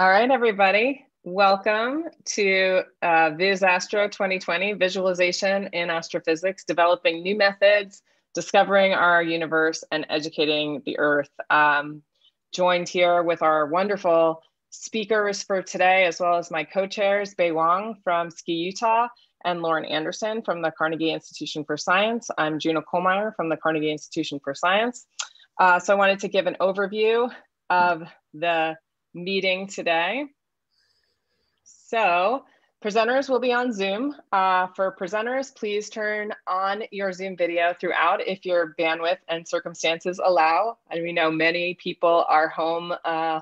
All right, everybody. Welcome to uh, Viz Astro 2020 Visualization in Astrophysics, developing new methods, discovering our universe, and educating the Earth. Um, joined here with our wonderful speakers for today, as well as my co-chairs, Bei Wang from SCI Utah and Lauren Anderson from the Carnegie Institution for Science. I'm Juna Kollmeier from the Carnegie Institution for Science. Uh, so I wanted to give an overview of the meeting today. So presenters will be on Zoom. Uh, for presenters, please turn on your Zoom video throughout if your bandwidth and circumstances allow. And we know many people are home uh,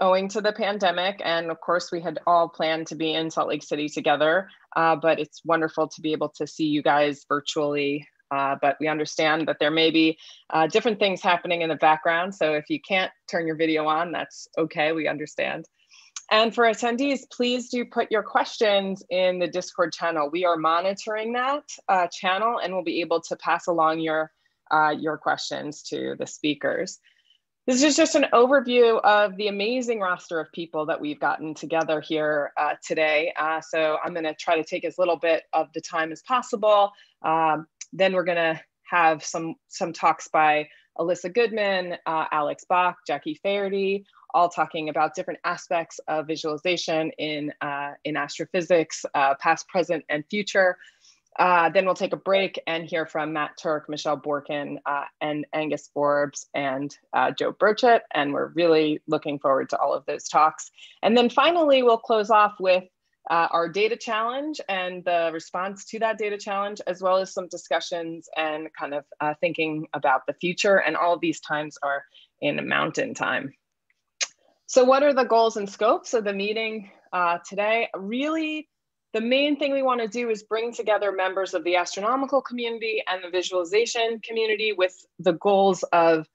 owing to the pandemic. And of course, we had all planned to be in Salt Lake City together, uh, but it's wonderful to be able to see you guys virtually uh, but we understand that there may be uh, different things happening in the background. So if you can't turn your video on, that's okay, we understand. And for attendees, please do put your questions in the Discord channel. We are monitoring that uh, channel and we'll be able to pass along your, uh, your questions to the speakers. This is just an overview of the amazing roster of people that we've gotten together here uh, today. Uh, so I'm gonna try to take as little bit of the time as possible. Um, then we're gonna have some, some talks by Alyssa Goodman, uh, Alex Bock, Jackie Faherty, all talking about different aspects of visualization in, uh, in astrophysics, uh, past, present, and future. Uh, then we'll take a break and hear from Matt Turk, Michelle Borkin, uh, and Angus Forbes and uh, Joe Burchett. And we're really looking forward to all of those talks. And then finally, we'll close off with uh, our data challenge and the response to that data challenge, as well as some discussions and kind of uh, thinking about the future. And all these times are in mountain time. So what are the goals and scopes of the meeting uh, today? Really, the main thing we want to do is bring together members of the astronomical community and the visualization community with the goals of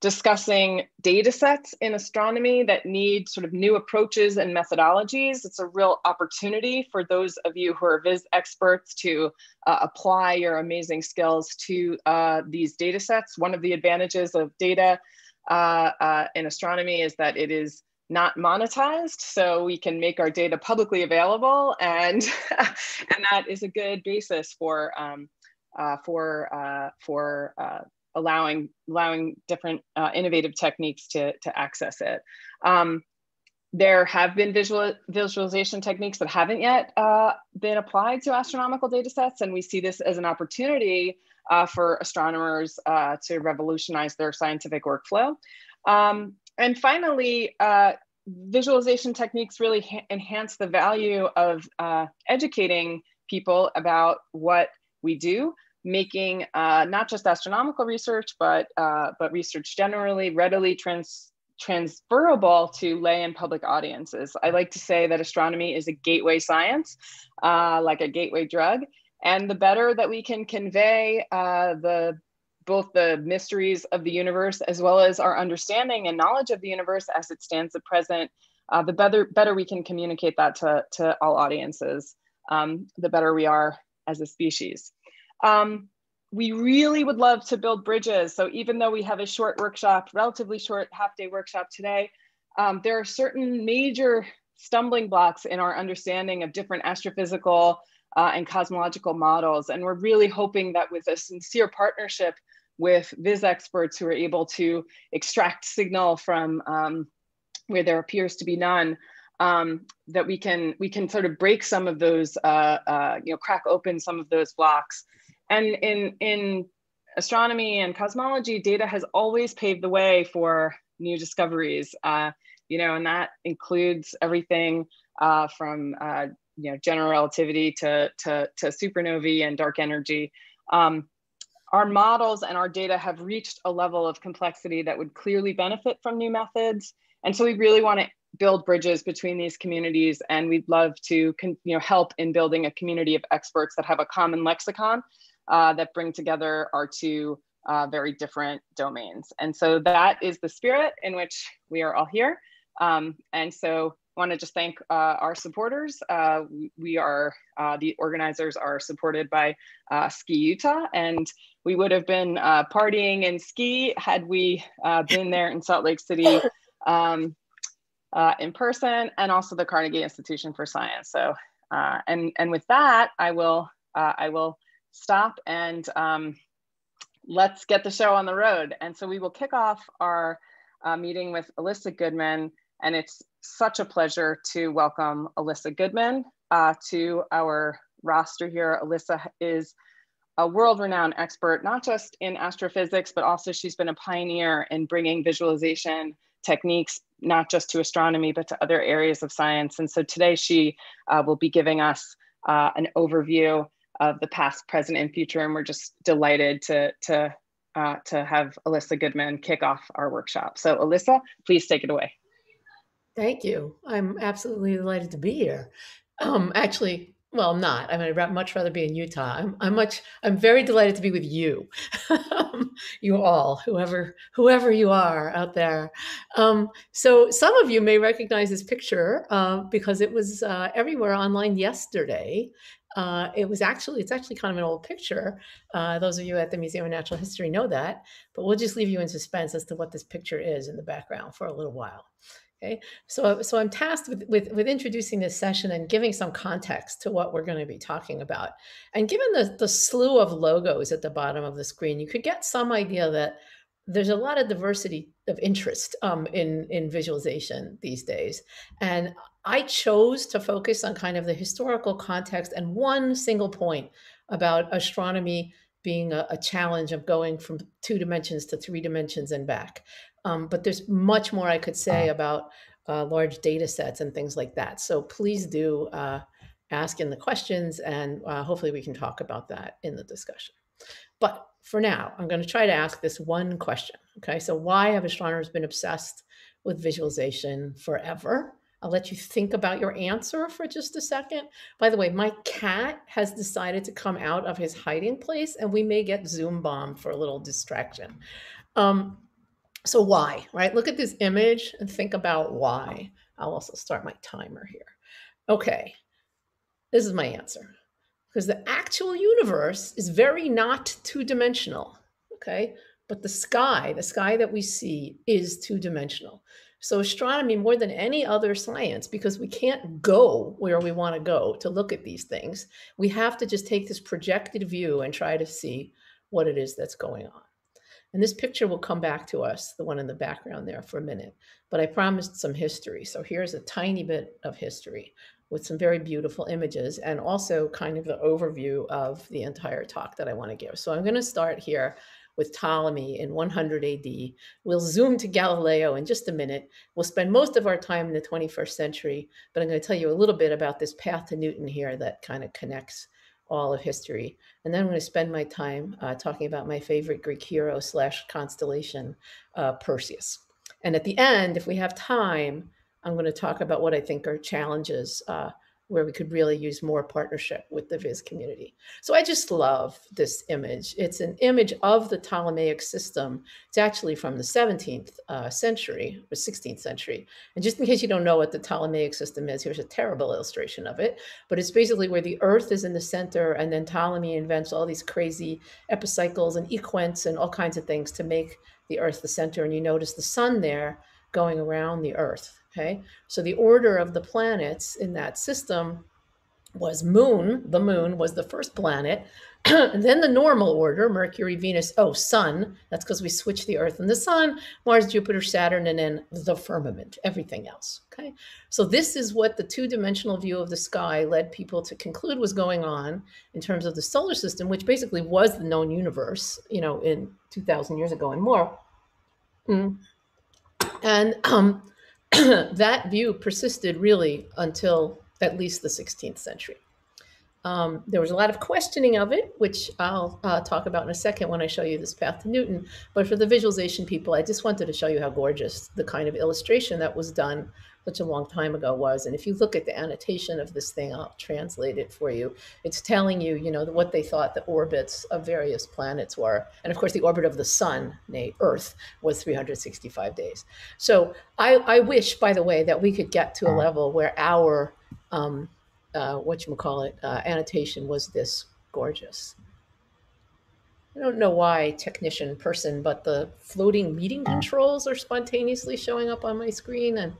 discussing data sets in astronomy that need sort of new approaches and methodologies. It's a real opportunity for those of you who are viz experts to uh, apply your amazing skills to uh, these data sets. One of the advantages of data uh, uh, in astronomy is that it is not monetized so we can make our data publicly available and and that is a good basis for um, uh, for uh, for uh, allowing allowing different uh, innovative techniques to to access it. Um, there have been visual visualization techniques that haven't yet uh, been applied to astronomical data sets and we see this as an opportunity uh, for astronomers to revolutionize their scientific workflow. Um, and finally, uh, visualization techniques really enhance the value of uh, educating people about what we do, making uh, not just astronomical research, but, uh, but research generally readily trans transferable to lay and public audiences. I like to say that astronomy is a gateway science, uh, like a gateway drug. And the better that we can convey uh, the both the mysteries of the universe as well as our understanding and knowledge of the universe as it stands at present, uh, the better, better we can communicate that to, to all audiences, um, the better we are as a species. Um, we really would love to build bridges. So even though we have a short workshop, relatively short half day workshop today, um, there are certain major stumbling blocks in our understanding of different astrophysical uh, and cosmological models. And we're really hoping that with a sincere partnership with viz experts who are able to extract signal from um, where there appears to be none um, that we can we can sort of break some of those uh, uh, you know crack open some of those blocks and in in astronomy and cosmology data has always paved the way for new discoveries uh, you know and that includes everything uh, from uh, you know general relativity to to, to supernovae and dark energy um, our models and our data have reached a level of complexity that would clearly benefit from new methods. And so we really want to build bridges between these communities and we'd love to you know, help in building a community of experts that have a common lexicon uh, that bring together our two uh, very different domains. And so that is the spirit in which we are all here. Um, and so I want to just thank uh, our supporters. Uh, we are, uh, the organizers are supported by uh, SCI Utah, and we would have been uh, partying in Ski had we uh, been there in Salt Lake City um, uh, in person and also the Carnegie Institution for Science. So, uh, and, and with that, I will, uh, I will stop and um, let's get the show on the road. And so we will kick off our uh, meeting with Alyssa Goodman. And it's such a pleasure to welcome Alyssa Goodman uh, to our roster here. Alyssa is a world-renowned expert, not just in astrophysics, but also she's been a pioneer in bringing visualization techniques, not just to astronomy, but to other areas of science. And so today she uh, will be giving us uh, an overview of the past, present, and future. And we're just delighted to, to, uh, to have Alyssa Goodman kick off our workshop. So Alyssa, please take it away. Thank you. I'm absolutely delighted to be here. Um, actually, well, I'm not. I mean, I'd much rather be in Utah. I'm, I'm much. I'm very delighted to be with you, you all, whoever whoever you are out there. Um, so some of you may recognize this picture uh, because it was uh, everywhere online yesterday. Uh, it was actually it's actually kind of an old picture. Uh, those of you at the Museum of Natural History know that, but we'll just leave you in suspense as to what this picture is in the background for a little while. Okay, so so I'm tasked with, with with introducing this session and giving some context to what we're going to be talking about. And given the the slew of logos at the bottom of the screen, you could get some idea that there's a lot of diversity of interest um, in in visualization these days. And I chose to focus on kind of the historical context and one single point about astronomy being a, a challenge of going from two dimensions to three dimensions and back. Um, but there's much more I could say uh-huh. about uh, large data sets and things like that. So please do uh, ask in the questions, and uh, hopefully we can talk about that in the discussion. But for now, I'm going to try to ask this one question. Okay, so why have astronomers been obsessed with visualization forever? I'll let you think about your answer for just a second. By the way, my cat has decided to come out of his hiding place, and we may get Zoom bombed for a little distraction. Um, so why, right? Look at this image and think about why. I'll also start my timer here. Okay, this is my answer. Because the actual universe is very not two-dimensional, okay? But the sky, the sky that we see is two-dimensional. So astronomy, more than any other science, because we can't go where we want to go to look at these things, we have to just take this projected view and try to see what it is that's going on. And this picture will come back to us, the one in the background there for a minute. But I promised some history. So here's a tiny bit of history with some very beautiful images and also kind of the overview of the entire talk that I want to give. So I'm going to start here with Ptolemy in 100 AD. We'll zoom to Galileo in just a minute. We'll spend most of our time in the 21st century, but I'm going to tell you a little bit about this path to Newton here that kind of connects all of history. And then I'm going to spend my time uh, talking about my favorite Greek hero slash constellation, uh, Perseus. And at the end, if we have time, I'm going to talk about what I think are challenges uh, where we could really use more partnership with the Viz community. So I just love this image. It's an image of the Ptolemaic system. It's actually from the 17th uh, century or 16th century. And just in case you don't know what the Ptolemaic system is, here's a terrible illustration of it. But it's basically where the Earth is in the center, and then Ptolemy invents all these crazy epicycles and equants and all kinds of things to make the Earth the center. And you notice the sun there going around the Earth. Okay, so the order of the planets in that system was Moon, the Moon was the first planet, then the normal order Mercury, Venus, oh, Sun, that's because we switched the Earth and the Sun, Mars, Jupiter, Saturn, and then the firmament, everything else. Okay, so this is what the two dimensional view of the sky led people to conclude was going on in terms of the solar system, which basically was the known universe, you know, in 2000 years ago and more. Mm. And um, that view persisted really until at least the 16th century. Um, there was a lot of questioning of it, which I'll uh, talk about in a second when I show you this path to Newton. But for the visualization people, I just wanted to show you how gorgeous the kind of illustration that was done such a long time ago was. And if you look at the annotation of this thing, I'll translate it for you. It's telling you, you know, what they thought the orbits of various planets were. And of course, the orbit of the sun, nay, Earth, was 365 days. So I, I wish, by the way, that we could get to a level where our, um, uh, what you call it, uh, annotation was this gorgeous. I don't know why technician person, but the floating meeting controls are spontaneously showing up on my screen and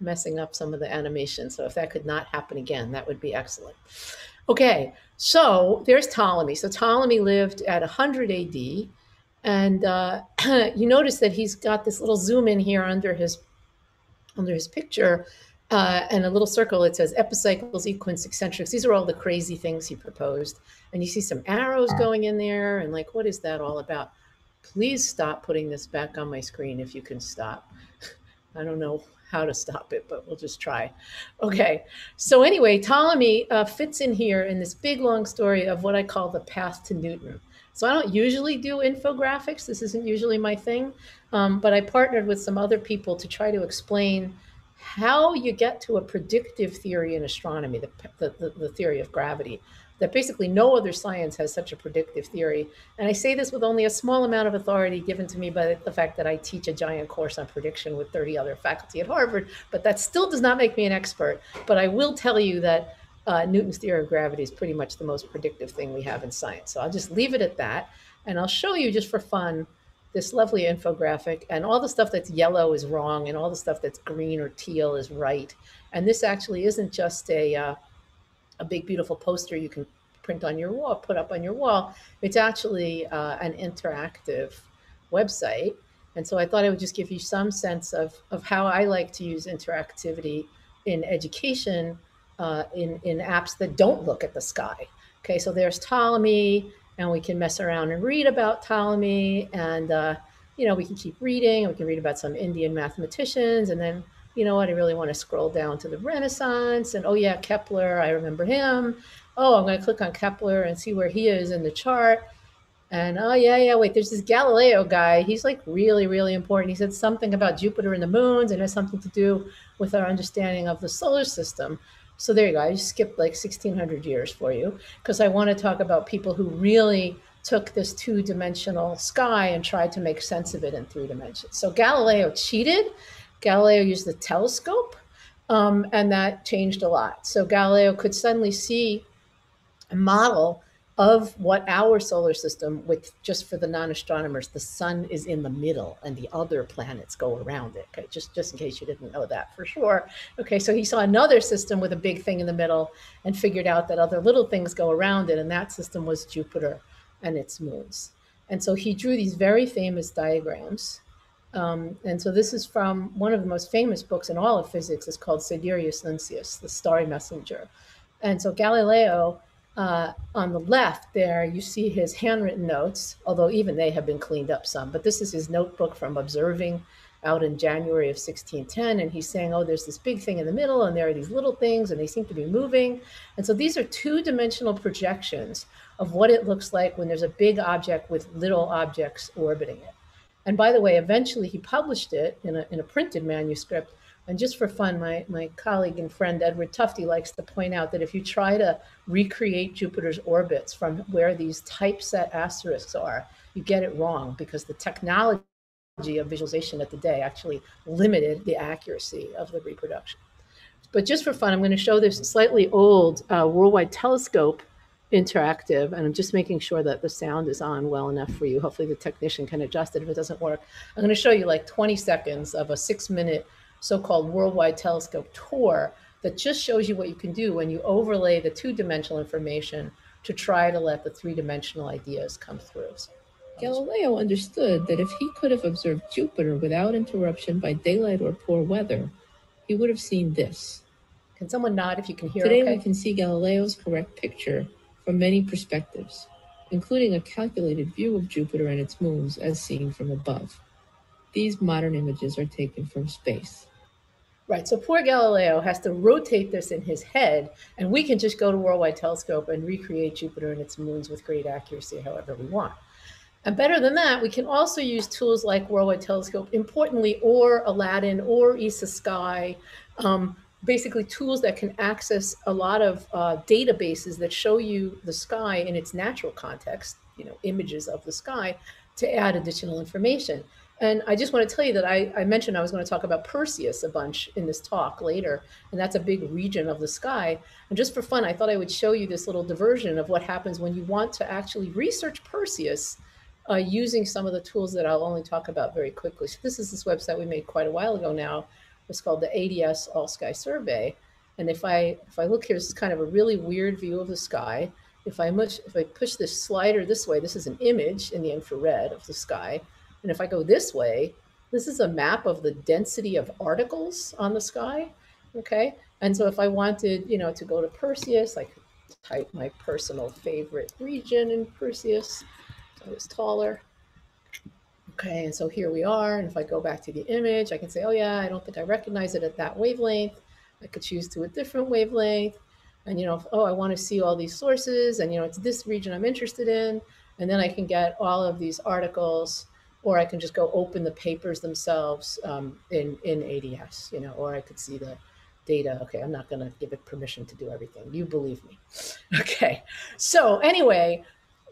messing up some of the animation. So if that could not happen again, that would be excellent. Okay, so there's Ptolemy. So Ptolemy lived at 100 AD. And uh, you notice that he's got this little zoom in here under his under his picture uh, and a little circle. It says epicycles, equants, eccentrics. These are all the crazy things he proposed. And you see some arrows going in there. And like, what is that all about? Please stop putting this back on my screen if you can stop. I don't know how to stop it, but we'll just try. Okay. So anyway, Ptolemy uh, fits in here in this big long story of what I call the path to Newton. So I don't usually do infographics. This isn't usually my thing, um, but I partnered with some other people to try to explain how you get to a predictive theory in astronomy, the, the, the theory of gravity that basically no other science has such a predictive theory. And I say this with only a small amount of authority given to me by the fact that I teach a giant course on prediction with 30 other faculty at Harvard, but that still does not make me an expert. But I will tell you that uh, Newton's theory of gravity is pretty much the most predictive thing we have in science. So I'll just leave it at that. And I'll show you just for fun this lovely infographic and all the stuff that's yellow is wrong and all the stuff that's green or teal is right. And this actually isn't just a, uh, a big, beautiful poster you can print on your wall, put up on your wall. It's actually uh, an interactive website. And so I thought I would just give you some sense of, of how I like to use interactivity in education uh, in, in apps that don't look at the sky. Okay, so there's Ptolemy, and we can mess around and read about Ptolemy, and uh, you know we can keep reading. We can read about some Indian mathematicians, and then you know what? I really want to scroll down to the Renaissance and oh yeah, Kepler, I remember him. Oh, I'm going to click on Kepler and see where he is in the chart. And oh yeah, yeah, wait, there's this Galileo guy. He's like really, really important. He said something about Jupiter and the moons, and it has something to do with our understanding of the solar system. So there you go. I just skipped like 1600 years for you because I want to talk about people who really took this two dimensional sky and tried to make sense of it in three dimensions. So Galileo cheated Galileo used the telescope, um, and that changed a lot. So Galileo could suddenly see a model of what our solar system, with just for the non-astronomers, the sun is in the middle and the other planets go around it. Okay, just just in case you didn't know that for sure. Okay, so he saw another system with a big thing in the middle and figured out that other little things go around it, and that system was Jupiter and its moons. And so he drew these very famous diagrams um, and so this is from one of the most famous books in all of physics. It's called Sidereus Nuncius, the Starry Messenger. And so Galileo, uh, on the left there, you see his handwritten notes, although even they have been cleaned up some. But this is his notebook from observing out in January of 1610. And he's saying, oh, there's this big thing in the middle, and there are these little things, and they seem to be moving. And so these are two dimensional projections of what it looks like when there's a big object with little objects orbiting it. And by the way, eventually he published it in a, in a printed manuscript. And just for fun, my, my colleague and friend Edward Tufte likes to point out that if you try to recreate Jupiter's orbits from where these typeset asterisks are, you get it wrong because the technology of visualization at the day actually limited the accuracy of the reproduction. But just for fun, I'm going to show this slightly old uh, worldwide telescope interactive and I'm just making sure that the sound is on well enough for you. Hopefully the technician can adjust it if it doesn't work. I'm going to show you like 20 seconds of a six minute so-called worldwide telescope tour that just shows you what you can do when you overlay the two-dimensional information to try to let the three-dimensional ideas come through. So, Galileo understood that if he could have observed Jupiter without interruption by daylight or poor weather, he would have seen this. Can someone nod if you can hear Today okay? we can see Galileo's correct picture from many perspectives, including a calculated view of Jupiter and its moons as seen from above. These modern images are taken from space. Right, so poor Galileo has to rotate this in his head, and we can just go to Worldwide Telescope and recreate Jupiter and its moons with great accuracy however we want. And better than that, we can also use tools like Worldwide Telescope, importantly, or Aladin or ESA Sky, um, basically tools that can access a lot of uh, databases that show you the sky in its natural context, you know, images of the sky to add additional information. And I just want to tell you that I, I, mentioned I was going to talk about Perseus a bunch in this talk later, and that's a big region of the sky. And just for fun, I thought I would show you this little diversion of what happens when you want to actually research Perseus uh, using some of the tools that I'll only talk about very quickly. So this is this website we made quite a while ago now, It's called the ADS All Sky Survey. And if I if I look here, this is kind of a really weird view of the sky. If I mush, if I push this slider this way, this is an image in the infrared of the sky. And if I go this way, this is a map of the density of articles on the sky. Okay. And so if I wanted, you know, to go to Perseus, I could type my personal favorite region in Perseus. So it's taller. Okay, and so here we are. And if I go back to the image, I can say, oh yeah, I don't think I recognize it at that wavelength. I could choose to a different wavelength. And you know, if, oh, I want to see all these sources and you know, it's this region I'm interested in. And then I can get all of these articles or I can just go open the papers themselves um, in, in ADS, you know, or I could see the data. Okay, I'm not going to give it permission to do everything. You believe me. Okay, so anyway,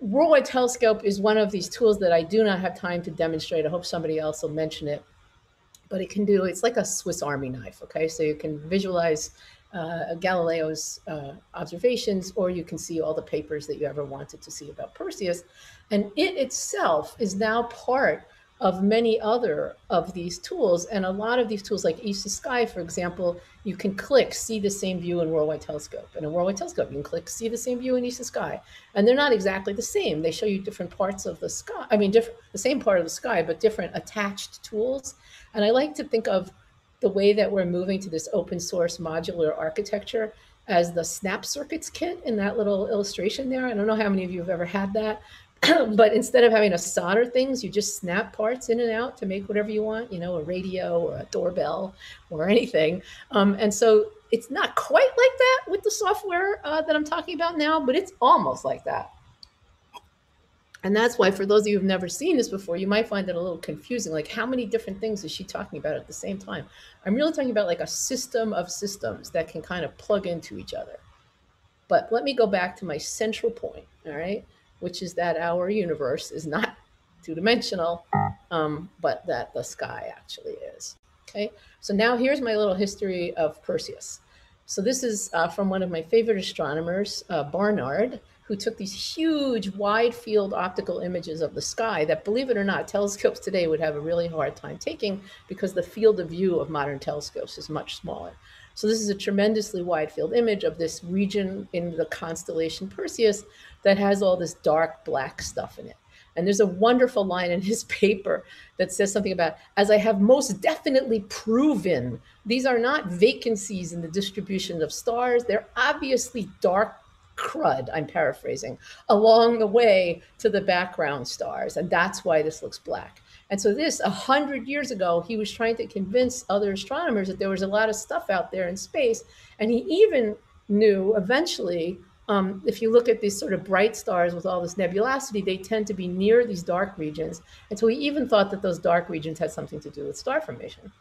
Worldwide Telescope is one of these tools that I do not have time to demonstrate. I hope somebody else will mention it. But it can do, it's like a Swiss Army knife, okay? So you can visualize uh, Galileo's uh, observations, or you can see all the papers that you ever wanted to see about Perseus. And it itself is now part of many other of these tools. And a lot of these tools, like ESA Sky, for example, you can click see the same view in Worldwide Telescope. And in Worldwide Telescope, you can click see the same view in ESA Sky. And they're not exactly the same. They show you different parts of the sky. I mean, different the same part of the sky, but different attached tools. And I like to think of the way that we're moving to this open source modular architecture as the snap circuits kit in that little illustration there. I don't know how many of you have ever had that, but instead of having to solder things, you just snap parts in and out to make whatever you want, you know, a radio or a doorbell or anything. Um, and so it's not quite like that with the software uh, that I'm talking about now, but it's almost like that. And that's why, for those of you who've never seen this before, you might find it a little confusing. Like, how many different things is she talking about at the same time? I'm really talking about like a system of systems that can kind of plug into each other. But let me go back to my central point, all right, which is that our universe is not two dimensional, um, but that the sky actually is. Okay, so now here's my little history of Perseus. So this is uh, from one of my favorite astronomers, uh, Barnard, who took these huge wide field optical images of the sky that, believe it or not, telescopes today would have a really hard time taking because the field of view of modern telescopes is much smaller. So this is a tremendously wide field image of this region in the constellation Perseus that has all this dark black stuff in it. And there's a wonderful line in his paper that says something about, as I have most definitely proven, these are not vacancies in the distribution of stars. They're obviously dark crud, I'm paraphrasing, along the way to the background stars. And that's why this looks black. And so this, a hundred years ago, he was trying to convince other astronomers that there was a lot of stuff out there in space. And he even knew eventually, um, if you look at these sort of bright stars with all this nebulosity, they tend to be near these dark regions. And so he even thought that those dark regions had something to do with star formation,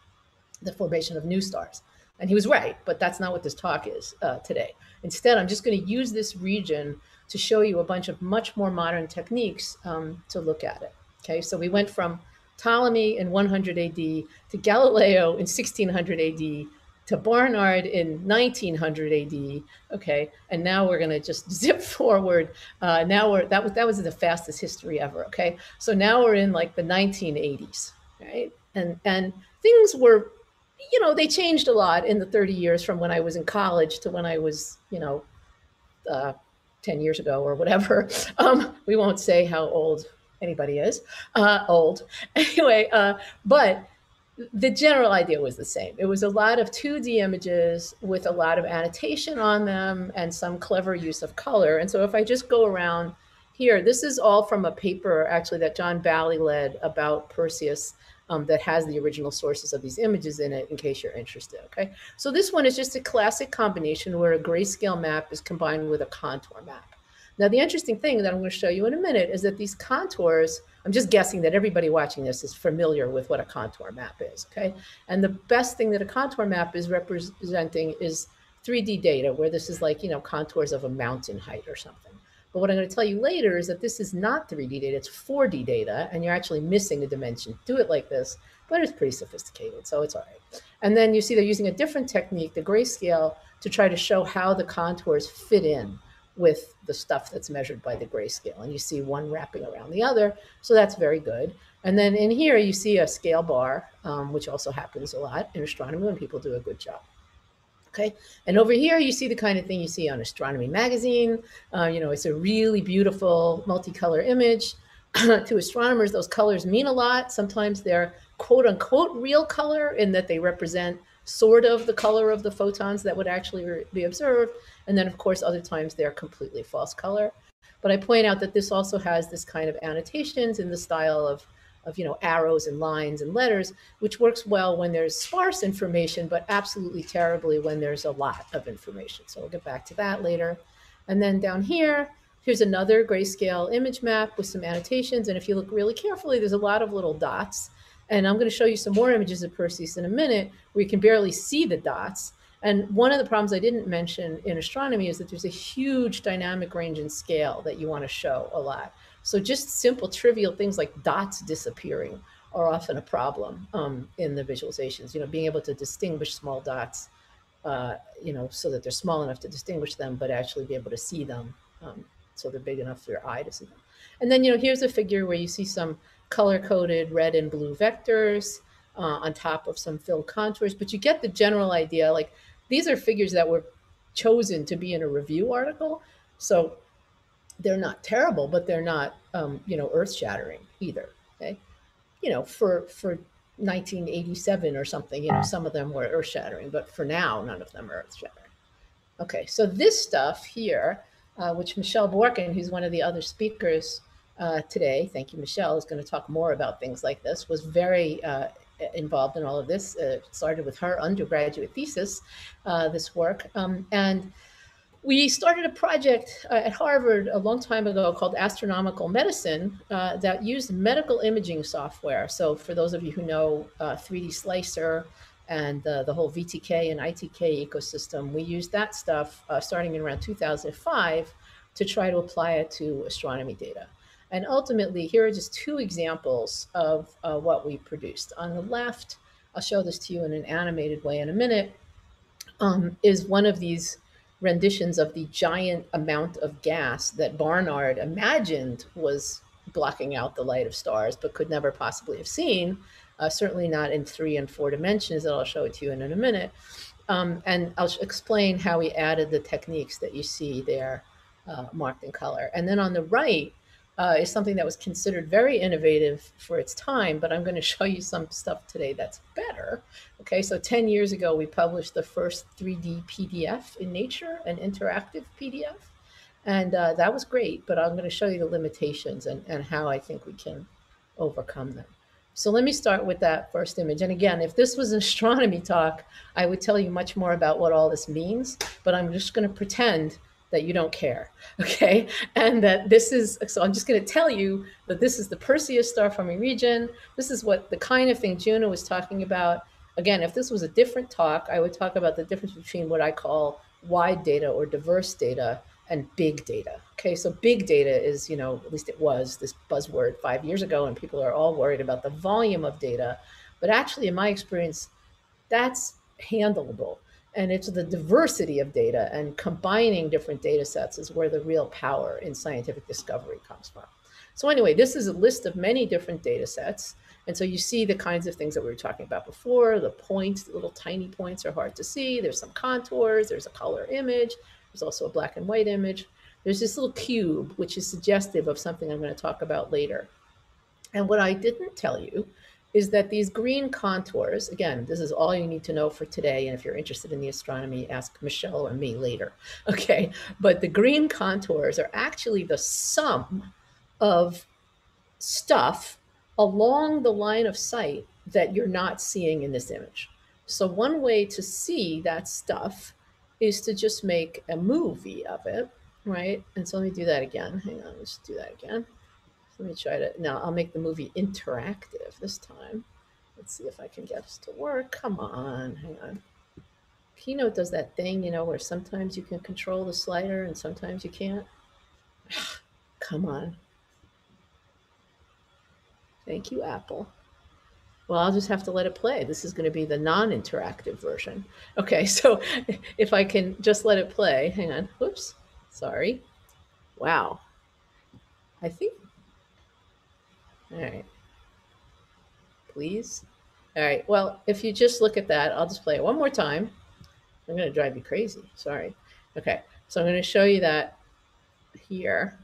the formation of new stars. And he was right, but that's not what this talk is uh, today. Instead, I'm just going to use this region to show you a bunch of much more modern techniques um, to look at it. Okay, so we went from Ptolemy in 100 AD to Galileo in 1600 AD to Barnard in 1900 AD. Okay, and now we're going to just zip forward. Uh, now we're that was that was the fastest history ever. Okay, so now we're in like the 1980s, right? And and things were you know, they changed a lot in the 30 years from when I was in college to when I was, you know, uh, 10 years ago or whatever. Um, we won't say how old anybody is, uh, old. Anyway, uh, but the general idea was the same. It was a lot of 2D images with a lot of annotation on them and some clever use of color. And so if I just go around here, this is all from a paper actually that John Bally led about Perseus um, that has the original sources of these images in it in case you're interested, okay? So this one is just a classic combination where a grayscale map is combined with a contour map. Now, the interesting thing that I'm going to show you in a minute is that these contours, I'm just guessing that everybody watching this is familiar with what a contour map is, okay? And the best thing that a contour map is representing is 3D data, where this is like, you know, contours of a mountain height or something. But what I'm going to tell you later is that this is not 3D data, it's 4D data, and you're actually missing a dimension. Do it like this, but it's pretty sophisticated, so it's all right. And then you see they're using a different technique, the grayscale, to try to show how the contours fit in with the stuff that's measured by the grayscale. And you see one wrapping around the other, so that's very good. And then in here, you see a scale bar, um, which also happens a lot in astronomy when people do a good job. Okay, and over here you see the kind of thing you see on Astronomy Magazine. Uh, you know, it's a really beautiful multicolor image. to astronomers, those colors mean a lot. Sometimes they're quote unquote real color in that they represent sort of the color of the photons that would actually be observed. And then, of course, other times they're completely false color. But I point out that this also has this kind of annotations in the style of, of you know, arrows and lines and letters, which works well when there's sparse information, but absolutely terribly when there's a lot of information. So we'll get back to that later. And then down here, here's another grayscale image map with some annotations. And if you look really carefully, there's a lot of little dots. And I'm going to show you some more images of Perseus in a minute where you can barely see the dots. And one of the problems I didn't mention in astronomy is that there's a huge dynamic range and scale that you want to show a lot. So just simple, trivial things like dots disappearing are often a problem um, in the visualizations. You know, being able to distinguish small dots, uh, you know, so that they're small enough to distinguish them, but actually be able to see them, um, so they're big enough for your eye to see them. And then, you know, here's a figure where you see some color-coded red and blue vectors uh, on top of some filled contours, but you get the general idea. Like these are figures that were chosen to be in a review article, so they're not terrible, but they're not, um, you know, earth-shattering either. Okay, you know, for for 1987 or something, you know, some of them were earth-shattering, but for now, none of them are earth-shattering. Okay, so this stuff here, uh, which Michelle Borkin, who's one of the other speakers uh, today, thank you, Michelle, is going to talk more about things like this, was very uh, involved in all of this. Uh, started with her undergraduate thesis, uh, this work. Um, and we started a project uh, at Harvard a long time ago called Astronomical Medicine uh, that used medical imaging software. So for those of you who know 3D uh, Slicer and the whole VTK and ITK ecosystem, we used that stuff starting in around 2005 to try to apply it to astronomy data. And ultimately, here are just two examples of uh, what we produced. On the left, I'll show this to you in an animated way in a minute, um, is one of these renditions of the giant amount of gas that Barnard imagined was blocking out the light of stars, but could never possibly have seen, uh, certainly not in three and four dimensions that I'll show it to you in, in a minute. Um, and I'll explain how we added the techniques that you see there uh, marked in color. And then on the right, uh, is something that was considered very innovative for its time, but I'm going to show you some stuff today that's better. Okay, so 10 years ago, we published the first 3D PDF in Nature, an interactive PDF. And uh, that was great, but I'm going to show you the limitations and, and how I think we can overcome them. So let me start with that first image. And again, if this was an astronomy talk, I would tell you much more about what all this means, but I'm just going to pretend that you don't care, okay? And that this is, so I'm just gonna tell you that this is the Perseus star forming region. This is what the kind of thing Juna was talking about. Again, if this was a different talk, I would talk about the difference between what I call wide data or diverse data and big data. Okay, so big data is, you know, at least it was this buzzword five years ago, and people are all worried about the volume of data. But actually, in my experience, that's handleable and it's the diversity of data and combining different data sets is where the real power in scientific discovery comes from. So anyway, this is a list of many different data sets. And so you see the kinds of things that we were talking about before, the points, the little tiny points are hard to see. There's some contours, there's a color image, there's also a black and white image. There's this little cube, which is suggestive of something I'm going to talk about later. And what I didn't tell you is that these green contours, again, this is all you need to know for today. And if you're interested in the astronomy, ask Michelle or me later. Okay. But the green contours are actually the sum of stuff along the line of sight that you're not seeing in this image. So one way to see that stuff is to just make a movie of it, right? And so let me do that again. Hang on, let's do that again. Let me try to, now I'll make the movie interactive this time. Let's see if I can get this to work. Come on, hang on. Keynote does that thing, you know, where sometimes you can control the slider and sometimes you can't. Come on. Thank you, Apple. Well, I'll just have to let it play. This is going to be the non-interactive version. Okay, so if I can just let it play, hang on. Whoops, sorry. Wow. I think all right. please. All right. Well, if you just look at that, I'll just play it one more time. I'm going to drive you crazy. Sorry. Okay. So I'm going to show you that here.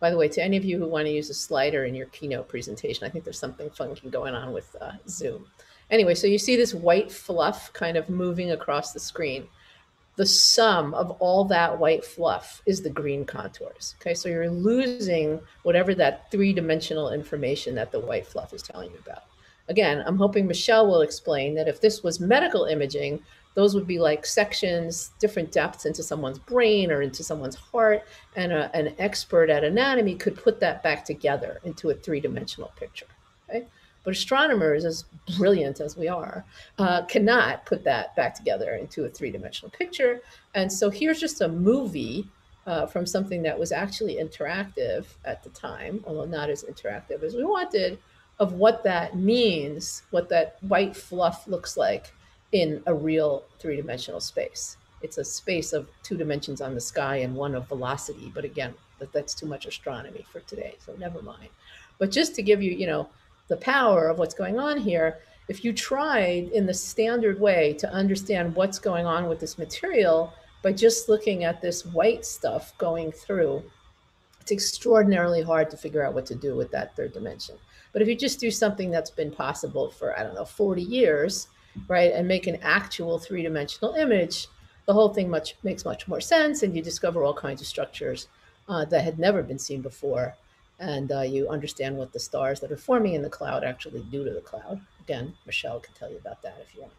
By the way, to any of you who want to use a slider in your keynote presentation, I think there's something funky going on with uh, Zoom. Anyway, so you see this white fluff kind of moving across the screen. The sum of all that white fluff is the green contours. Okay, so you're losing whatever that three-dimensional information that the white fluff is telling you about. Again, I'm hoping Michelle will explain that if this was medical imaging, those would be like sections, different depths into someone's brain or into someone's heart, and a, an expert at anatomy could put that back together into a three-dimensional picture. But astronomers, as brilliant as we are, uh, cannot put that back together into a three-dimensional picture. And so here's just a movie uh, from something that was actually interactive at the time, although not as interactive as we wanted, of what that means, what that white fluff looks like in a real three dimensional space. It's a space of two dimensions on the sky and one of velocity. But again, that, that's too much astronomy for today. So never mind. But just to give you, you know, the power of what's going on here, if you tried in the standard way to understand what's going on with this material by just looking at this white stuff going through, it's extraordinarily hard to figure out what to do with that third dimension. But if you just do something that's been possible for, I don't know, 40 years, right, and make an actual three dimensional image, the whole thing much makes much more sense, and you discover all kinds of structures uh, that had never been seen before, and uh, you understand what the stars that are forming in the cloud actually do to the cloud. Again, Michelle can tell you about that if you want.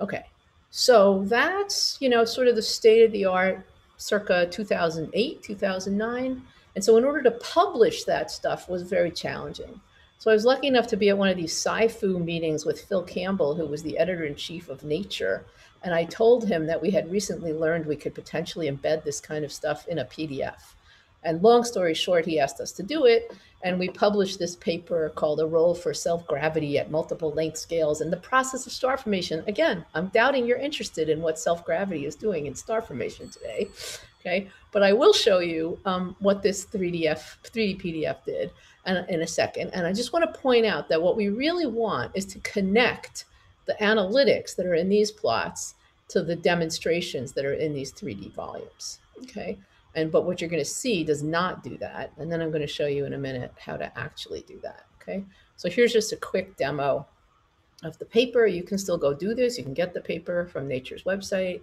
Okay, so that's you know sort of the state of the art, circa 2008, 2009, and so in order to publish that stuff was very challenging. So I was lucky enough to be at one of these SciFoo meetings with Phil Campbell, who was the editor in chief of Nature. And I told him that we had recently learned we could potentially embed this kind of stuff in a PDF. And long story short, he asked us to do it. And we published this paper called A Role for Self Gravity at Multiple Length Scales and the Process of Star Formation. Again, I'm doubting you're interested in what self gravity is doing in star formation today. Okay. But I will show you um, what this 3DF, 3D PDF did in a second. And I just want to point out that what we really want is to connect the analytics that are in these plots to the demonstrations that are in these 3D volumes. Okay. And but what you're going to see does not do that. And then I'm going to show you in a minute how to actually do that. Okay. So here's just a quick demo of the paper. You can still go do this. You can get the paper from Nature's website.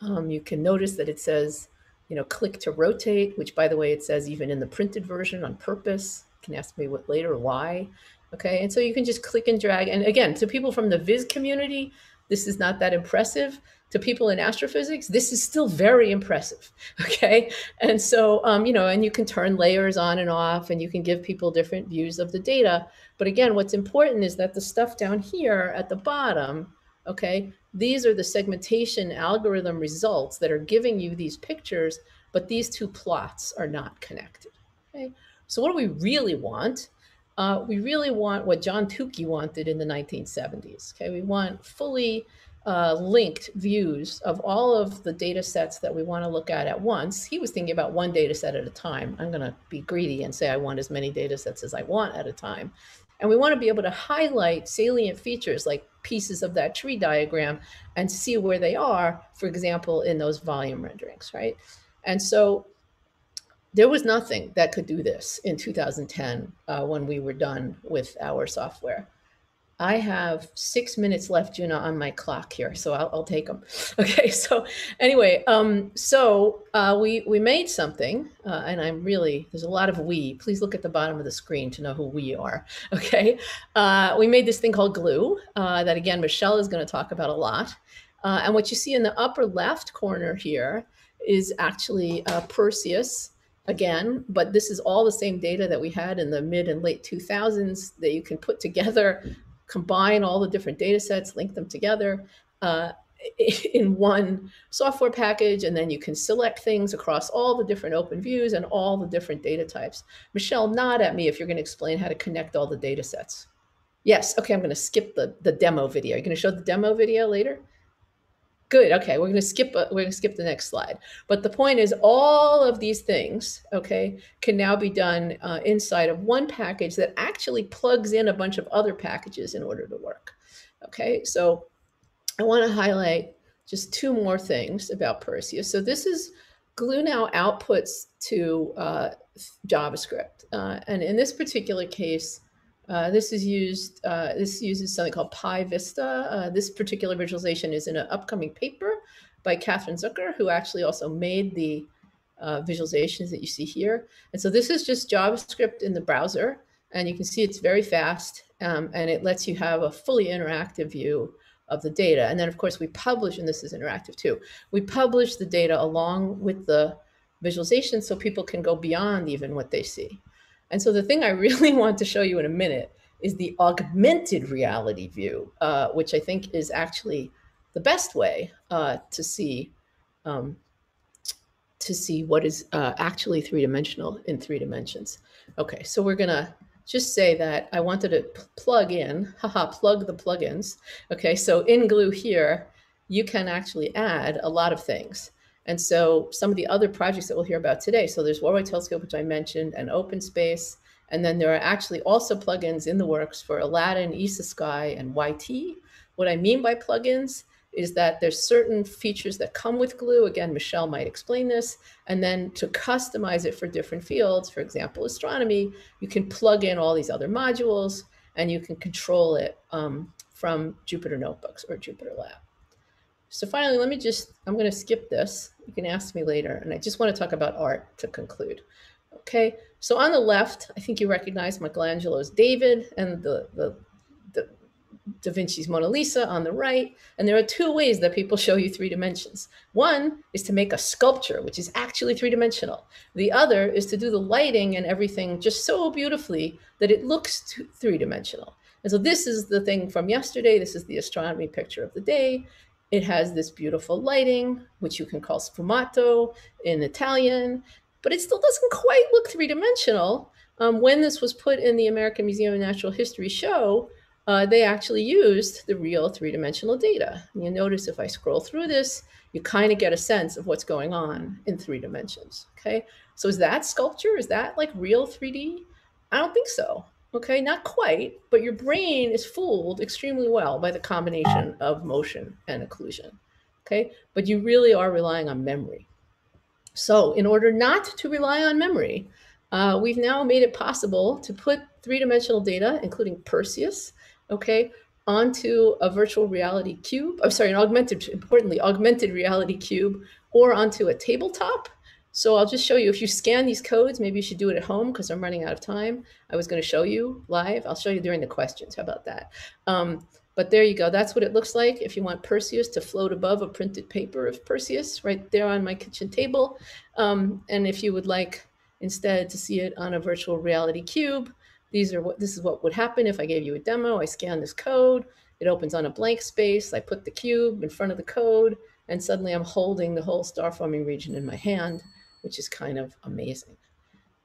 Um, you can notice that it says, you know, click to rotate, which by the way, it says even in the printed version on purpose can ask me what later why. Okay, and so you can just click and drag. And again, to people from the Viz community, this is not that impressive. To people in astrophysics, this is still very impressive. Okay, and so um, you know, and you can turn layers on and off, and you can give people different views of the data. But again, what's important is that the stuff down here at the bottom, okay, these are the segmentation algorithm results that are giving you these pictures, but these two plots are not connected. Okay. So what do we really want? Uh, we really want what John Tukey wanted in the 1970s. Okay, we want fully uh, linked views of all of the data sets that we want to look at at once. He was thinking about one data set at a time. I'm going to be greedy and say I want as many data sets as I want at a time. And we want to be able to highlight salient features like pieces of that tree diagram and see where they are, for example, in those volume renderings, right? And so there was nothing that could do this in 2010 uh, when we were done with our software. I have six minutes left, Juna, on my clock here, so I'll, I'll take them. Okay, so anyway, um, so uh, we we made something, uh, and I'm really there's a lot of we. Please look at the bottom of the screen to know who we are. Okay, uh, we made this thing called glue uh, that again Michelle is going to talk about a lot, uh, and what you see in the upper left corner here is actually uh, Perseus again, but this is all the same data that we had in the mid and late 2000s that you can put together, combine all the different data sets, link them together uh, in one software package, and then you can select things across all the different open views and all the different data types. Michelle, nod at me if you're going to explain how to connect all the data sets. Yes, okay, I'm going to skip the, the demo video. Are you going to show the demo video later? Good. Okay, we're going to skip. Uh, we're going to skip the next slide. But the point is, all of these things, okay, can now be done uh, inside of one package that actually plugs in a bunch of other packages in order to work. Okay, so I want to highlight just two more things about Perseus. So this is Glue now outputs to uh, JavaScript, uh, and in this particular case, uh, this is used. Uh, this uses something called PyVista. Uh, this particular visualization is in an upcoming paper by Catherine Zucker, who actually also made the uh, visualizations that you see here. And so this is just JavaScript in the browser, and you can see it's very fast, um, and it lets you have a fully interactive view of the data. And then of course we publish, and this is interactive too, we publish the data along with the visualization so people can go beyond even what they see. And so the thing I really want to show you in a minute is the augmented reality view, uh, which I think is actually the best way uh, to see um, to see what is uh, actually three dimensional in three dimensions. Okay, so we're gonna just say that I wanted to plug in, haha, plug the plugins. Okay, so in Glue here, you can actually add a lot of things. And so some of the other projects that we'll hear about today, so there's Worldwide Telescope, which I mentioned, and OpenSpace, and then there are actually also plugins in the works for Aladin, ESA Sky, and YT. What I mean by plugins is that there's certain features that come with glue. Again michelle might explain this. And then to customize it for different fields for example astronomy you can plug in all these other modules and you can control it um, from jupyter notebooks or jupyter lab so finally let me just i'm going to skip this you can ask me later and i just want to talk about art to conclude okay so on the left i think you recognize michelangelo's david and the, the Da Vinci's Mona Lisa on the right. And there are two ways that people show you three dimensions. One is to make a sculpture, which is actually three dimensional. The other is to do the lighting and everything just so beautifully that it looks three dimensional. And so this is the thing from yesterday. This is the astronomy picture of the day. It has this beautiful lighting, which you can call sfumato in Italian, but it still doesn't quite look three dimensional. Um, when this was put in the American Museum of Natural History show, uh, they actually used the real three-dimensional data. And you notice if I scroll through this, you kind of get a sense of what's going on in three dimensions. Okay, so is that sculpture? Is that like real 3D? I don't think so. Okay, not quite, but your brain is fooled extremely well by the combination of motion and occlusion. Okay, but you really are relying on memory. So in order not to rely on memory, uh, we've now made it possible to put three-dimensional data, including Perseus, okay, onto a virtual reality cube. I'm sorry, an augmented, importantly, augmented reality cube or onto a tabletop. So I'll just show you, if you scan these codes, maybe you should do it at home because I'm running out of time. I was gonna show you live. I'll show you during the questions, how about that? Um, but there you go, that's what it looks like if you want Perseus to float above a printed paper of Perseus right there on my kitchen table. Um, and if you would like instead to see it on a virtual reality cube, these are what this is what would happen if I gave you a demo. I scan this code, it opens on a blank space. I put the cube in front of the code, and suddenly I'm holding the whole star forming region in my hand, which is kind of amazing.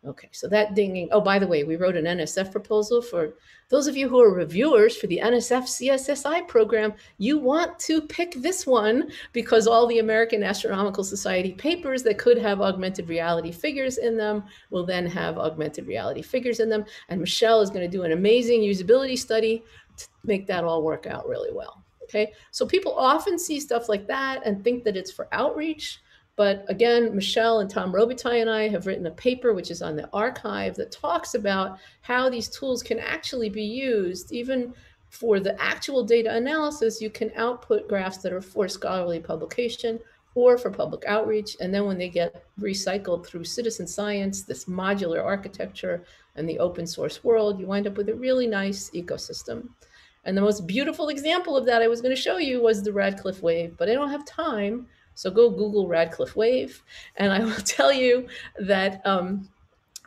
Okay, so that dinging. Oh, by the way, we wrote an NSF proposal for those of you who are reviewers for the NSF CSSI program. You want to pick this one because all the American Astronomical Society papers that could have augmented reality figures in them will then have augmented reality figures in them. And Michelle is going to do an amazing usability study to make that all work out really well. Okay, so people often see stuff like that and think that it's for outreach. But again, Michelle and Tom Robitaille and I have written a paper, which is on the arXiv, that talks about how these tools can actually be used. Even for the actual data analysis, you can output graphs that are for scholarly publication or for public outreach. And then when they get recycled through citizen science, this modular architecture, and the open source world, you wind up with a really nice ecosystem. And the most beautiful example of that I was going to show you was the Radcliffe wave, but I don't have time. So go Google Radcliffe Wave, and I will tell you that um,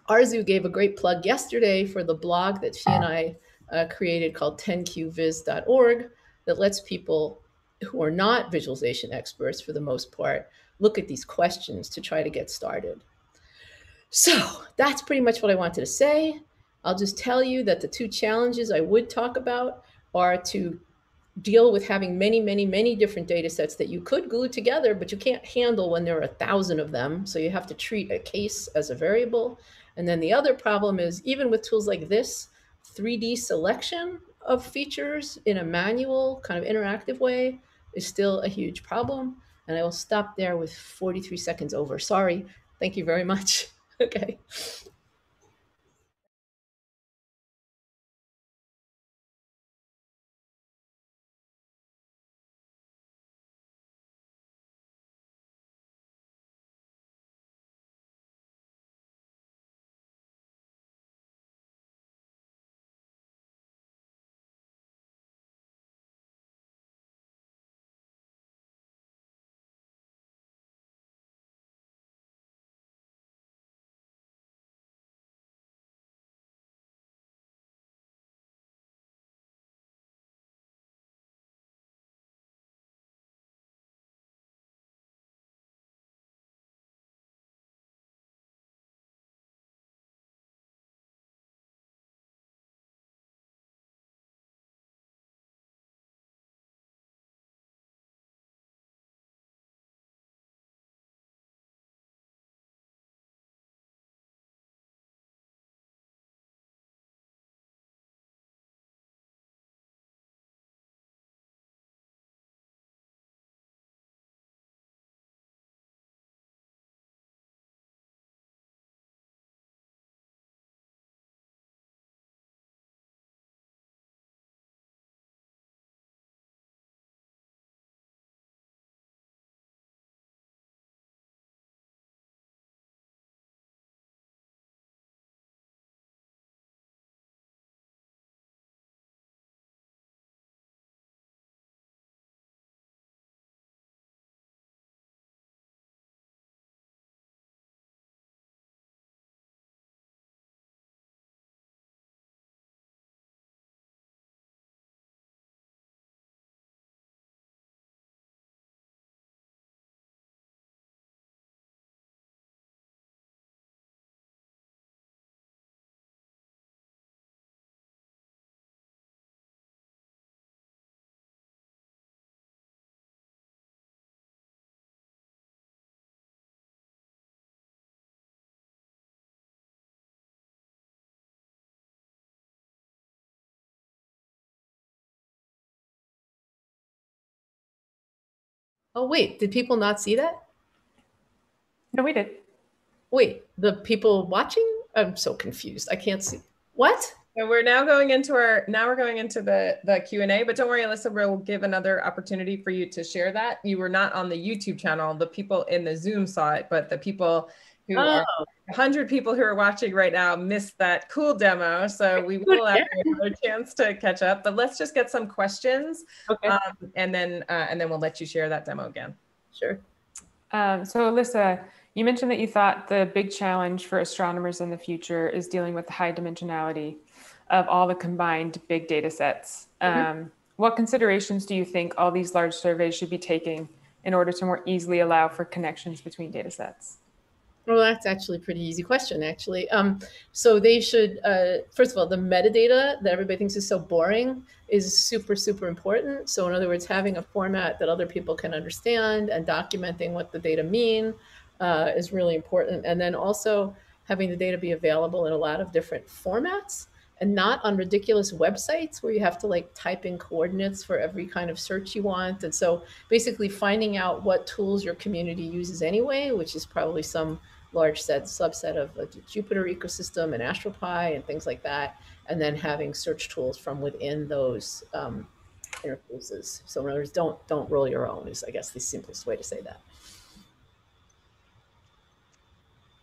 Arzu gave a great plug yesterday for the blog that she and I uh, created called 10qviz.org that lets people who are not visualization experts, for the most part, look at these questions to try to get started. So that's pretty much what I wanted to say. I'll just tell you that the two challenges I would talk about are to deal with having many, many, many different data sets that you could glue together, but you can't handle when there are a thousand of them. So you have to treat a case as a variable. And then the other problem is even with tools like this, 3D selection of features in a manual kind of interactive way is still a huge problem. And I will stop there with 43 seconds over. Sorry. Thank you very much. okay. Oh, wait, did people not see that? No, we did. Wait, the people watching? I'm so confused. I can't see. What? And we're now going into our now we're going into the the Q and A. But don't worry, Alyssa, we'll give another opportunity for you to share that. You were not on the YouTube channel. The people in the Zoom saw it, but the people who oh. are 100 people who are watching right now missed that cool demo. So we will have another chance to catch up. But let's just get some questions, okay. um, and then uh, and then we'll let you share that demo again. Sure. Um, so Alyssa, you mentioned that you thought the big challenge for astronomers in the future is dealing with the high dimensionality of all the combined big data sets. Mm-hmm. Um, what considerations do you think all these large surveys should be taking in order to more easily allow for connections between data sets? Well, that's actually a pretty easy question, actually. Um, so they should, uh, first of all, the metadata that everybody thinks is so boring is super, super important. So in other words, having a format that other people can understand and documenting what the data mean uh, is really important. And then also having the data be available in a lot of different formats and not on ridiculous websites where you have to like type in coordinates for every kind of search you want. And so basically finding out what tools your community uses anyway, which is probably some large set subset of the Jupyter ecosystem and Astropy and things like that, and then having search tools from within those um, interfaces. So in other words, don't don't roll your own is I guess the simplest way to say that.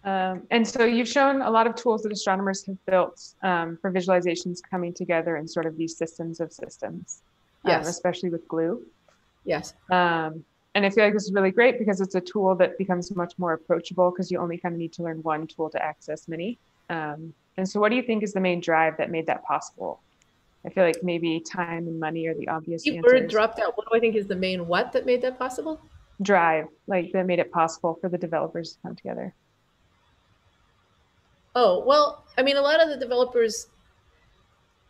Um, and so you've shown a lot of tools that astronomers have built um, for visualizations coming together in sort of these systems of systems, um, yes. especially with glue. Yes. Um, and I feel like this is really great because it's a tool that becomes much more approachable because you only kind of need to learn one tool to access many. Um, and so, what do you think is the main drive that made that possible? I feel like maybe time and money are the obvious. The word dropped out. What do I think is the main what that made that possible? Drive, like that made it possible for the developers to come together. Oh well, I mean, a lot of the developers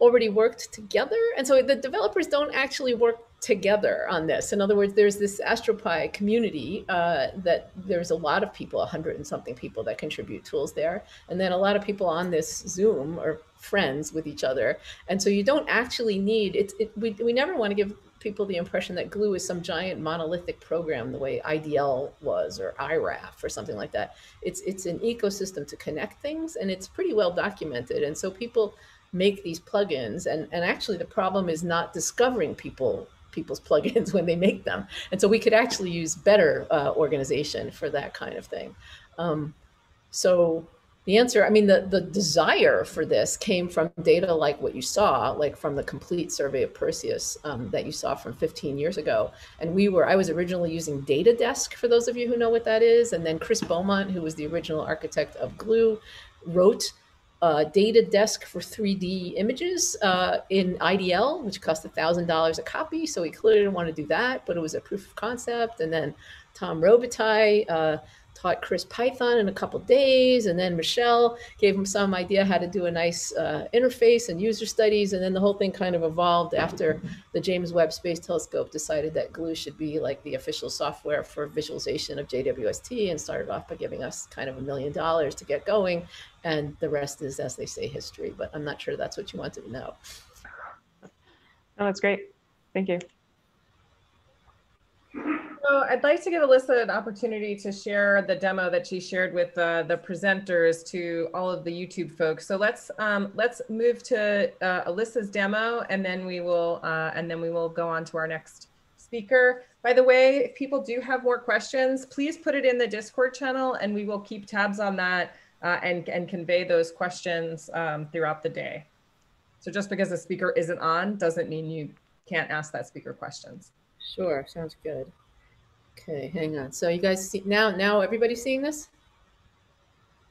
already worked together, and so the developers don't actually work together on this. In other words, there's this Astropy community uh, that there's a lot of people, a hundred and something people that contribute tools there. And then a lot of people on this Zoom are friends with each other. And so you don't actually need, it, it we, we never want to give people the impression that glue is some giant monolithic program the way IDL was or IRAF or something like that. It's, it's an ecosystem to connect things and it's pretty well documented. And so people make these plugins and, and actually the problem is not discovering people people's plugins when they make them. And so we could actually use better uh, organization for that kind of thing. Um, so the answer, I mean, the, the desire for this came from data like what you saw, like from the complete survey of Perseus um, that you saw from 15 years ago. And we were, I was originally using Datadesk for those of you who know what that is. And then Chris Beaumont, who was the original architect of Glue, wrote uh, Datadesk for 3D images uh, in IDL, which cost $1,000 a copy. So we clearly didn't want to do that, but it was a proof of concept. And then Tom Robitaille, uh, taught Chris Python in a couple days, and then Michelle gave him some idea how to do a nice uh, interface and user studies, and then the whole thing kind of evolved after the James Webb Space Telescope decided that Glue should be like the official software for visualization of JWST, and started off by giving us kind of a million dollars to get going, and the rest is, as they say, history. But I'm not sure that's what you wanted to know. Oh, that's great. Thank you. So I'd like to give Alyssa an opportunity to share the demo that she shared with uh, the presenters to all of the YouTube folks. So let's um, let's move to uh, Alyssa's demo, and then we will uh, and then we will go on to our next speaker. By the way, if people do have more questions, please put it in the Discord channel, and we will keep tabs on that uh, and and convey those questions um, throughout the day. So just because the speaker isn't on doesn't mean you can't ask that speaker questions. Sure, sounds good. Okay, hang on. So you guys see now, now everybody's seeing this?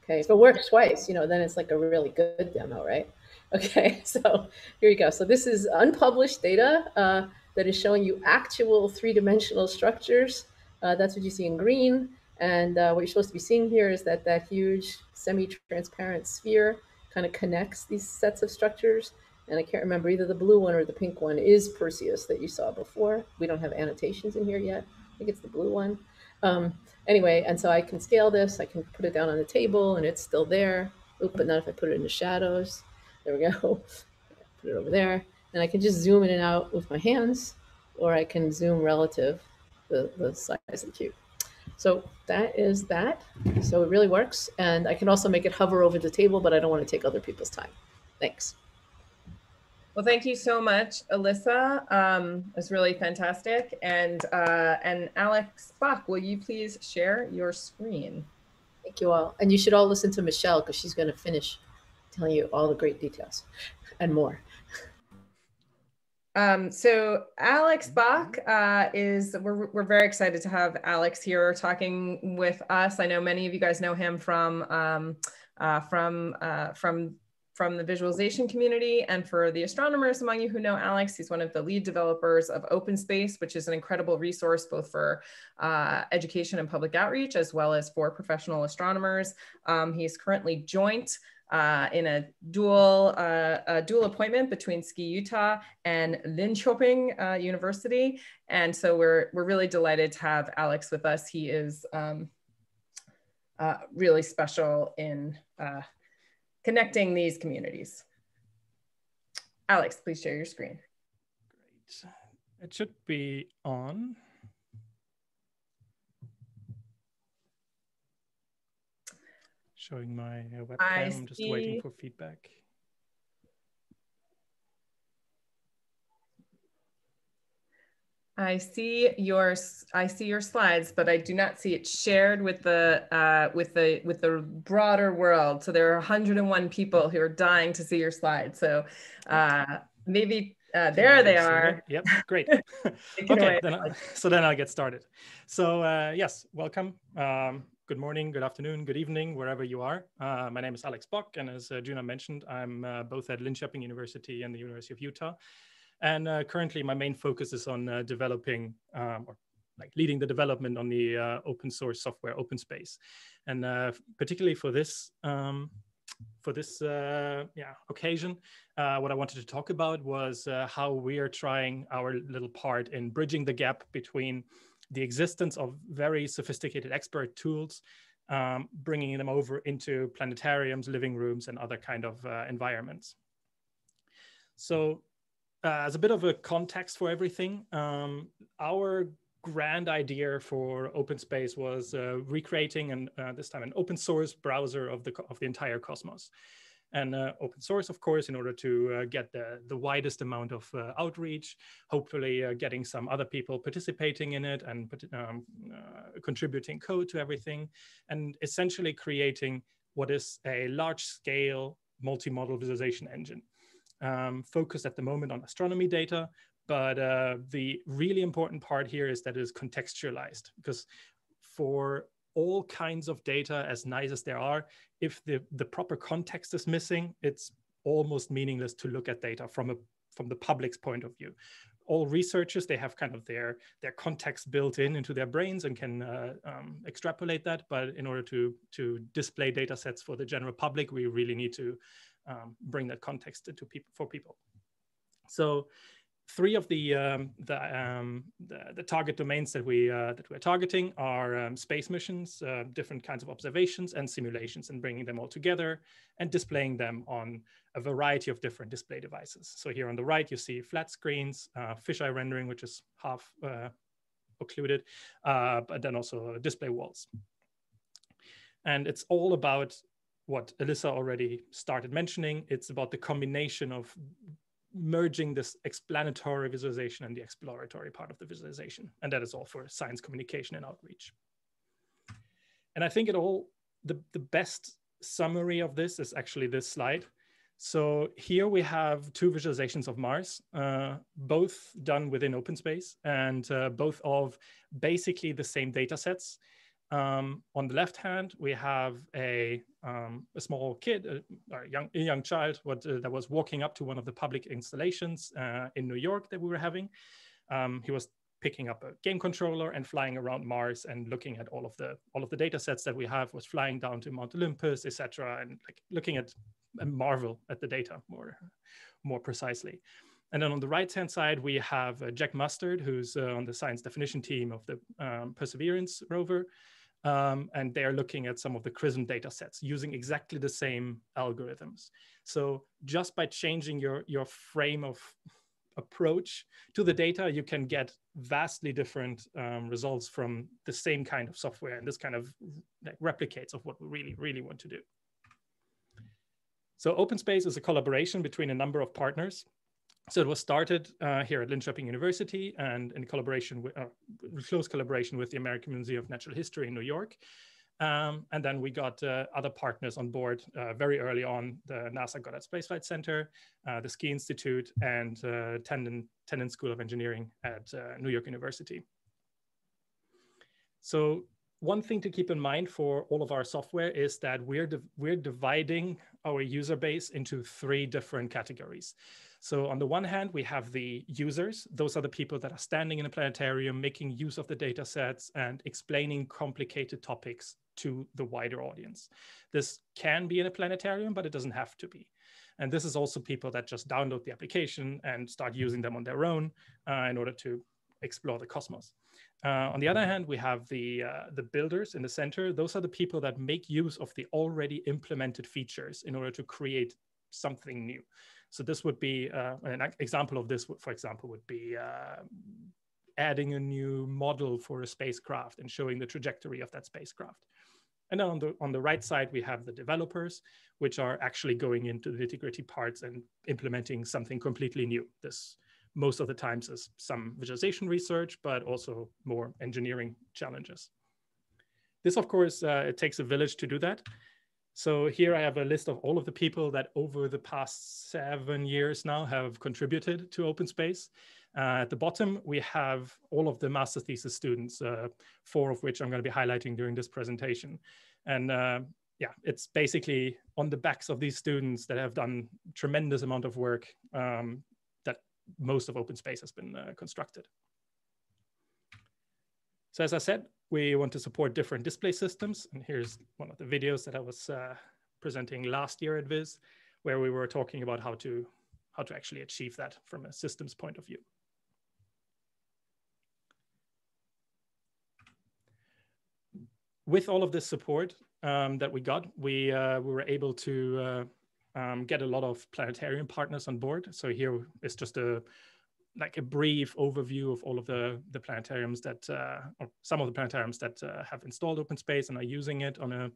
Okay, if it works twice, you know, then it's like a really good demo, right? Okay, so here you go. So this is unpublished data uh, that is showing you actual three-dimensional structures. Uh, that's what you see in green. And uh, what you're supposed to be seeing here is that that huge semi-transparent sphere kind of connects these sets of structures. And I can't remember either the blue one or the pink one is Perseus that you saw before. We don't have annotations in here yet. I think it's the blue one. Um, anyway, and so I can scale this, I can put it down on the table and it's still there. Oop, but not if I put it in the shadows. There we go. Put it over there. And I can just zoom in and out with my hands, or I can zoom relative the, the size of the cube. So that is that. So it really works. And I can also make it hover over the table, but I don't want to take other people's time. Thanks. Well, thank you so much, Alyssa. Um, it was really fantastic. And uh, and Alex Bock, will you please share your screen? Thank you all. And you should all listen to Michelle because she's going to finish telling you all the great details and more. Um, so Alex Bock uh, is, we're, we're very excited to have Alex here talking with us. I know many of you guys know him from, um, uh, from, uh, from from the visualization community. And for the astronomers among you who know Alex, he's one of the lead developers of OpenSpace, which is an incredible resource both for uh, education and public outreach, as well as for professional astronomers. Um, he's currently joint uh, in a dual uh, a dual appointment between SCI Utah and Linköping uh, University, and so we're we're really delighted to have Alex with us. He is um, uh, really special in uh, connecting these communities. Alex, please share your screen. Great. It should be on. Showing my uh, webcam. I am just waiting for feedback. I see your I see your slides, but I do not see it shared with the uh, with the with the broader world. So there are 101 people who are dying to see your slides. So uh, maybe uh, there they are. Yep, great. okay, then I, so then I'll get started. So uh, yes, welcome. Um, good morning, good afternoon, good evening, wherever you are. Uh, my name is Alex Bock, and as uh, Juna mentioned, I'm both at Linköping University and the University of Utah. And uh, currently, my main focus is on uh, developing um, or like leading the development on the uh, open source software OpenSpace. And uh, particularly for this um, for this uh, yeah, occasion, uh, what I wanted to talk about was uh, how we are trying our little part in bridging the gap between the existence of very sophisticated expert tools, um, bringing them over into planetariums, living rooms, and other kind of uh, environments. So uh, as a bit of a context for everything, um, our grand idea for OpenSpace was uh, recreating and uh, this time an open source browser of the of the entire Cosmos, and uh, open source, of course, in order to uh, get the the widest amount of uh, outreach. Hopefully, uh, getting some other people participating in it and um, contributing code to everything, and essentially creating what is a large scale multi-model visualization engine. Um, focused at the moment on astronomy data, but uh, the really important part here is that it is contextualized because for all kinds of data, as nice as there are, if the, the proper context is missing, it's almost meaningless to look at data from a from the public's point of view. All researchers, they have kind of their their context built in into their brains and can uh, um, extrapolate that. But in order to to display data sets for the general public, we really need to um, bring that context to people for people. So three of the um, the, um, the, the target domains that we uh, that we're targeting are um, space missions, uh, different kinds of observations, and simulations, and bringing them all together and displaying them on a variety of different display devices. So here on the right, you see flat screens, uh, fisheye rendering, which is half uh, occluded, uh, but then also display walls. And it's all about what Alyssa already started mentioning. It's about the combination of merging this explanatory visualization and the exploratory part of the visualization. And that is all for science communication and outreach. And I think it all, the, the best summary of this is actually this slide. So here we have two visualizations of Mars, uh, both done within OpenSpace and uh, both of basically the same data sets. Um, on the left hand, we have a, um, a small kid, a, a, young, a young child what, uh, that was walking up to one of the public installations uh, in New York that we were having. Um, he was picking up a game controller and flying around Mars and looking at all of the all of the data sets that we have. Was flying down to Mount Olympus, etc., and like looking at a marvel at the data more more precisely. And then on the right hand side, we have uh, Jack Mustard, who's uh, on the science definition team of the um, Perseverance rover. Um, and they're looking at some of the CRISM data sets using exactly the same algorithms. So just by changing your, your frame of approach to the data, you can get vastly different um, results from the same kind of software. And this kind of like, replicates of what we really, really want to do. So OpenSpace is a collaboration between a number of partners. So it was started uh, here at Linköping University and in collaboration with, uh, close collaboration with the American Museum of Natural History in New York. Um, and then we got uh, other partners on board uh, very early on, the NASA Goddard Space Flight Center, uh, the SCI Institute, and uh, Tandon, Tandon School of Engineering at New York University. So one thing to keep in mind for all of our software is that we're, we're dividing our user base into three different categories. So on the one hand, we have the users. Those are the people that are standing in a planetarium, making use of the data sets and explaining complicated topics to the wider audience. This can be in a planetarium, but it doesn't have to be. And this is also people that just download the application and start using them on their own uh, in order to explore the cosmos. Uh, on the other hand, we have the, uh, the builders in the center. Those are the people that make use of the already implemented features in order to create something new. So this would be uh, an example of this, for example, would be uh, adding a new model for a spacecraft and showing the trajectory of that spacecraft. And then on the, on the right side, we have the developers, which are actually going into the nitty gritty parts and implementing something completely new. This most of the times is some visualization research, but also more engineering challenges. This, of course, uh, it takes a village to do that. So here I have a list of all of the people that over the past seven years now have contributed to OpenSpace. Uh, at the bottom, we have all of the master thesis students, uh, four of which I'm going to be highlighting during this presentation. And uh, yeah, it's basically on the backs of these students that have done tremendous amount of work um, that most of OpenSpace has been uh, constructed. So as I said, we want to support different display systems. And here's one of the videos that I was uh, presenting last year at VIS, where we were talking about how to, how to actually achieve that from a systems point of view. With all of this support um, that we got, we, uh, we were able to uh, um, get a lot of planetarium partners on board. So here is just a like a brief overview of all of the, the planetariums that, uh, or some of the planetariums that uh, have installed OpenSpace and are using it on a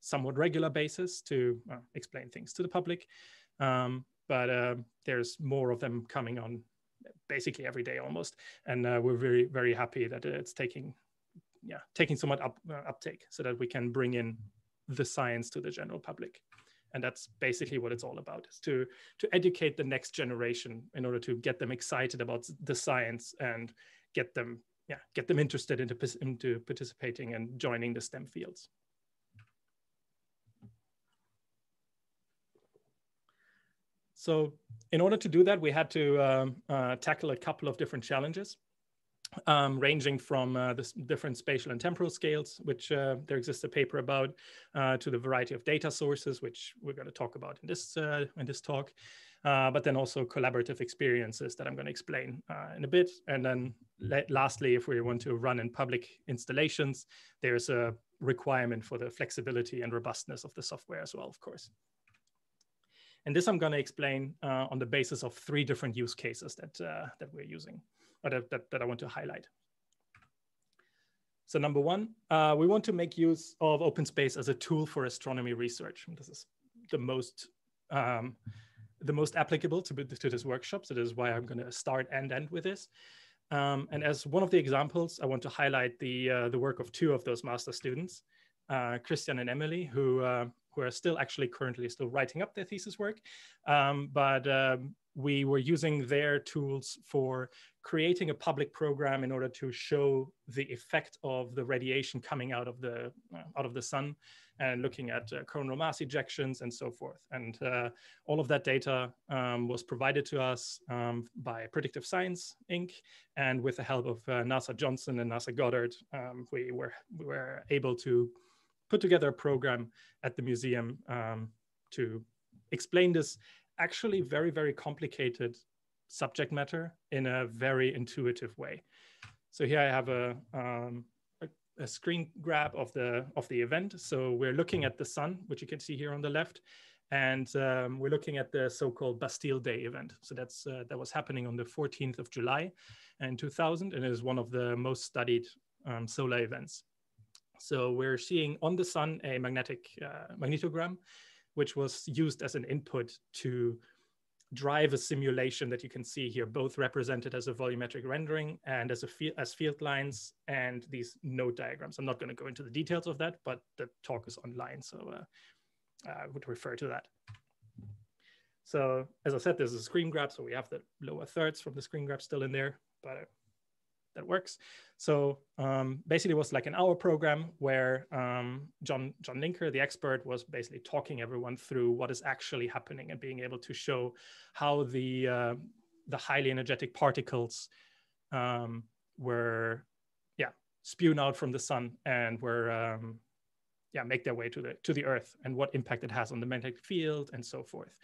somewhat regular basis to uh, explain things to the public. Um, but uh, there's more of them coming on basically every day almost. And uh, we're very, very happy that it's taking, yeah, taking so much up, uh, uptake so that we can bring in the science to the general public and that's basically what it's all about is to to educate the next generation in order to get them excited about the science and get them yeah get them interested into, into participating and joining the stem fields. So in order to do that we had to um, uh, tackle a couple of different challenges um, ranging from uh, the different spatial and temporal scales, which uh, there exists a paper about, uh, to the variety of data sources, which we're going to talk about in this uh, in this talk, uh, but then also collaborative experiences that I'm going to explain uh, in a bit. And then lastly, if we want to run in public installations, there's a requirement for the flexibility and robustness of the software as well, of course. And this I'm going to explain on the basis of three different use cases that that we're using that, that, that I want to highlight. So number one, uh, we want to make use of open space as a tool for astronomy research. This is the most um, the most applicable to, to this workshop. So this is why I'm going to start and end with this. Um, and as one of the examples, I want to highlight the uh, the work of two of those master students, uh, Christian and Emily, who uh, who are still actually currently still writing up their thesis work. Um, but um, we were using their tools for creating a public program in order to show the effect of the radiation coming out of the uh, out of the sun and looking at uh, coronal mass ejections and so forth. And uh, all of that data um, was provided to us um, by predictive science inc. And with the help of uh, nasa johnson and nasa goddard um, we were we were able to put together a program at the museum um, to explain this actually very, very complicated subject matter in a very intuitive way. So here I have a, um, a, a, screen grab of the, of the event. So we're looking at the sun, which you can see here on the left. And um, we're looking at the so-called Bastille Day event. So that's uh, that was happening on the 14th of July in 2000, and it is one of the most studied um, solar events. So we're seeing on the sun a magnetic uh, magnetogram, which was used as an input to drive a simulation that you can see here, both represented as a volumetric rendering and as, a as field lines and these node diagrams. I'm not going to go into the details of that, but the talk is online, so uh, I would refer to that. So as I said, there's a screen grab, so we have the lower thirds from the screen grab still in there, but that works. So um, basically, it was like an hour program where um, John John Linker, the expert, was basically talking everyone through what is actually happening and being able to show how the uh, the highly energetic particles um, were, yeah, spewed out from the sun and were, um, yeah, make their way to the to the Earth and what impact it has on the magnetic field and so forth.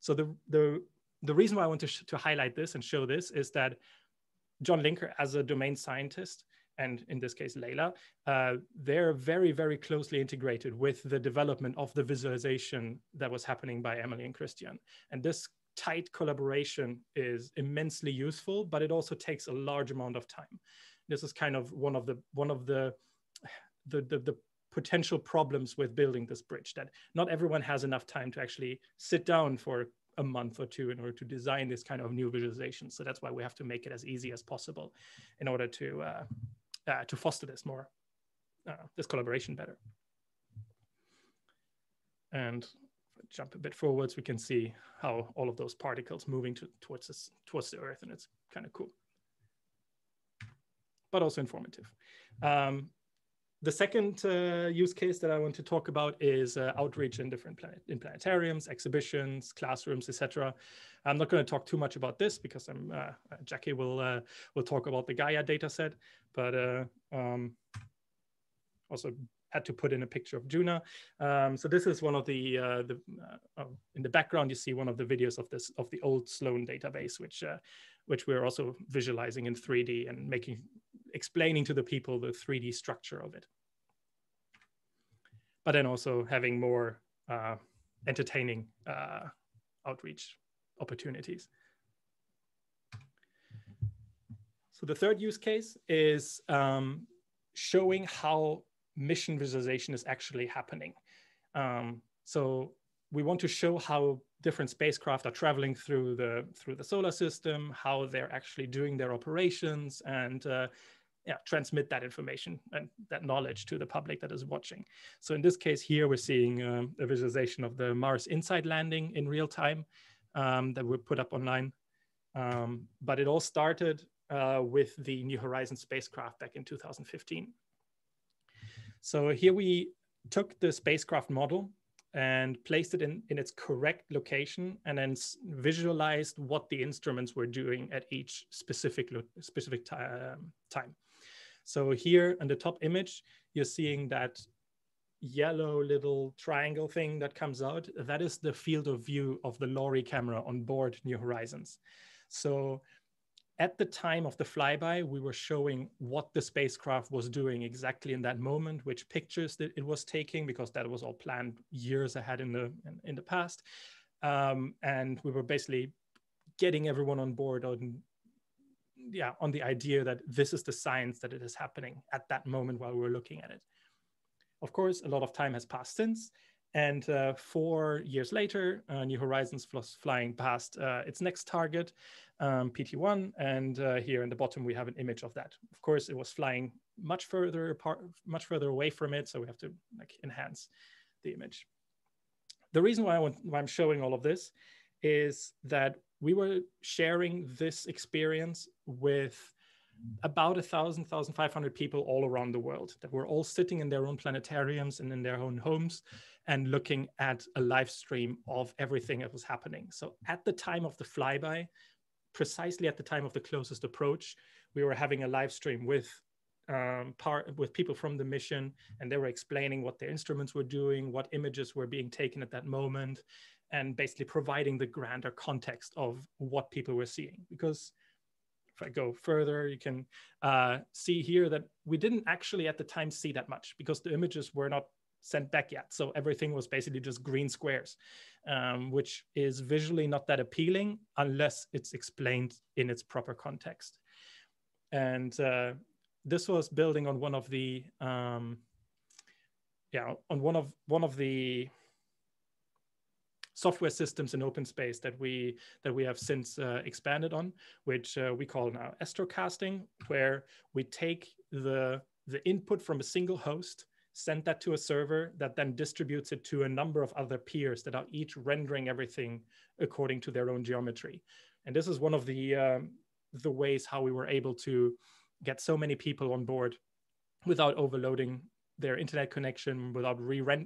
So the the the reason why I want to, to highlight this and show this is that John Linker as a domain scientist, and in this case, Leila, uh, they're very, very closely integrated with the development of the visualization that was happening by Emily and Christian. And this tight collaboration is immensely useful, but it also takes a large amount of time. This is kind of one of the one of the the, the, the potential problems with building this bridge that not everyone has enough time to actually sit down for a month or two in order to design this kind of new visualization. So that's why we have to make it as easy as possible in order to uh, uh, to foster this more, uh, this collaboration better. And jump a bit forwards, we can see how all of those particles moving to, towards this, towards the Earth, and it's kind of cool, but also informative. Um, the second uh, use case that I want to talk about is uh, outreach in different planet in planetariums, exhibitions, classrooms, etc. I'm not going to talk too much about this because I'm uh, uh Jackie will uh, will talk about the Gaia dataset, but uh, um, also had to put in a picture of Juna. Um, so this is one of the, the oh, in the background, you see one of the videos of this, of the old Sloan database, which, which we're also visualizing in 3D and making, explaining to the people the 3D structure of it. But then also having more uh, entertaining uh, outreach opportunities. So the third use case is um, showing how mission visualization is actually happening. Um, so we want to show how different spacecraft are traveling through the through the solar system, how they're actually doing their operations, and uh, yeah, transmit that information and that knowledge to the public that is watching. So in this case here, we're seeing um, a visualization of the Mars InSight landing in real time um, that we put up online. Um, but it all started uh, with the New Horizons spacecraft back in 2015. So here we took the spacecraft model and placed it in, in its correct location and then visualized what the instruments were doing at each specific, specific um, time. So here in the top image, you're seeing that yellow little triangle thing that comes out. That is the field of view of the LORRI camera on board New Horizons. So at the time of the flyby, we were showing what the spacecraft was doing exactly in that moment, which pictures that it was taking, because that was all planned years ahead in the in, in the past. Um, and we were basically getting everyone on board on yeah on the idea that this is the science that it is happening at that moment while we're looking at it. Of course, a lot of time has passed since, and uh, four years later, uh, New Horizons was flying past uh, its next target, um, PT1. And uh, here in the bottom, we have an image of that. Of course, it was flying much further apart, much further away from it. So we have to like enhance the image. The reason why, I want, why I'm showing all of this is that we were sharing this experience with about 1,000, 1,500 people all around the world that were all sitting in their own planetariums and in their own homes and looking at a live stream of everything that was happening. So at the time of the flyby, precisely at the time of the closest approach, we were having a live stream with um, part with people from the mission, and they were explaining what their instruments were doing, what images were being taken at that moment, and basically providing the grander context of what people were seeing. Because if I go further, you can uh, see here that we didn't actually at the time see that much because the images were not sent back yet. So everything was basically just green squares, um, which is visually not that appealing unless it's explained in its proper context. And uh, this was building on one of the, um, yeah, on one of one of the software systems in open space that we that we have since uh, expanded on, which uh, we call now Astrocasting, where we take the the input from a single host, send that to a server that then distributes it to a number of other peers that are each rendering everything according to their own geometry. And this is one of the um, the ways how we were able to get so many people on board without overloading their internet connection without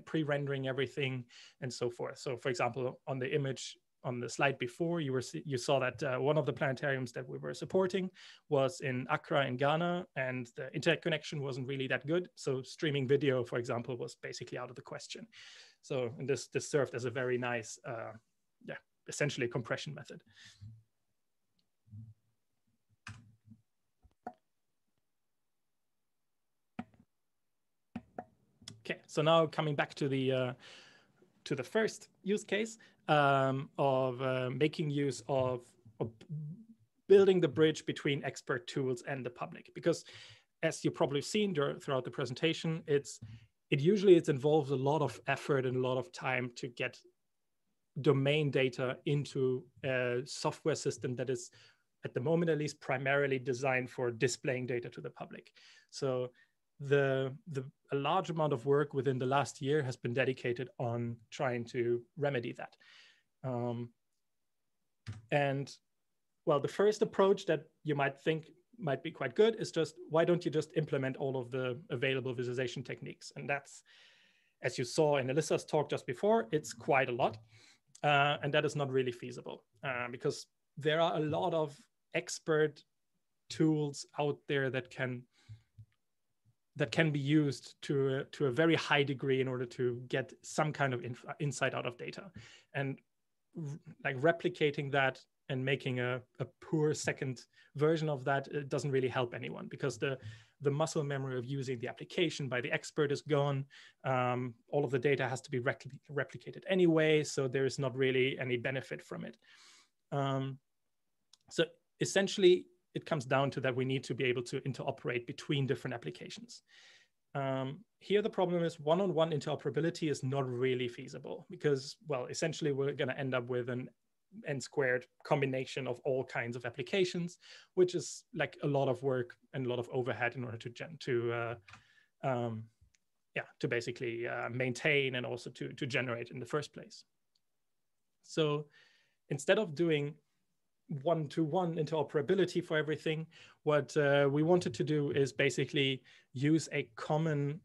pre-rendering everything and so forth. So for example, on the image on the slide before, you were you saw that uh, one of the planetariums that we were supporting was in Accra in Ghana, and the internet connection wasn't really that good. So streaming video, for example, was basically out of the question. So this this served as a very nice, uh, yeah, essentially compression method. Okay, so now coming back to the uh, to the first use case um, of uh, making use of, of, building the bridge between expert tools and the public, because as you probably seen throughout the presentation, it's it usually it involves a lot of effort and a lot of time to get domain data into a software system that is at the moment at least primarily designed for displaying data to the public. So the, the a large amount of work within the last year has been dedicated on trying to remedy that. Um, and well, the first approach that you might think might be quite good is just why don't you just implement all of the available visualization techniques? And that's, as you saw in Alyssa's talk just before, it's quite a lot. Uh, and that is not really feasible uh, because there are a lot of expert tools out there that can that can be used to, to a very high degree in order to get some kind of insight out of data. And like replicating that and making a, a poor second version of that it doesn't really help anyone because the the muscle memory of using the application by the expert is gone. Um, all of the data has to be repl replicated anyway, so there is not really any benefit from it. Um, so essentially, it comes down to that we need to be able to interoperate between different applications. Um, here, the problem is one-on-one -on -one interoperability is not really feasible because, well, essentially we're going to end up with an n squared combination of all kinds of applications, which is like a lot of work and a lot of overhead in order to gen to uh, um, yeah to basically uh, maintain and also to to generate in the first place. So instead of doing one-to-one interoperability for everything, what uh, we wanted to do is basically use a common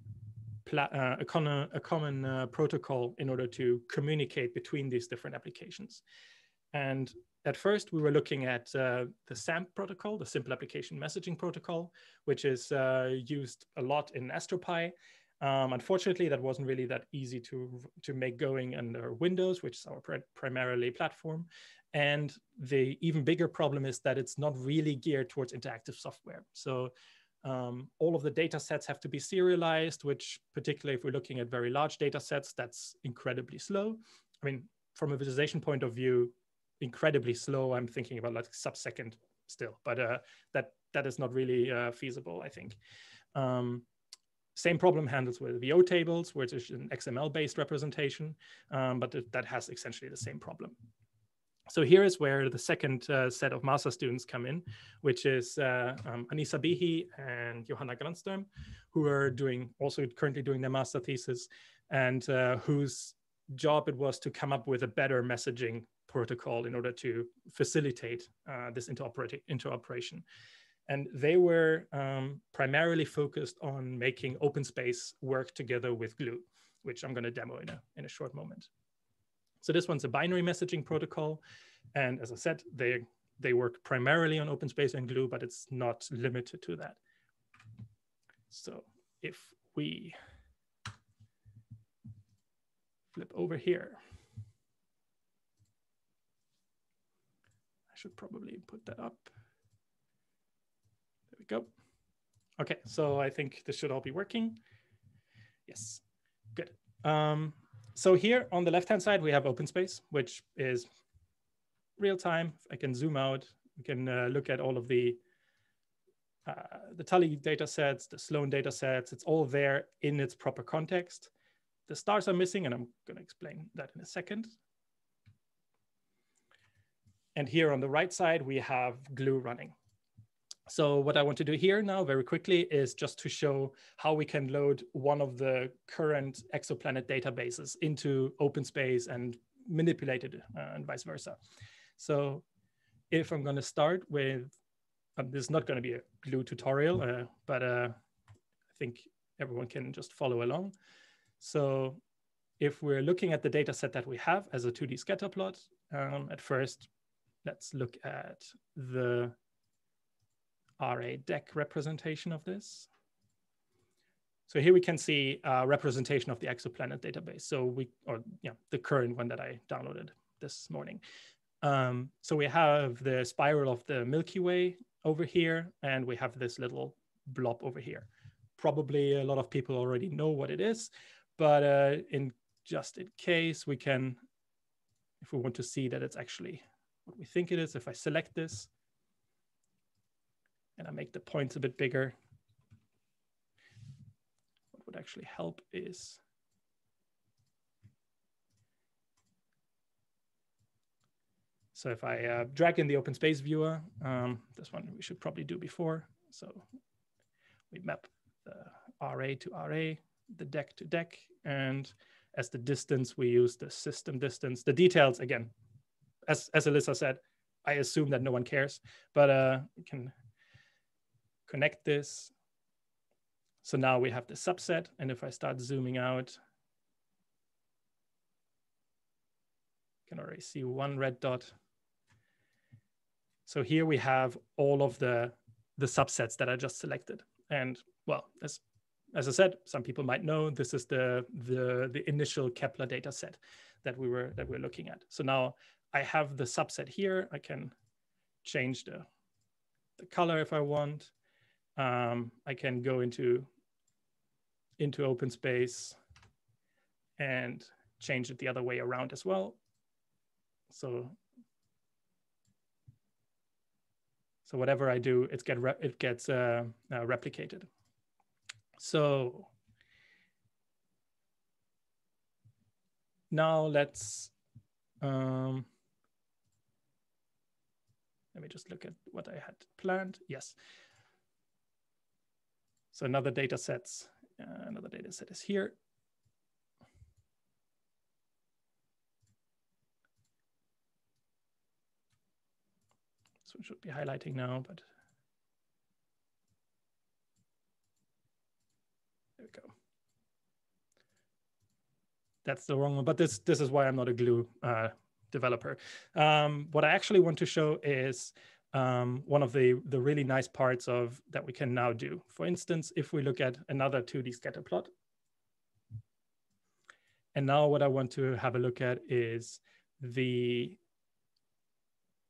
uh, a, common, a common uh, protocol in order to communicate between these different applications. And at first, we were looking at uh, the SAMP protocol, the Simple Application Messaging Protocol, which is uh, used a lot in AstroPy. Um, unfortunately, that wasn't really that easy to, to make going under Windows, which is our primarily platform. And the even bigger problem is that it's not really geared towards interactive software. So um, all of the data sets have to be serialized, which particularly if we're looking at very large data sets, that's incredibly slow. I mean, from a visualization point of view, incredibly slow. I'm thinking about like sub-second still, but uh, that that is not really uh, feasible, I think. Um, same problem handles with VO tables, which is an XML-based representation, um, but that has essentially the same problem. So here is where the second uh, set of master students come in, which is uh, um, Anissa Behe and Johanna Granström, who are doing also currently doing their master thesis, and uh, whose job it was to come up with a better messaging protocol in order to facilitate uh, this interoperation. And they were um, primarily focused on making OpenSpace work together with Glue, which I'm going to demo in a, in a short moment. So this one's a binary messaging protocol. And as I said, they, they work primarily on OpenSpace and Glue, but it's not limited to that. So if we flip over here, I should probably put that up. There we go. Okay, so I think this should all be working. Yes, good. Um, so here on the left-hand side, we have OpenSpace, which is real time. I can zoom out. We can uh, look at all of the uh, the Tully data sets, the Sloan data sets. It's all there in its proper context. The stars are missing, and I'm going to explain that in a second. And here on the right side, we have Glue running. So what I want to do here now very quickly is just to show how we can load one of the current exoplanet databases into OpenSpace and manipulate it uh, and vice versa. So if I'm going to start with, um, this is not going to be a glue tutorial, uh, but uh, I think everyone can just follow along. So if we're looking at the data set that we have as a 2D scatter plot, um, at first, let's look at the RA-DEC representation of this. So here we can see a representation of the exoplanet database. So we, or yeah, the current one that I downloaded this morning. Um, so we have the spiral of the Milky Way over here, and we have this little blob over here. Probably a lot of people already know what it is, but uh, in just in case, we can, if we want to see that it's actually what we think it is, if I select this, and I make the points a bit bigger, what would actually help is So if I uh, drag in the OpenSpace viewer, um, this one we should probably do before. So we map the RA to RA, the DEC to DEC, and as the distance, we use the system distance. The details, again, as, as Alyssa said, I assume that no one cares, but uh, we can connect this. So now we have the subset. And if I start zooming out, you can already see one red dot. So here we have all of the, the subsets that I just selected. And well, as, as I said, some people might know this is the, the, the initial Kepler data set that we were that we're looking at. So now I have the subset here. I can change the, the color if I want. Um, I can go into, into open space and change it the other way around as well. So, so whatever I do, it, get it gets uh, uh, replicated. So now let's, um, let me just look at what I had planned. Yes. So another data sets, uh, another data set is here. This one should be highlighting now, but there we go. That's the wrong one, but this, this is why I'm not a glue uh, developer. Um, what I actually want to show is um, one of the, the really nice parts of that we can now do. For instance, if we look at another 2D scatter plot, and now what I want to have a look at is the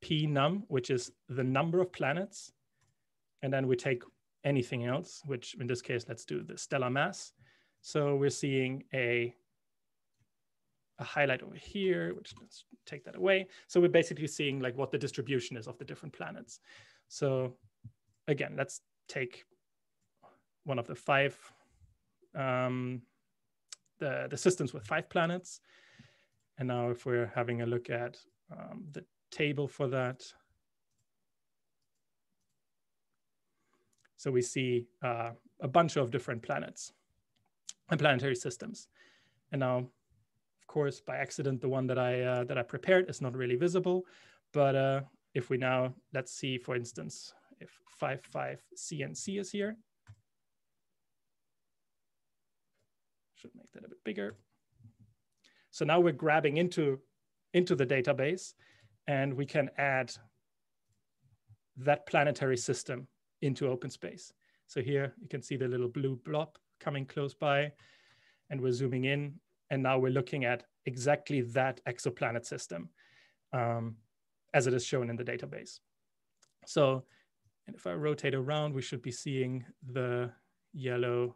pnum, which is the number of planets. And then we take anything else, which in this case, let's do the stellar mass. So we're seeing a, a highlight over here, which let's take that away. So we're basically seeing like what the distribution is of the different planets. So again, let's take one of the five, um, the, the systems with five planets. And now if we're having a look at um, the table for that. So we see uh, a bunch of different planets and planetary systems. And now, course, by accident, the one that I, uh, that I prepared is not really visible. But uh, if we now, let's see, for instance, if 55 CNC is here. Should make that a bit bigger. So now we're grabbing into, into the database and we can add that planetary system into OpenSpace. So here you can see the little blue blob coming close by and we're zooming in and now we're looking at exactly that exoplanet system um, as it is shown in the database. So and if I rotate around, we should be seeing the yellow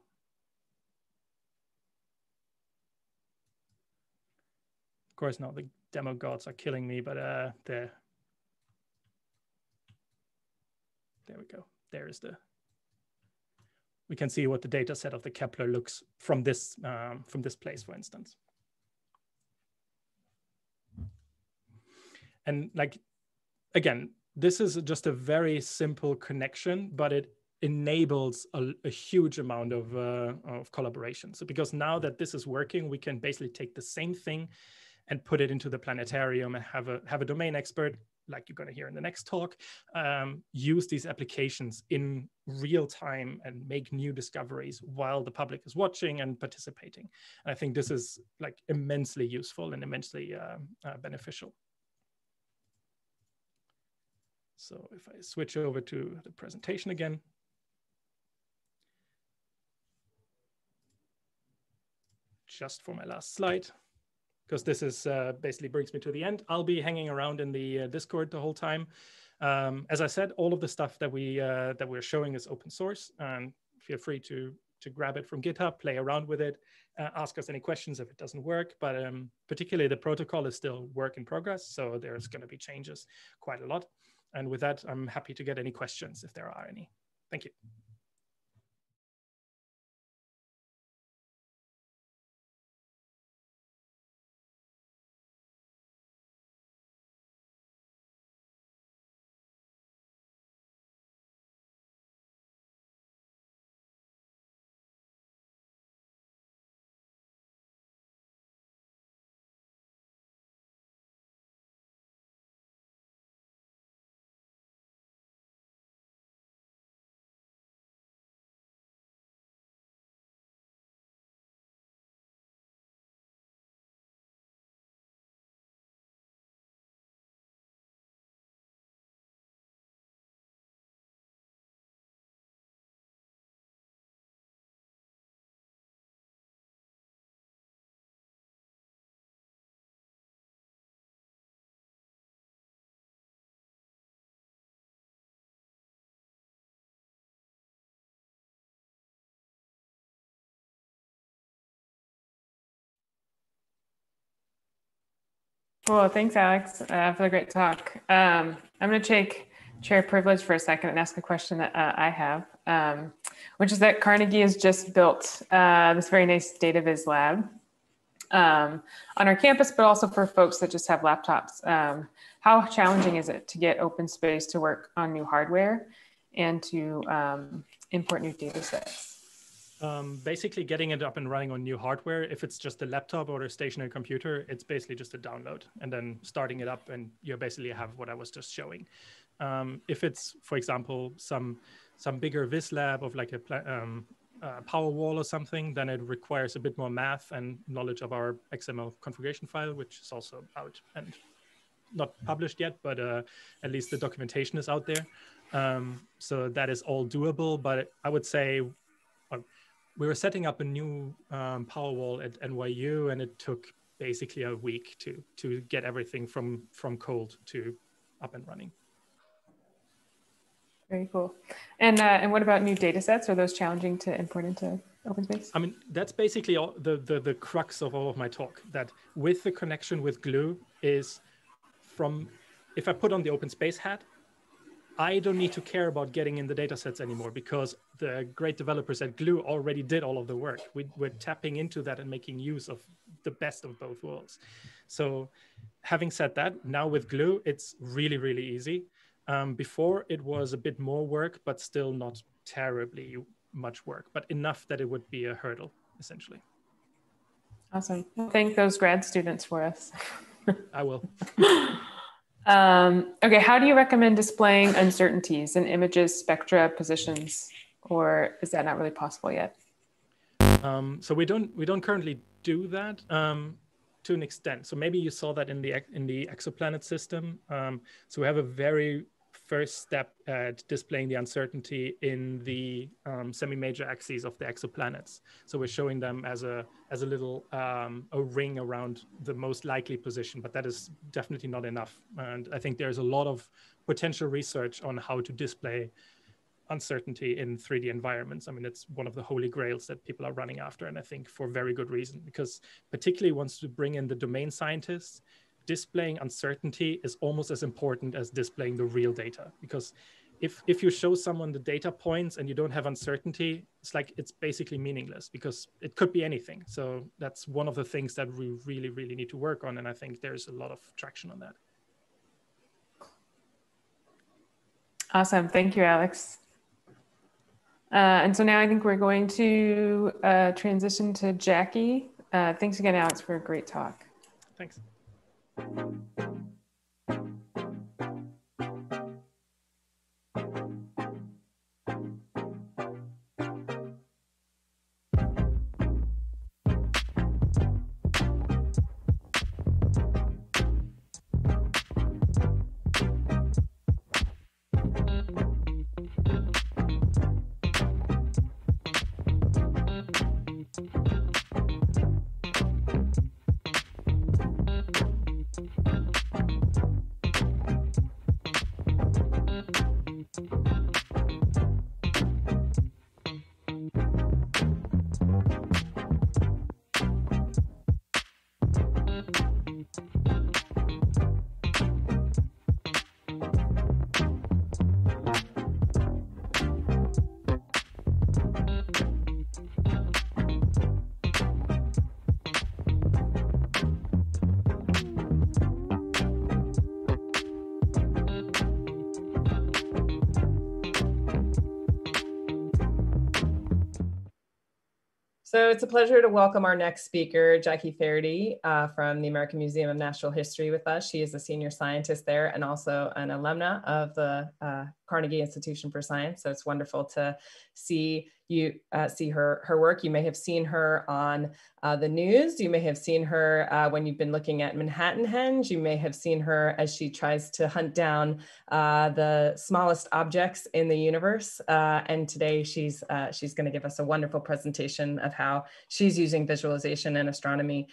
Of course, not, the demo gods are killing me, but uh, there, there we go. There is the, we can see what the data set of the Kepler looks from this, um, from this place, for instance. And like, again, this is just a very simple connection, but it enables a, a huge amount of, uh, of collaboration. So because now that this is working, we can basically take the same thing and put it into the planetarium and have a have a domain expert like you're going to hear in the next talk um, use these applications in real time and make new discoveries while the public is watching and participating and i think this is like immensely useful and immensely uh, uh, beneficial so if i switch over to the presentation again just for my last slide because this is uh, basically brings me to the end. I'll be hanging around in the uh, Discord the whole time. Um, as I said, all of the stuff that we uh, that we're showing is open source, and feel free to to grab it from GitHub, play around with it, uh, ask us any questions if it doesn't work. But um, particularly the protocol is still work in progress, so there's going to be changes quite a lot. And with that, I'm happy to get any questions if there are any. Thank you. Well, thanks, Alex, uh, for the great talk. Um, I'm going to take chair privilege for a second and ask a question that uh, I have, um, which is that Carnegie has just built uh, this very nice data viz lab um, on our campus, but also for folks that just have laptops. Um, how challenging is it to get open space to work on new hardware and to um, import new data sets? Um, basically getting it up and running on new hardware. If it's just a laptop or a stationary computer, it's basically just a download and then starting it up and you basically have what I was just showing. Um, if it's, for example, some some bigger Viz lab of like a um, Powerwall or something, then it requires a bit more math and knowledge of our XML configuration file, which is also out and not published yet, but uh, at least the documentation is out there. Um, so that is all doable. But I would say we were setting up a new um, Powerwall at NYU, and it took basically a week to to get everything from from cold to up and running. Very cool. And uh, and what about new data sets? Are those challenging to import into OpenSpace? I mean, that's basically all the, the, the crux of all of my talk, that with the connection with Glue is from, if I put on the OpenSpace hat, I don't need to care about getting in the data sets anymore because the great developers at Glue already did all of the work. We, we're tapping into that and making use of the best of both worlds. So having said that, now with Glue, it's really, really easy. Um, before it was a bit more work, but still not terribly much work, but enough that it would be a hurdle, essentially. Awesome. Thank those grad students for us. I will. um, okay, how do you recommend displaying uncertainties in images, spectra, positions, or is that not really possible yet? Um, so we don't we don't currently do that. Um, to an extent. So maybe you saw that in the in the exoplanet system. Um, so we have a very first step at displaying the uncertainty in the um, semi-major axes of the exoplanets. So we're showing them as a as a little um, a ring around the most likely position, but that is definitely not enough. And I think there's a lot of potential research on how to display uncertainty in 3D environments. I mean, it's one of the holy grails that people are running after, and I think for very good reason, because particularly once you bring in the domain scientists, displaying uncertainty is almost as important as displaying the real data. Because if if you show someone the data points and you don't have uncertainty it's like it's basically meaningless because it could be anything. So that's one of the things that we really really need to work on and i think there's a lot of traction on that. Awesome. Thank you alex. Uh, and so now i think we're going to uh, transition to jackie. Uh, thanks again alex for a great talk. Thanks Thank you. So it's a pleasure to welcome our next speaker, Jackie Faherty uh, from the American Museum of Natural History with us. She is a senior scientist there and also an alumna of the uh, Carnegie Institution for Science. So it's wonderful to see you uh, see her her work. You may have seen her on uh, the news. You may have seen her uh, when you've been looking at Manhattan Henge. You may have seen her as she tries to hunt down uh, the smallest objects in the universe. Uh, and today she's uh, she's going to give us a wonderful presentation of how she's using visualization and astronomy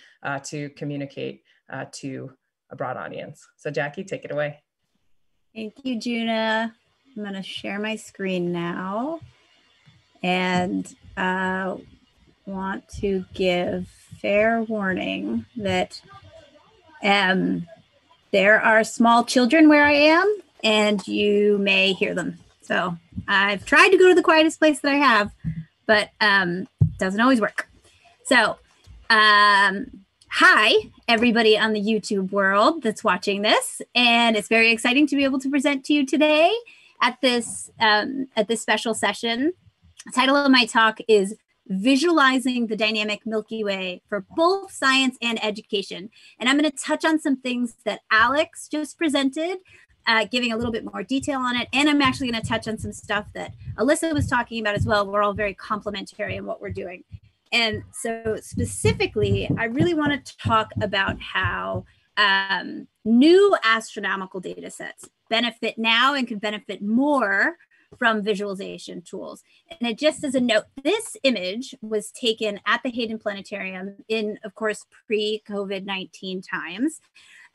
to communicate to a broad audience. So Jackie, take it away. Thank you, Juna. I'm going to share my screen now and uh, want to give fair warning that um, there are small children where I am, and you may hear them. So I've tried to go to the quietest place that I have, but um, doesn't always work. So, um, hi, everybody on the YouTube world that's watching this, and it's very exciting to be able to present to you today at this um, at this special session. The title of my talk is visualizing the dynamic Milky Way for both science and education. And I'm going to touch on some things that Alex just presented, uh, giving a little bit more detail on it. And I'm actually going to touch on some stuff that Alyssa was talking about as well. We're all very complementary in what we're doing. And so, specifically, I really want to talk about how um, new astronomical data sets benefit now and can benefit more from visualization tools. And it just as a note, this image was taken at the Hayden Planetarium in, of course, pre COVID 19 times.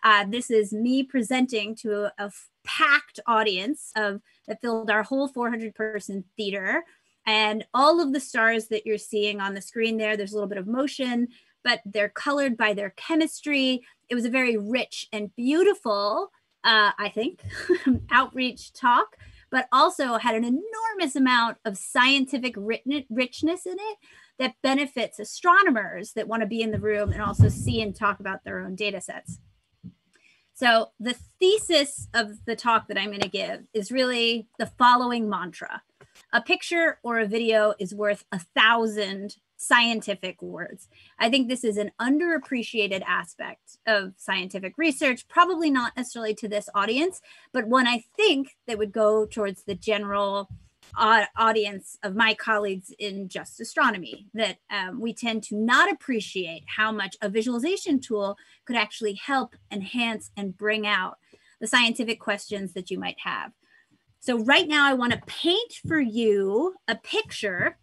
Uh, this is me presenting to a, a packed audience of that filled our whole 400 person theater. And all of the stars that you're seeing on the screen there, there's a little bit of motion, but they're colored by their chemistry. It was a very rich and beautiful, uh, I think, outreach talk but also had an enormous amount of scientific written richness in it that benefits astronomers that want to be in the room and also see and talk about their own data sets. So, the thesis of the talk that I'm going to give is really the following mantra a picture or a video is worth a thousand scientific words. I think this is an underappreciated aspect of scientific research, probably not necessarily to this audience, but one I think that would go towards the general audience of my colleagues in just astronomy that um, we tend to not appreciate how much a visualization tool could actually help enhance and bring out the scientific questions that you might have. So, right now, I want to paint for you a picture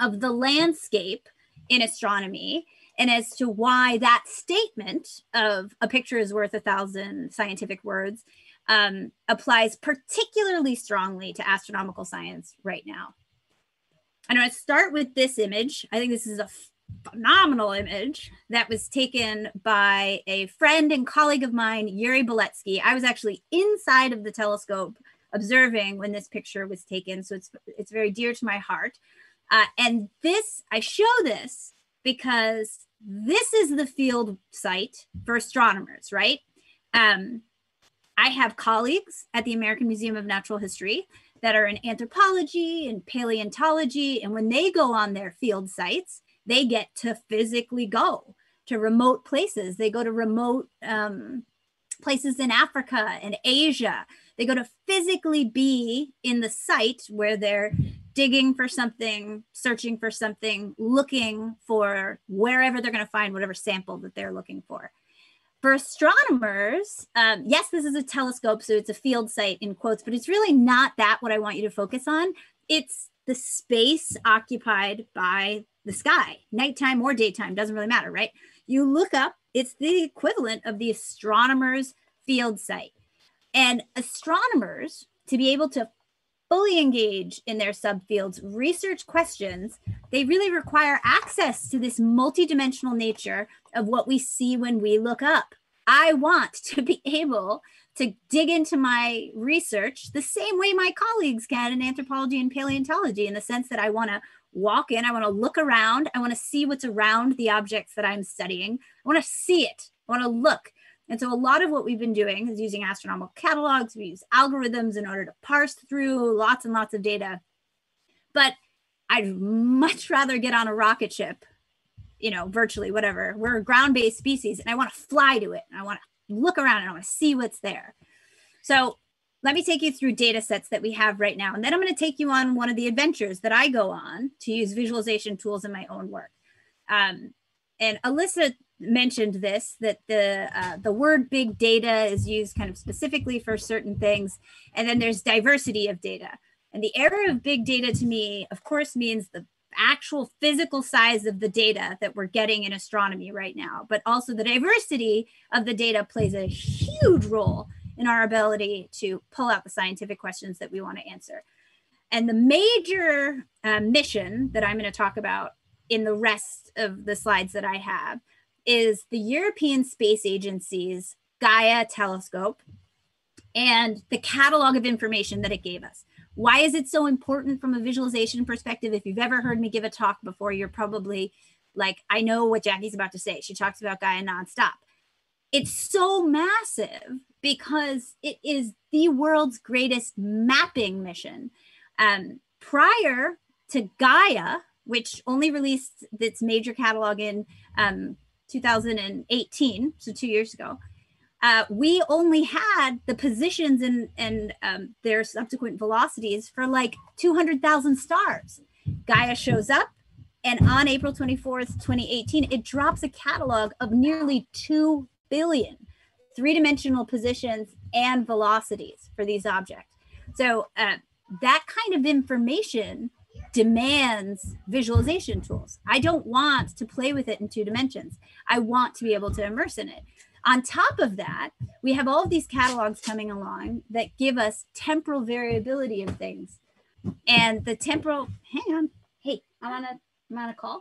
of the landscape in astronomy and as to why that statement of a picture is worth a thousand scientific words um, applies particularly strongly to astronomical science right now. And I'm going to start with this image. I think this is a phenomenal image that was taken by a friend and colleague of mine, Yuri Beletsky. I was actually inside of the telescope observing when this picture was taken, so it's it's very dear to my heart. Uh, and this, I show this because this is the field site for astronomers, right? Um, I have colleagues at the American Museum of Natural History that are in anthropology and paleontology. And when they go on their field sites, they get to physically go to remote places. They go to remote um, places in Africa and Asia. They go to physically be in the site where they're digging for something, searching for something, looking for wherever they're going to find whatever sample that they're looking for. For astronomers, um, yes, this is a telescope, so it's a field site in quotes, but it's really not that what I want you to focus on. It's the space occupied by the sky, nighttime or daytime, doesn't really matter, right? You look up, it's the equivalent of the astronomer's field site. And astronomers, to be able to fully engage in their subfields research questions, they really require access to this multidimensional nature of what we see when we look up. I want to be able to dig into my research the same way my colleagues can in anthropology and paleontology, in the sense that I want to walk in, I want to look around, I want to see what's around the objects that I'm studying, I want to see it, I want to look. And so a lot of what we've been doing is using astronomical catalogs. We use algorithms in order to parse through lots and lots of data. But I'd much rather get on a rocket ship, you know, virtually, whatever. We're a ground based species and I want to fly to it and I want to look around and I want to see what's there. So let me take you through data sets that we have right now. And then I'm going to take you on one of the adventures that I go on to use visualization tools in my own work. Um, and Alyssa mentioned this that the uh, the word big data is used kind of specifically for certain things and then there's diversity of data. And the era of big data to me of course means the actual physical size of the data that we're getting in astronomy right now but also the diversity of the data plays a huge role in our ability to pull out the scientific questions that we want to answer. And the major uh, mission that i'm going to talk about in the rest of the slides that i have is the European Space Agency's Gaia telescope and the catalog of information that it gave us. Why is it so important from a visualization perspective? If you've ever heard me give a talk before, you're probably like, I know what Jackie's about to say. She talks about Gaia nonstop. It's so massive because it is the world's greatest mapping mission. Um, prior to Gaia, which only released its major catalog in um, 2018, so two years ago, uh, we only had the positions and and um, their subsequent velocities for like 200,000 stars. Gaia shows up, and on April 24th, 2018, it drops a catalog of nearly 2 billion three dimensional positions and velocities for these objects. So uh, that kind of information demands visualization tools. I don't want to play with it in two dimensions. I want to be able to immerse in it. On top of that, we have all of these catalogs coming along that give us temporal variability of things. And the temporal, hang on. Hey, I'm on a I'm on a call.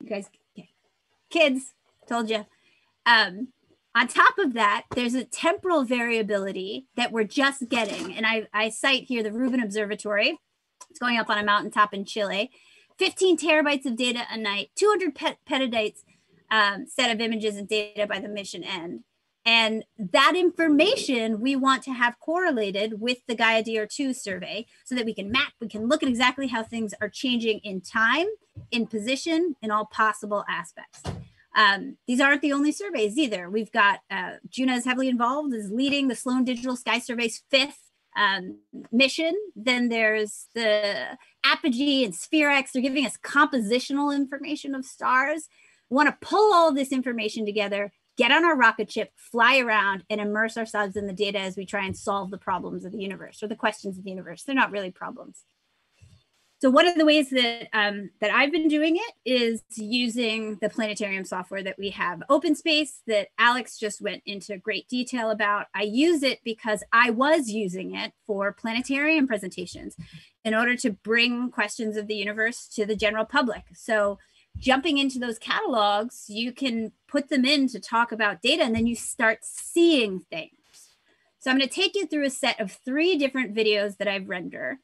You guys okay. kids, told you. Um, on top of that, there's a temporal variability that we're just getting. And I, I cite here the Rubin Observatory. It's going up on a mountaintop in Chile. 15 terabytes of data a night, 200 pet- petabytes um, set of images and data by the mission end. And that information we want to have correlated with the Gaia DR2 survey so that we can map, we can look at exactly how things are changing in time, in position, in all possible aspects. Um, these aren't the only surveys either. We've got uh, Juna is heavily involved, is leading the Sloan Digital Sky Survey's fifth um, mission. Then there's the Apogee and SphereX. They're giving us compositional information of stars. We want to pull all this information together, get on our rocket ship, fly around, and immerse ourselves in the data as we try and solve the problems of the universe or the questions of the universe. They're not really problems. So one of the ways that um, that I've been doing it is using the planetarium software that we have, OpenSpace, that Alex just went into great detail about. I use it because I was using it for planetarium presentations in order to bring questions of the universe to the general public. So jumping into those catalogs, you can put them in to talk about data and then you start seeing things. So I'm going to take you through a set of three different videos that I've rendered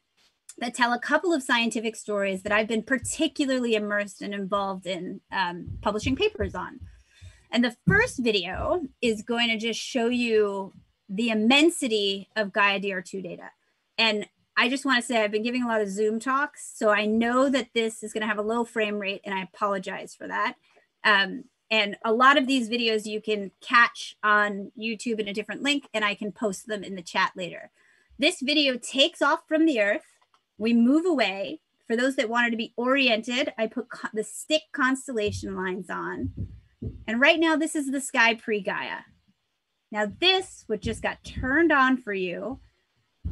that tell a couple of scientific stories that I've been particularly immersed and involved in um, publishing papers on. And the first video is going to just show you the immensity of Gaia DR2 data. And I just want to say I've been giving a lot of Zoom talks, so I know that this is going to have a low frame rate, and I apologize for that. Um, and a lot of these videos you can catch on YouTube in a different link, and I can post them in the chat later. This video takes off from the Earth we move away. For those that wanted to be oriented, I put co- the stick constellation lines on. And right now, this is the sky pre Gaia. Now, this, what just got turned on for you,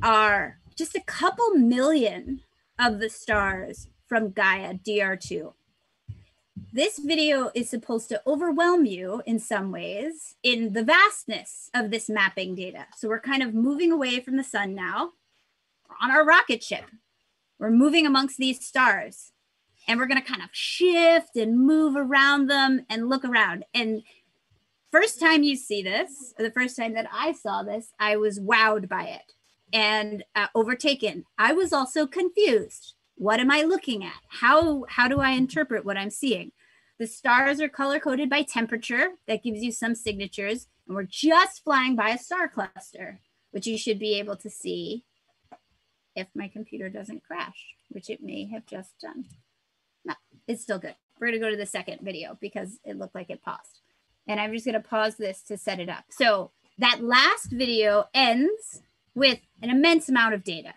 are just a couple million of the stars from Gaia DR2. This video is supposed to overwhelm you in some ways in the vastness of this mapping data. So we're kind of moving away from the sun now on our rocket ship. We're moving amongst these stars and we're going to kind of shift and move around them and look around. And first time you see this, or the first time that I saw this, I was wowed by it and uh, overtaken. I was also confused. What am I looking at? How how do I interpret what I'm seeing? The stars are color coded by temperature. That gives you some signatures. And we're just flying by a star cluster, which you should be able to see if my computer doesn't crash, which it may have just done. No, it's still good. We're gonna go to the second video because it looked like it paused. And I'm just gonna pause this to set it up. So that last video ends with an immense amount of data.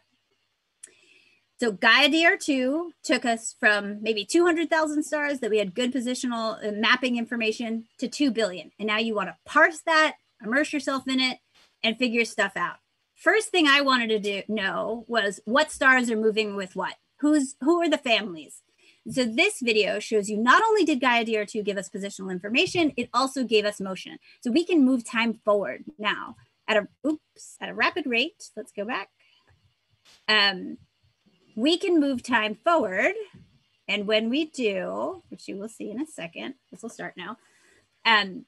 So Gaia DR2 took us from maybe 200,000 stars that we had good positional uh, mapping information to 2 billion. And now you want to parse that, immerse yourself in it, and figure stuff out first thing I wanted to do know was what stars are moving with what. Who's who are the families? So this video shows you not only did Gaia DR2 give us positional information, it also gave us motion. So we can move time forward now at a oops at a rapid rate. Let's go back. Um, we can move time forward, and when we do, which you will see in a second, this will start now. Um,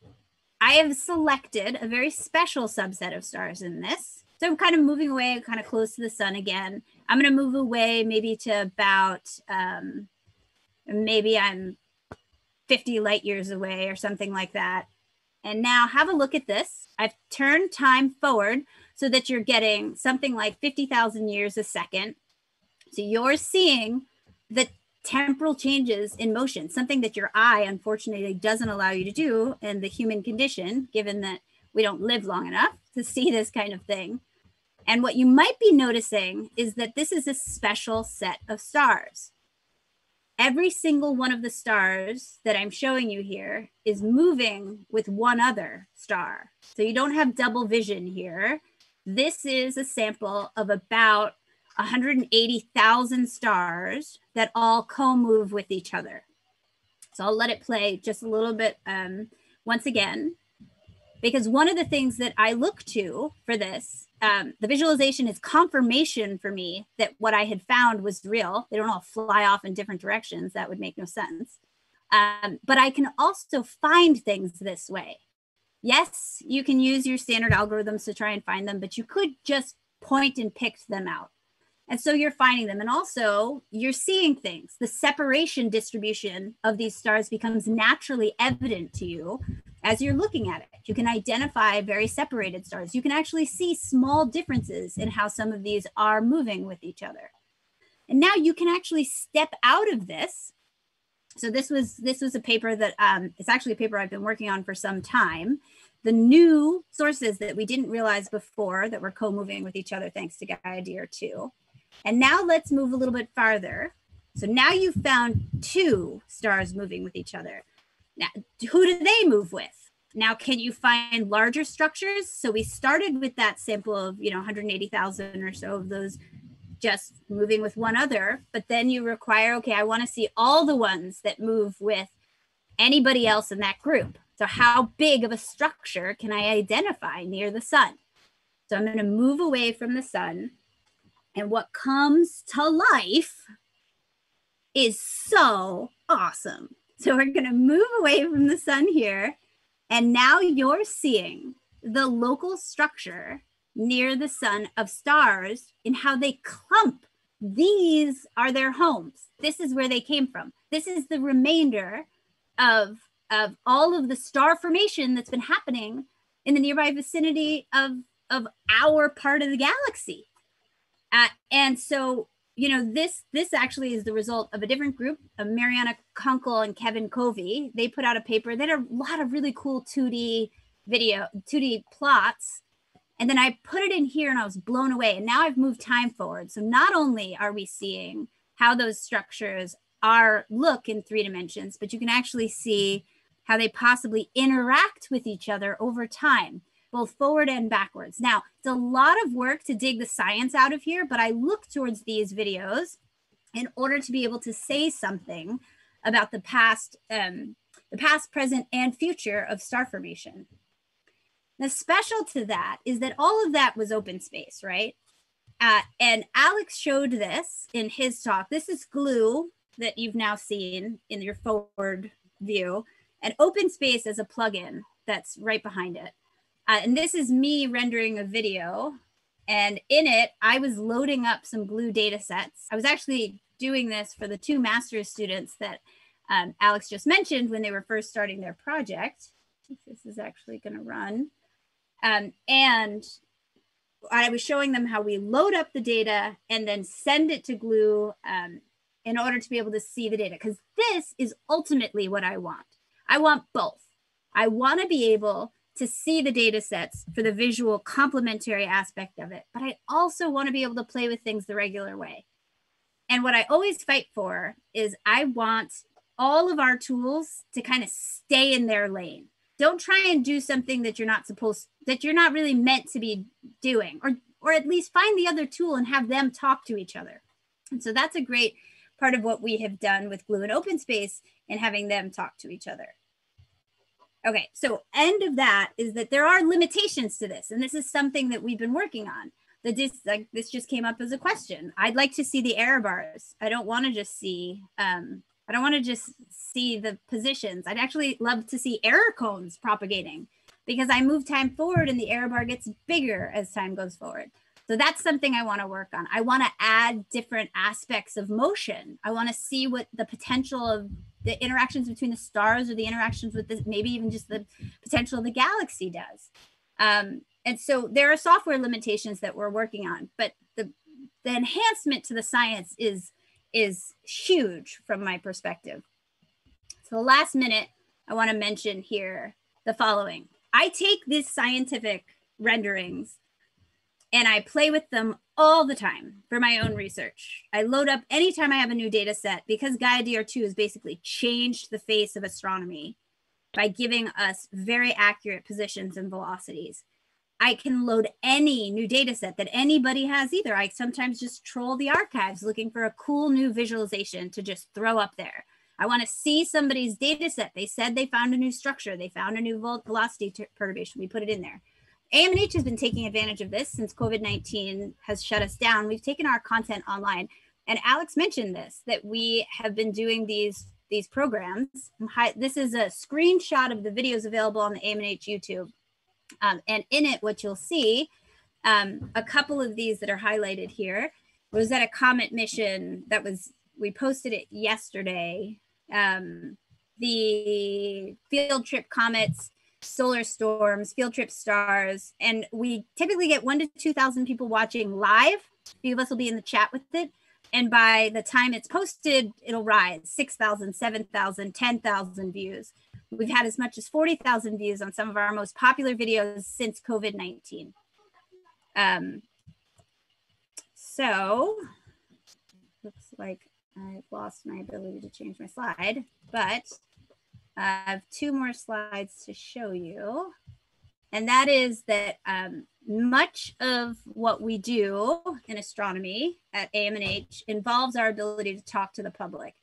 I have selected a very special subset of stars in this. So I'm kind of moving away, kind of close to the sun again. I'm going to move away maybe to about, um, maybe I'm 50 light years away or something like that. And now have a look at this. I've turned time forward so that you're getting something like 50,000 years a second. So you're seeing the temporal changes in motion, something that your eye unfortunately doesn't allow you to do in the human condition, given that we don't live long enough to see this kind of thing. And what you might be noticing is that this is a special set of stars every single one of the stars that I'm showing you here is moving with one other star. So you don't have double vision here. This is a sample of about 180,000 stars that all co-move with each other. So I'll let it play just a little bit um, once again, because one of the things that I look to for this um, the visualization is confirmation for me that what I had found was real. They don't all fly off in different directions. That would make no sense. Um, but I can also find things this way. Yes, you can use your standard algorithms to try and find them, but you could just point and pick them out. And so you're finding them. And also, you're seeing things. The separation distribution of these stars becomes naturally evident to you as you're looking at it. You can identify very separated stars. You can actually see small differences in how some of these are moving with each other. And now you can actually step out of this. So this was this was a paper that um, it's actually a paper I've been working on for some time. The new sources that we didn't realize before that were co-moving with each other thanks to Gaia DR2. And now let's move a little bit farther. So now you've found two stars moving with each other. Now, who do they move with? Now, can you find larger structures? So we started with that sample of, you know, 180,000 or so of those just moving with one other, but then you require, okay, I want to see all the ones that move with anybody else in that group. So how big of a structure can I identify near the sun? So I'm going to move away from the sun. And what comes to life is so awesome. So we're going to move away from the sun here. And now you're seeing the local structure near the sun of stars and how they clump. These are their homes. This is where they came from. This is the remainder of, of all of the star formation that's been happening in the nearby vicinity of, of our part of the galaxy. Uh, and so you know this this actually is the result of a different group of Marina Kounkel and kevin covey. They put out a paper. They had a lot of really cool 2d video 2d plots. And then i put it in here and i was blown away. And now i've moved time forward. So not only are we seeing how those structures are look in three dimensions but you can actually see how they possibly interact with each other over time both forward and backwards. Now, it's a lot of work to dig the science out of here, but I look towards these videos in order to be able to say something about the past, um, the past, present, and future of star formation. The special to that is that all of that was open space, right? Uh, and Alex showed this in his talk. This is glue that you've now seen in your forward view, and open space as a plugin that's right behind it. Uh, and this is me rendering a video. And in it, I was loading up some glue data sets. I was actually doing this for the two master's students that um, Alex just mentioned when they were first starting their project. This is actually going to run. Um, and I was showing them how we load up the data and then send it to Glue um, in order to be able to see the data. Because this is ultimately what I want. I want both. I want to be able to see the data sets for the visual complementary aspect of it, but I also want to be able to play with things the regular way. And what I always fight for is I want all of our tools to kind of stay in their lane. Don't try and do something that you're not supposed that you're not really meant to be doing or or at least find the other tool and have them talk to each other. And so that's a great part of what we have done with Glue and Open Space and having them talk to each other. Okay, so end of that is that there are limitations to this, and this is something that we've been working on. The dis like this just came up as a question. I'd like to see the error bars. I don't want to just see. Um, I don't want to just see the positions. I'd actually love to see error cones propagating. because I move time forward and the error bar gets bigger as time goes forward. So that's something I want to work on. I want to add different aspects of motion. I want to see what the potential of the interactions between the stars or the interactions with the, maybe even just the potential of the galaxy does. Um, and so there are software limitations that we're working on, but the, the enhancement to the science is, is huge from my perspective. So the last minute, I want to mention here the following. I take these scientific renderings and I play with them all the time for my own research. I load up anytime I have a new data set because Gaia DR2 has basically changed the face of astronomy by giving us very accurate positions and velocities. I can load any new data set that anybody has either. I sometimes just troll the archives looking for a cool new visualization to just throw up there. I want to see somebody's data set. They said they found a new structure, they found a new velocity perturbation. We put it in there. AMNH has been taking advantage of this since COVID 19 has shut us down. We've taken our content online. And Alex mentioned this that we have been doing these these programs. This is a screenshot of the videos available on the AMNH YouTube. Um, and in it, what you'll see, um, a couple of these that are highlighted here was that a comet mission that was, we posted it yesterday. Um, the field trip comets solar storms, field trip stars, and we typically get one to 2,000 people watching live. A few of us will be in the chat with it. And by the time it's posted, it'll rise 6,000, 7,000, 10,000 views. We've had as much as 40,000 views on some of our most popular videos since COVID 19. Um, so, looks like I've lost my ability to change my slide, but I have two more slides to show you. And that is that um, much of what we do in astronomy at AMNH involves our ability to talk to the public.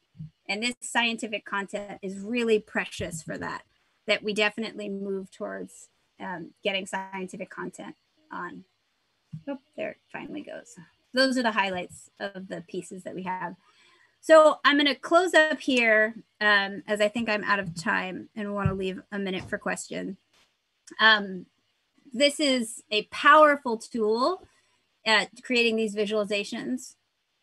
And this scientific content is really precious for that, that we definitely move towards um, getting scientific content on. Oh, there it finally goes. Those are the highlights of the pieces that we have. So I'm going to close up here um, as I think I'm out of time and want to leave a minute for question. Um, this is a powerful tool at creating these visualizations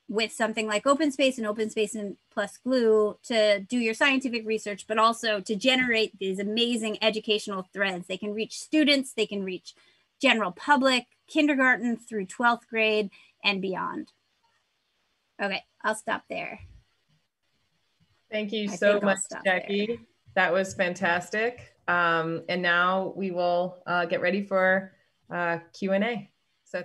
with something like OpenSpace and OpenSpace and plus Glue to do your scientific research, but also to generate these amazing educational threads. They can reach students, they can reach general public, kindergarten through 12th grade and beyond. Okay, I'll stop there. Thank you I so much, Jackie. There. That was fantastic. Um, and now we will uh, get ready for uh, Q&A. So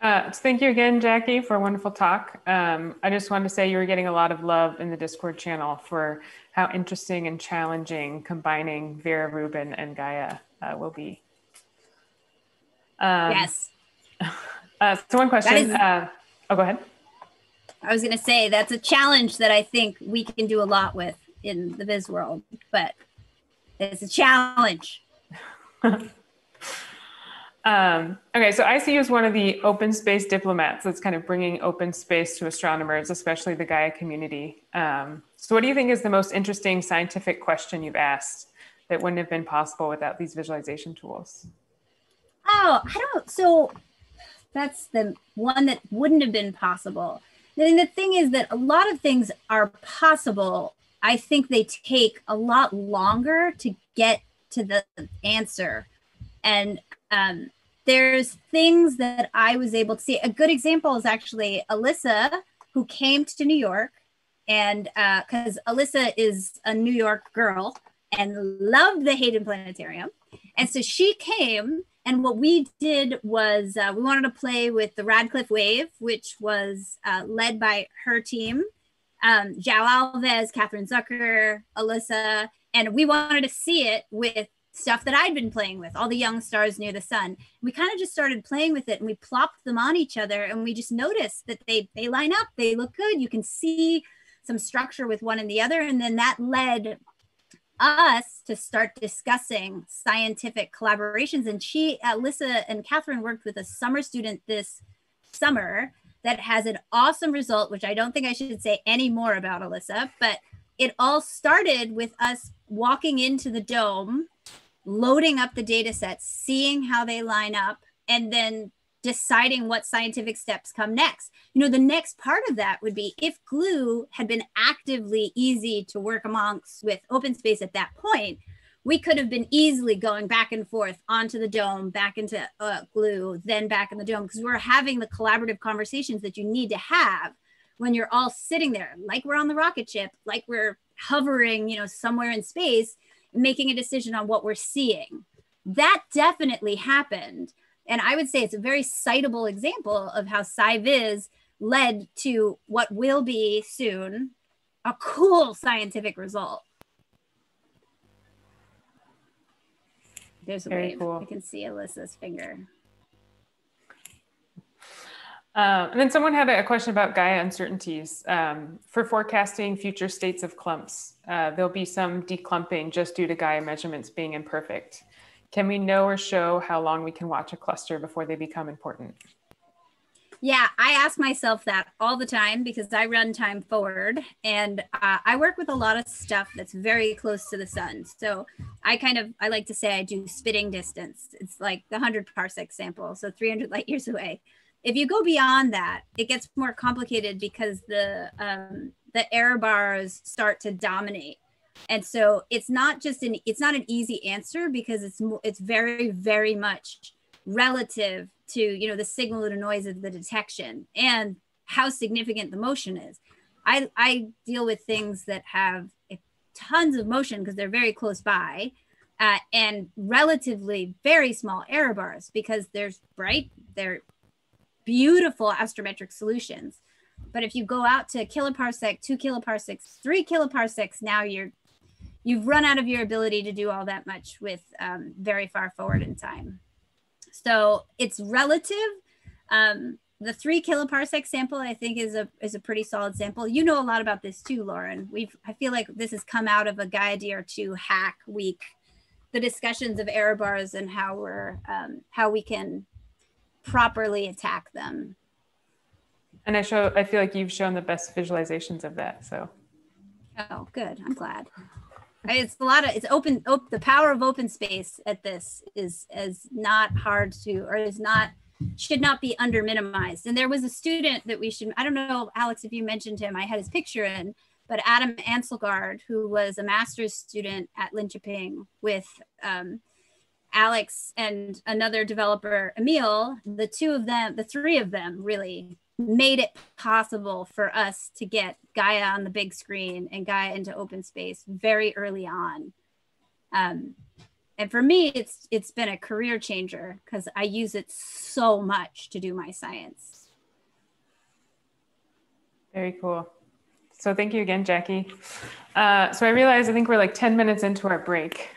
Uh, thank you again, Jackie, for a wonderful talk. Um, I just wanted to say you were getting a lot of love in the Discord channel for how interesting and challenging combining Vera Rubin and Gaia uh, will be. Um, yes. Uh, so one question. Is, uh, oh, go ahead. I was going to say that's a challenge that I think we can do a lot with in the Viz world, but it's a challenge. Um, okay, so ICU is one of the open space diplomats that's kind of bringing open space to astronomers, especially the Gaia community. Um, so, what do you think is the most interesting scientific question you've asked that wouldn't have been possible without these visualization tools? Oh, I don't. So, that's the one that wouldn't have been possible. And the thing is that a lot of things are possible. I think they take a lot longer to get to the answer. And um, there's things that I was able to see. A good example is actually Alyssa, who came to New York, and because uh, Alyssa is a New York girl and loved the Hayden Planetarium, and so she came. And what we did was uh, we wanted to play with the Radcliffe Wave, which was uh, led by her team, um, João Alves, Catherine Zucker, Alyssa, and we wanted to see it with stuff that I'd been playing with, all the young stars near the sun. We kind of just started playing with it and we plopped them on each other and we just noticed that they they line up, they look good. You can see some structure with one and the other. And then that led us to start discussing scientific collaborations. And she, uh, Alyssa and Catherine worked with a summer student this summer that has an awesome result, which I don't think I should say any more about Alyssa, but it all started with us walking into the dome loading up the data sets, seeing how they line up, and then deciding what scientific steps come next. You know, the next part of that would be if glue had been actively easy to work amongst with open space at that point, we could have been easily going back and forth onto the dome, back into uh, glue, then back in the dome, because we're having the collaborative conversations that you need to have when you're all sitting there, like we're on the rocket ship, like we're hovering, you know, somewhere in space making a decision on what we're seeing. That definitely happened. And I would say it's a very citable example of how SciViz led to what will be soon a cool scientific result. There's a Very wave. Cool. I can see Alyssa's finger. Um, and then someone had a question about Gaia uncertainties. Um, for forecasting future states of clumps, uh, there'll be some declumping just due to Gaia measurements being imperfect. Can we know or show how long we can watch a cluster before they become important? Yeah, I ask myself that all the time because I run time forward and uh, I work with a lot of stuff that's very close to the sun. So I kind of, I like to say I do spitting distance. It's like the 100 parsec sample, so 300 light years away if you go beyond that, it gets more complicated because the um, the error bars start to dominate, and so it's not just an it's not an easy answer because it's it's very very much relative to you know the signal to noise of the detection and how significant the motion is. I I deal with things that have tons of motion because they're very close by. Uh, and relatively very small error bars because they're bright, they're beautiful astrometric solutions. But if you go out to kiloparsec, two kiloparsecs, three kiloparsecs, now you're you've run out of your ability to do all that much with um, very far forward in time. So it's relative. Um, the three kiloparsec sample, I think, is a is a pretty solid sample. You know a lot about this too, Lauren. We've I feel like this has come out of a Gaia DR2 hack week, the discussions of error bars and how we're um, how we can properly attack them. And I show, I feel like you've shown the best visualizations of that. So. Oh, good. I'm glad. It's a lot of, it's open, op, the power of open space at this is, is not hard to, or is not, should not be under minimized. And there was a student that we should, I don't know, Alex, if you mentioned him, I had his picture in, but Adam Alsegård, who was a master's student at Linköping with um, Alex and another developer, Emil, the two of them, the three of them really made it possible for us to get Gaia on the big screen and Gaia into open space very early on. Um, and for me, it's it's been a career changer because I use it so much to do my science. Very cool. So thank you again, Jackie. Uh, so I realize I think we're like 10 minutes into our break.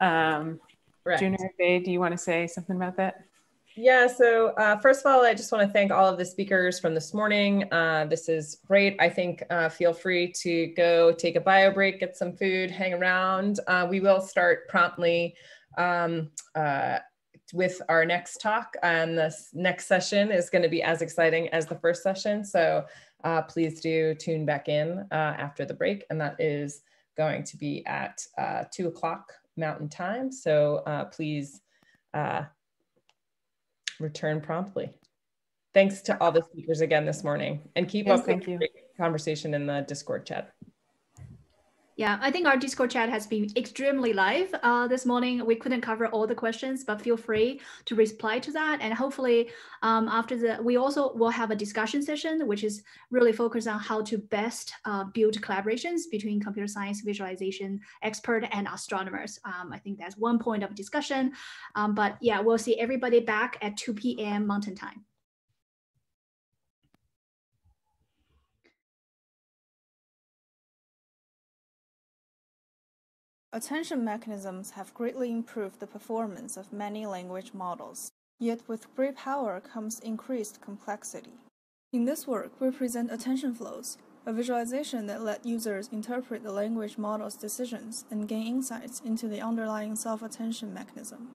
Um, Correct. Junior Bay, do you want to say something about that? Yeah, so uh, first of all, I just want to thank all of the speakers from this morning. Uh, this is great. I think uh, feel free to go take a bio break, get some food, hang around. Uh, we will start promptly um, uh, with our next talk, and this next session is going to be as exciting as the first session. So uh, please do tune back in after the break, and that is going to be at two o'clock Mountain Time. So uh, please uh, return promptly. Thanks to all the speakers again this morning and keep yes, up the conversation in the Discord chat. Yeah, I think our Discord chat has been extremely live uh, this morning. We couldn't cover all the questions, but feel free to reply to that. And hopefully, um, after the, we also will have a discussion session, which is really focused on how to best uh, build collaborations between computer science visualization expert and astronomers. Um, I think that's one point of discussion. Um, but yeah, we'll see everybody back at 2 p.m. Mountain Time. Attention mechanisms have greatly improved the performance of many language models, yet with great power comes increased complexity. In this work, we present attention flows, a visualization that let users interpret the language model's decisions and gain insights into the underlying self-attention mechanism.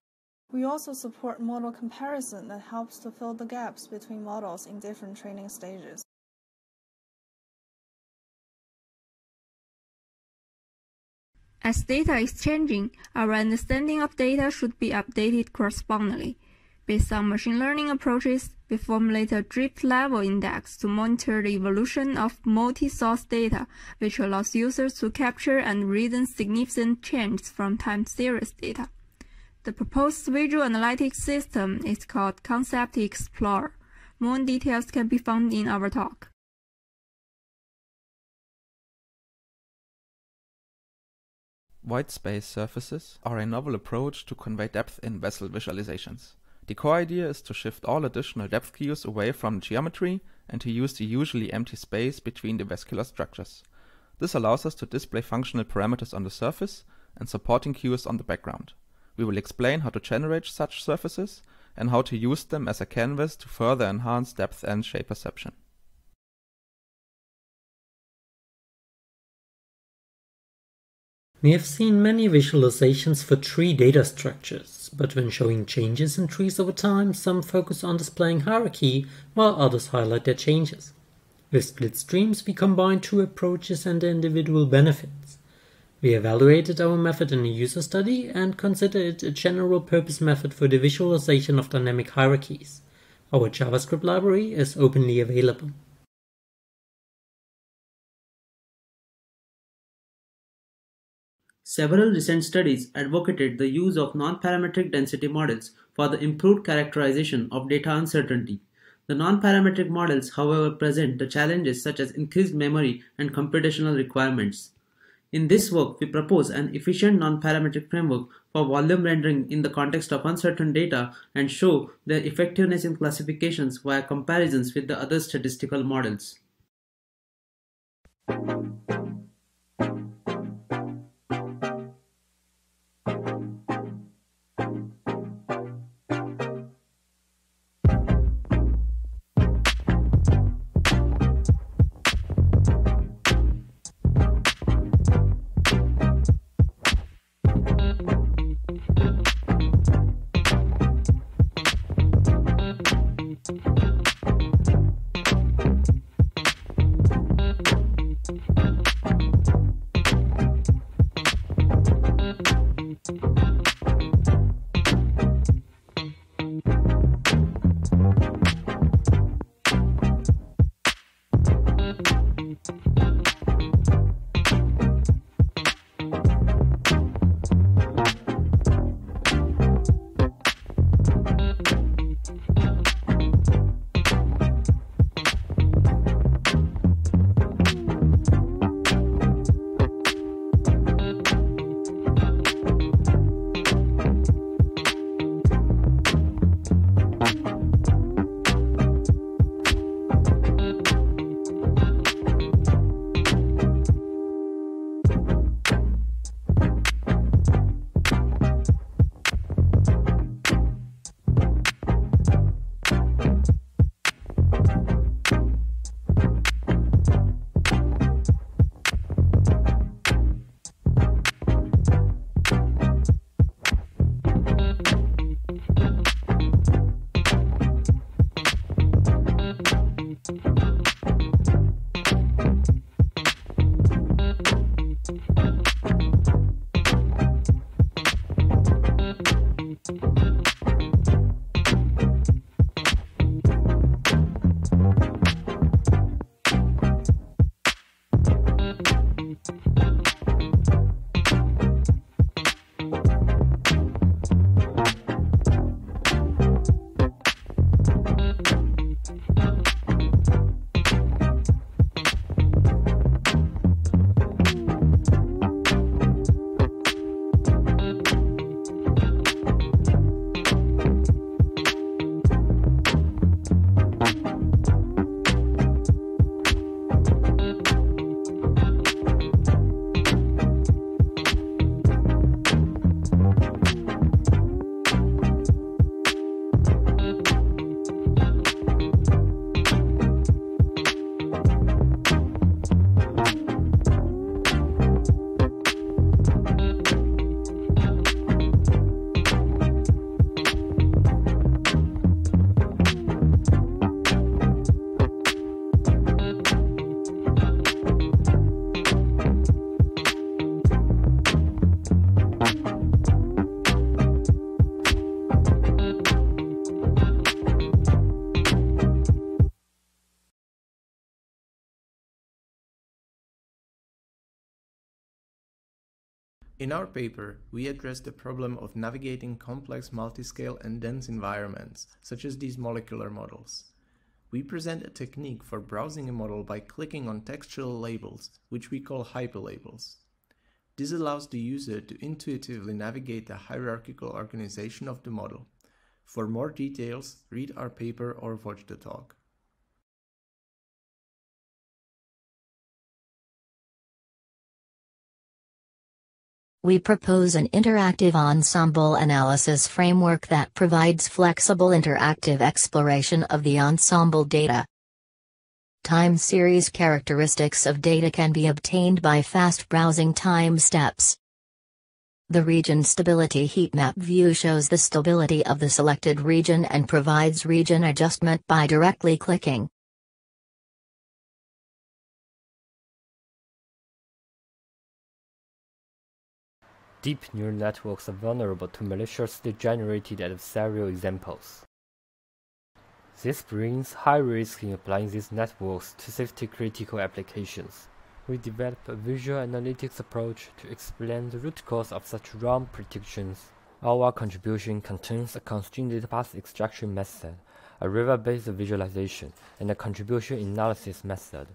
We also support model comparison that helps to fill the gaps between models in different training stages. As data is changing, our understanding of data should be updated correspondingly. Based on machine learning approaches, we formulate a drift level index to monitor the evolution of multi-source data, which allows users to capture and reason significant changes from time series data. The proposed visual analytics system is called Concept Explorer. More details can be found in our talk. White space surfaces are a novel approach to convey depth in vessel visualizations. The core idea is to shift all additional depth cues away from geometry and to use the usually empty space between the vascular structures. This allows us to display functional parameters on the surface and supporting cues on the background. We will explain how to generate such surfaces and how to use them as a canvas to further enhance depth and shape perception. We have seen many visualizations for tree data structures, but when showing changes in trees over time, some focus on displaying hierarchy, while others highlight their changes. With split streams, we combine two approaches and their individual benefits. We evaluated our method in a user study and consider it a general purpose method for the visualization of dynamic hierarchies. Our JavaScript library is openly available. Several recent studies advocated the use of non-parametric density models for the improved characterization of data uncertainty. The non-parametric models, however, present the challenges such as increased memory and computational requirements. In this work, we propose an efficient non-parametric framework for volume rendering in the context of uncertain data and show their effectiveness in classifications via comparisons with the other statistical models. In our paper, we address the problem of navigating complex multiscale and dense environments, such as these molecular models. We present a technique for browsing a model by clicking on textual labels, which we call hyperlabels. This allows the user to intuitively navigate the hierarchical organization of the model. For more details, read our paper or watch the talk. We propose an interactive ensemble analysis framework that provides flexible interactive exploration of the ensemble data. Time series characteristics of data can be obtained by fast browsing time steps. The region stability heat map view shows the stability of the selected region and provides region adjustment by directly clicking. Deep neural networks are vulnerable to maliciously generated adversarial examples. This brings high risk in applying these networks to safety-critical applications. We develop a visual analytics approach to explain the root cause of such wrong predictions. Our contribution contains a constrained path extraction method, a river-based visualization, and a contribution analysis method.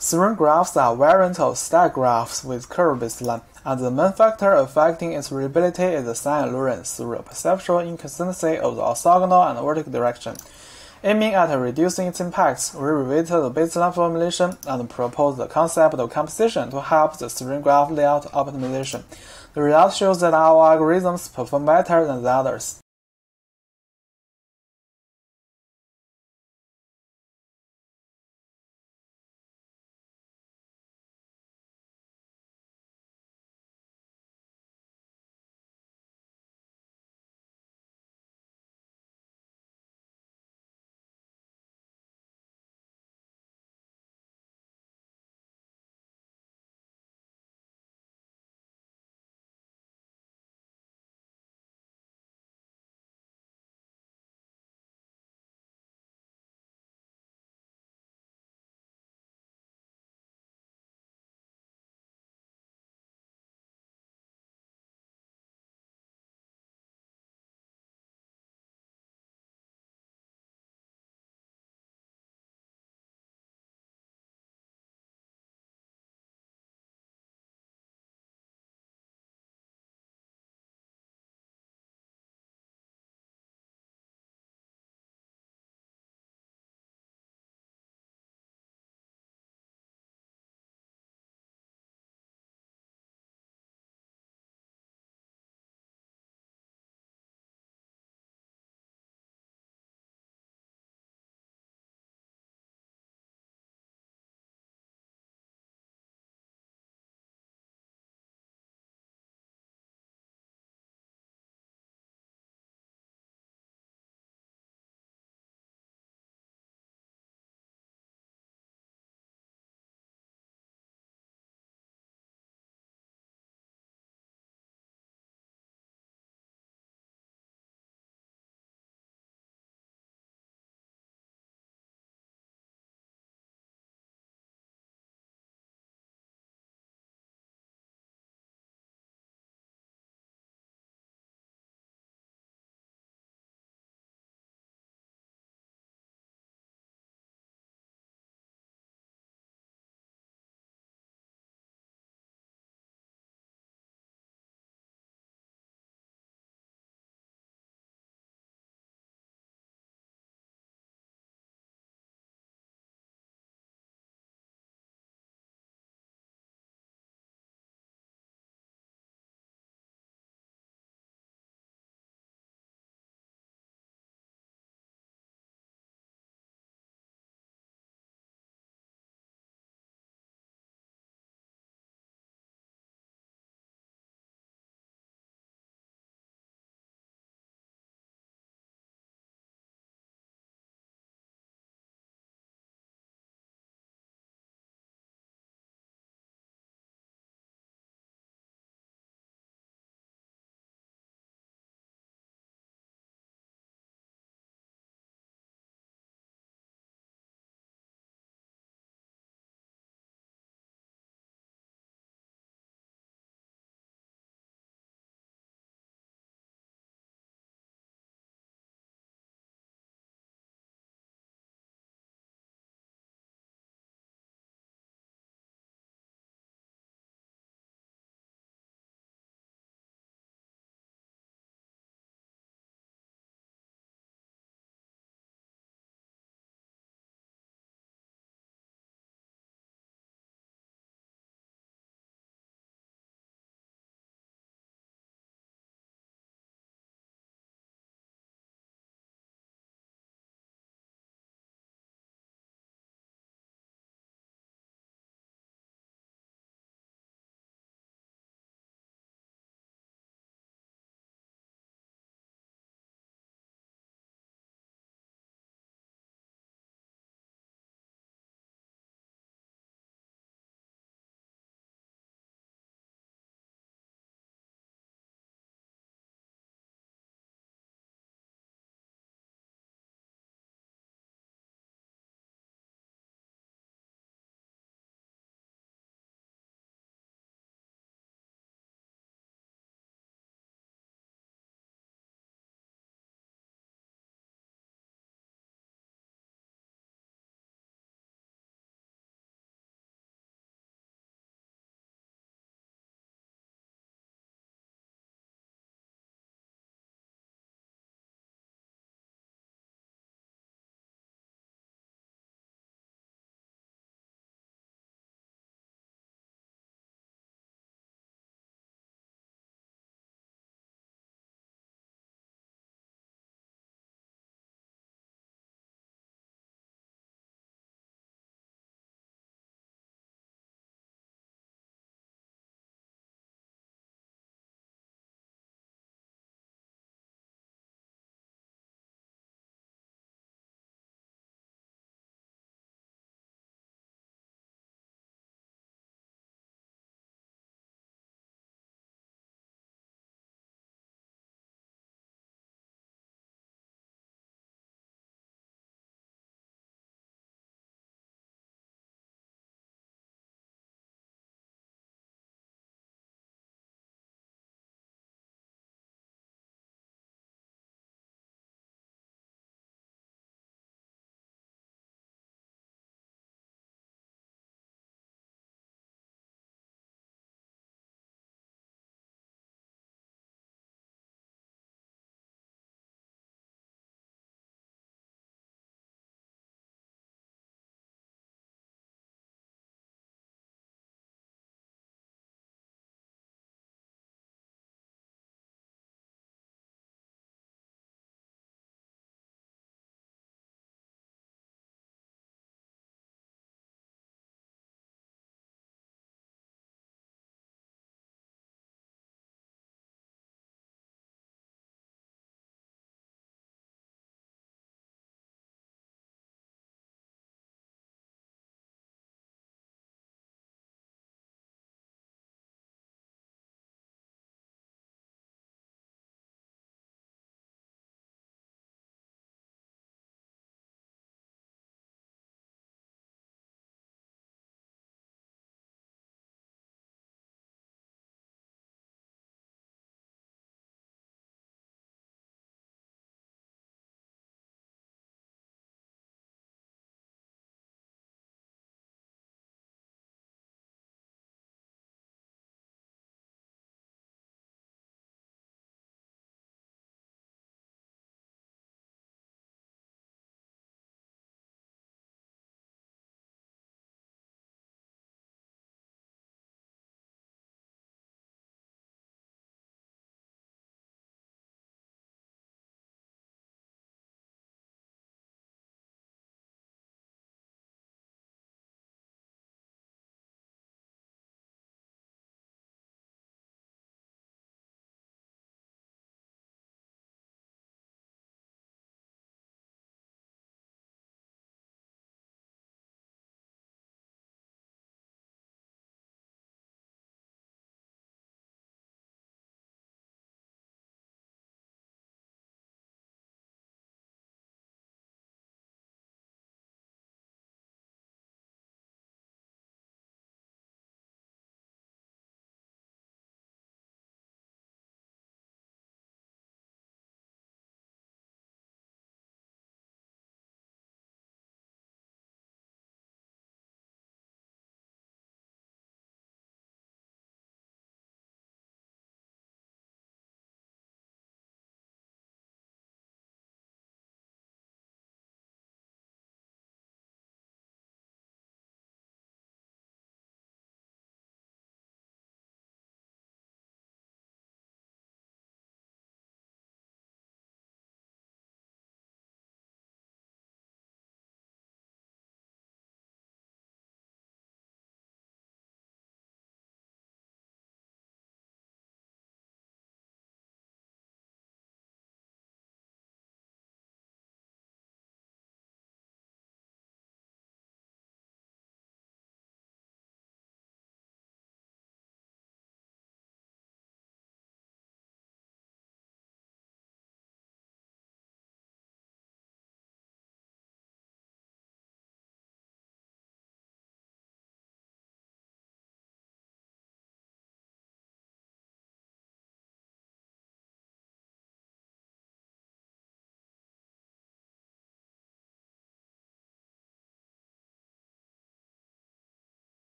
Serine graphs are variant of stack graphs with curve line, and the main factor affecting its readability is the sign allurance through a perceptual inconsistency of the orthogonal and vertical direction. Aiming at reducing its impacts, we revisited the baseline formulation and proposed the concept of composition to help the serine graph layout optimization. The result shows that our algorithms perform better than the others.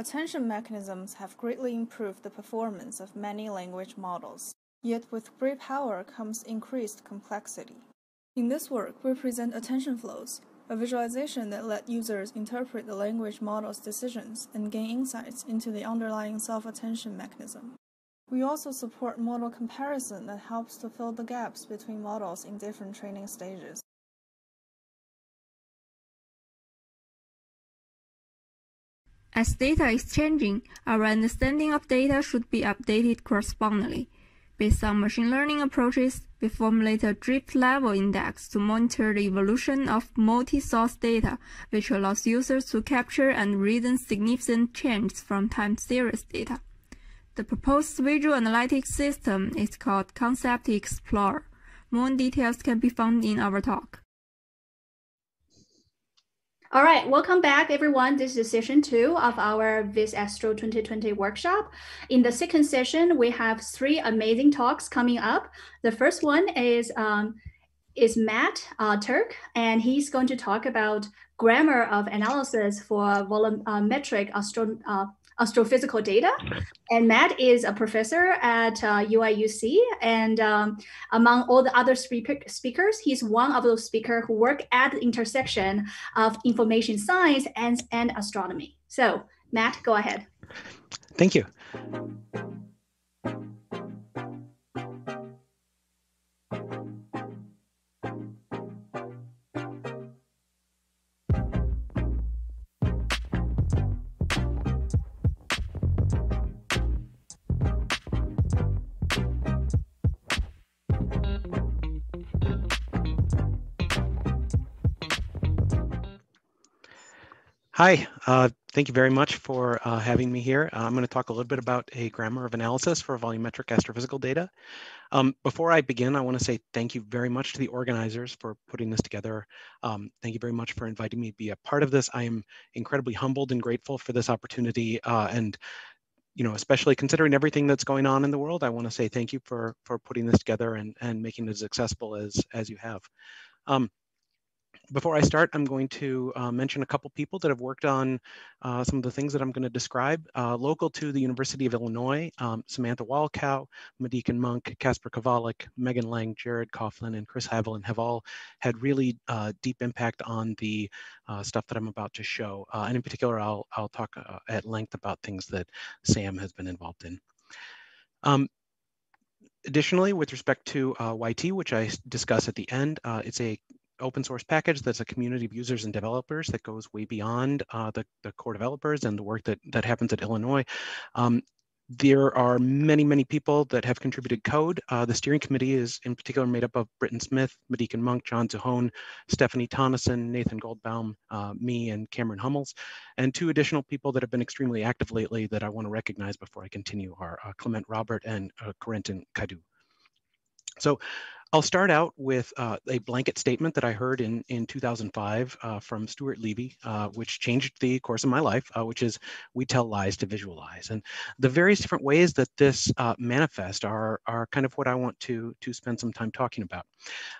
Attention mechanisms have greatly improved the performance of many language models. Yet with great power comes increased complexity. In this work, we present attention flows, a visualization that let users interpret the language model's decisions and gain insights into the underlying self-attention mechanism. We also support model comparison that helps to fill the gaps between models in different training stages. As data is changing, our understanding of data should be updated correspondingly. Based on machine learning approaches, we formulate a drift level index to monitor the evolution of multi-source data, which allows users to capture and reason significant changes from time series data. The proposed visual analytics system is called Concept Explorer. More details can be found in our talk. All right, welcome back, everyone. This is session two of our Viz Astro 2020 workshop. In the second session, we have three amazing talks coming up. The first one is um, is Matt uh, Turk, and he's going to talk about grammar of analysis for volumetric astro uh, astrophysical data. And Matt is a professor at uh, UIUC. And um, among all the other speaker, speakers, he's one of those speakers who work at the intersection of information science and, and astronomy. So Matt, go ahead. Thank you. Hi, uh, thank you very much for uh, having me here. I'm going to talk a little bit about a grammar of analysis for volumetric astrophysical data. Um, before I begin, I want to say thank you very much to the organizers for putting this together. Um, thank you very much for inviting me to be a part of this. I am incredibly humbled and grateful for this opportunity uh, and you know, especially considering everything that's going on in the world, I want to say thank you for for putting this together and, and making it as accessible as as you have. Um, before I start, I'm going to uh, mention a couple people that have worked on uh, some of the things that I'm going to describe. Uh, local to the University of Illinois, um, Samantha Walkow, Madicken Munk, Kacper Kowalik, Megan Lang, Jared Coughlin, and Chris Havlin have all had really uh, deep impact on the uh, stuff that I'm about to show. Uh, and in particular, I'll, I'll talk at length about things that Sam has been involved in. Um, Additionally, with respect to uh, YT, which I discuss at the end, uh, it's a open source package that's a community of users and developers that goes way beyond uh, the, the core developers and the work that, that happens at Illinois. Um, there are many, many people that have contributed code. Uh, the steering committee is in particular made up of Britton Smith, Madicken Munk, John Zuhone, Stephanie Tonnesen, Nathan Goldbaum, uh, me, and Cameron Hummels, and two additional people that have been extremely active lately that I want to recognize before I continue are uh, Clement Robert and uh, Corentin Cadiou. So I'll start out with uh, a blanket statement that I heard in, in 2005 uh, from Stuart Levy, uh, which changed the course of my life, uh, which is we tell lies to visualize. And the various different ways that this uh, manifest are, are kind of what I want to, to spend some time talking about.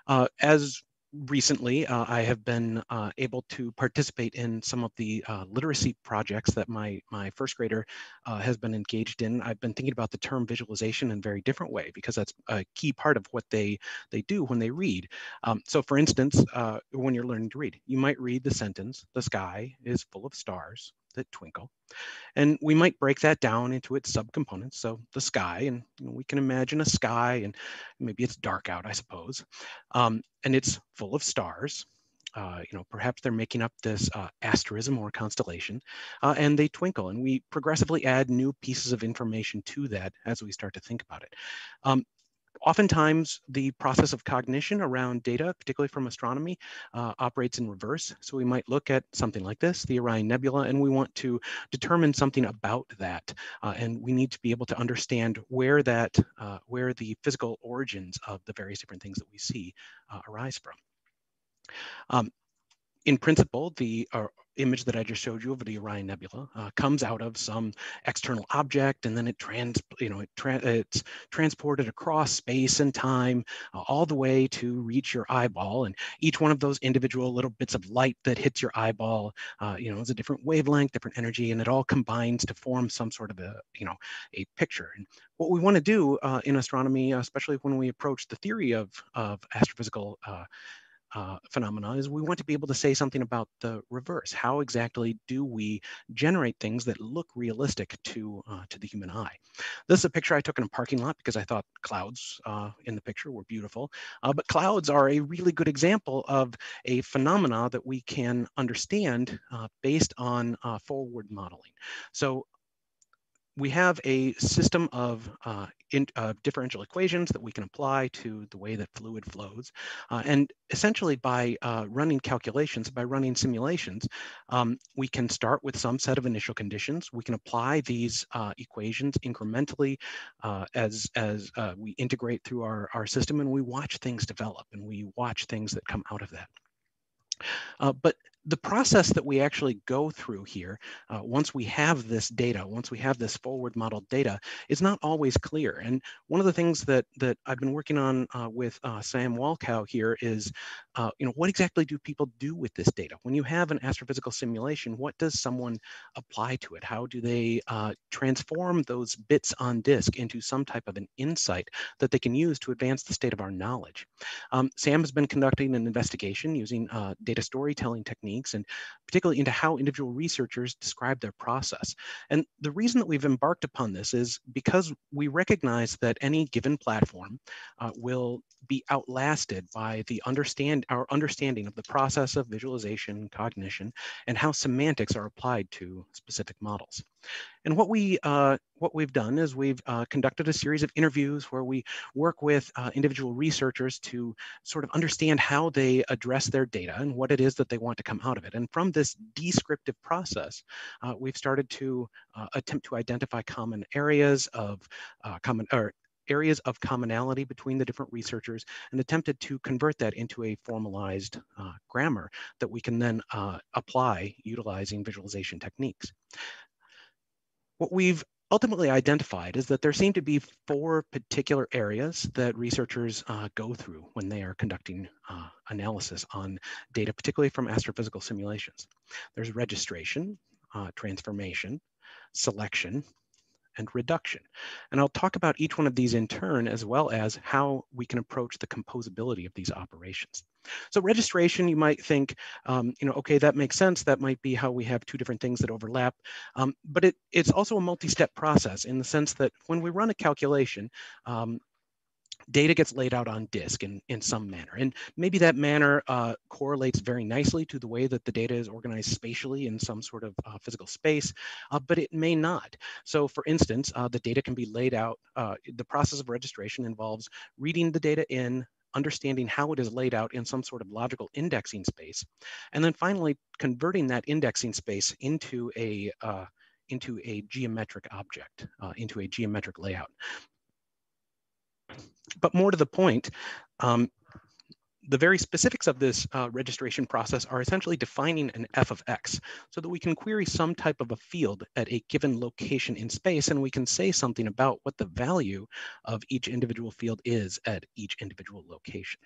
Uh, as recently, uh, I have been uh, able to participate in some of the uh, literacy projects that my, my first grader uh, has been engaged in. I've been thinking about the term visualization in a very different way because that's a key part of what they, they do when they read. Um, so for instance, uh, when you're learning to read, you might read the sentence, the sky is full of stars that twinkle. And we might break that down into its subcomponents. So the sky, and you know, we can imagine a sky, and maybe it's dark out, I suppose, um, and it's full of stars. Uh, you know, perhaps they're making up this uh, asterism or constellation, uh, and they twinkle. And we progressively add new pieces of information to that as we start to think about it. Um, Oftentimes, the process of cognition around data, particularly from astronomy, uh, operates in reverse. So we might look at something like this, the Orion Nebula, and we want to determine something about that. Uh, and we need to be able to understand where that, uh, where the physical origins of the various different things that we see uh, arise from. Um, in principle, the uh, image that I just showed you of the Orion Nebula uh, comes out of some external object, and then it trans, you know, it tra it's transported across space and time uh, all the way to reach your eyeball. And each one of those individual little bits of light that hits your eyeball, uh, you know, is a different wavelength, different energy, and it all combines to form some sort of a, you know, a picture. And what we want to do uh, in astronomy, especially when we approach the theory of of astrophysical uh, phenomena is we want to be able to say something about the reverse. How exactly do we generate things that look realistic to, uh, to the human eye? This is a picture I took in a parking lot because I thought clouds uh, in the picture were beautiful. Uh, but clouds are a really good example of a phenomena that we can understand uh, based on forward modeling. So we have a system of uh, in, uh, differential equations that we can apply to the way that fluid flows. Uh, and essentially by uh, running calculations, by running simulations, um, we can start with some set of initial conditions. We can apply these uh, equations incrementally uh, as, as we integrate through our, our system and we watch things develop and we watch things that come out of that. Uh, but the process that we actually go through here, uh, once we have this data, once we have this forward model data, is not always clear. And one of the things that that I've been working on uh, with uh, Sam Walkow here is, uh, you know, what exactly do people do with this data? When you have an astrophysical simulation, what does someone apply to it? How do they uh, transform those bits on disk into some type of an insight that they can use to advance the state of our knowledge? Um, Sam has been conducting an investigation using uh, data storytelling techniques techniques and particularly into how individual researchers describe their process. And the reason that we've embarked upon this is because we recognize that any given platform uh, will be outlasted by the understand our understanding of the process of visualization, cognition, and how semantics are applied to specific models. And what we uh, what we've done is we've uh, conducted a series of interviews where we work with uh, individual researchers to sort of understand how they address their data and what it is that they want to come out of it. And from this descriptive process, uh, we've started to uh, attempt to identify common areas of uh, common or areas of commonality between the different researchers and attempted to convert that into a formalized uh, grammar that we can then uh, apply utilizing visualization techniques. What we've ultimately identified is that there seem to be four particular areas that researchers uh, go through when they are conducting uh, analysis on data, particularly from astrophysical simulations. There's registration, uh, transformation, selection, and reduction. And I'll talk about each one of these in turn, as well as how we can approach the composability of these operations. So registration, you might think, um, you know, okay, that makes sense. That might be how we have two different things that overlap. Um, but it, it's also a multi-step process in the sense that when we run a calculation, um, data gets laid out on disk in, in some manner. And maybe that manner uh, correlates very nicely to the way that the data is organized spatially in some sort of uh, physical space, uh, but it may not. So for instance, uh, the data can be laid out, uh, the process of registration involves reading the data in, understanding how it is laid out in some sort of logical indexing space, and then finally converting that indexing space into a uh, into a geometric object, uh, into a geometric layout. But more to the point, um, the very specifics of this uh, registration process are essentially defining an f of x so that we can query some type of a field at a given location in space and we can say something about what the value of each individual field is at each individual location.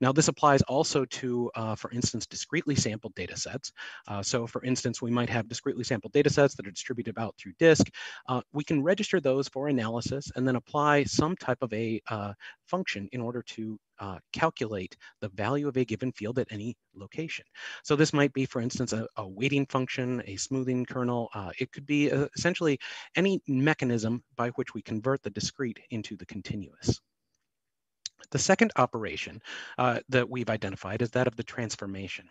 Now, this applies also to, uh, for instance, discretely sampled data sets. Uh, so for instance, we might have discretely sampled data sets that are distributed out through disk. Uh, we can register those for analysis and then apply some type of a uh, function in order to uh, calculate the value of a given field at any location. So this might be, for instance, a, a weighting function, a smoothing kernel. Uh, it could be essentially any mechanism by which we convert the discrete into the continuous. The second operation uh, that we've identified is that of the transformation.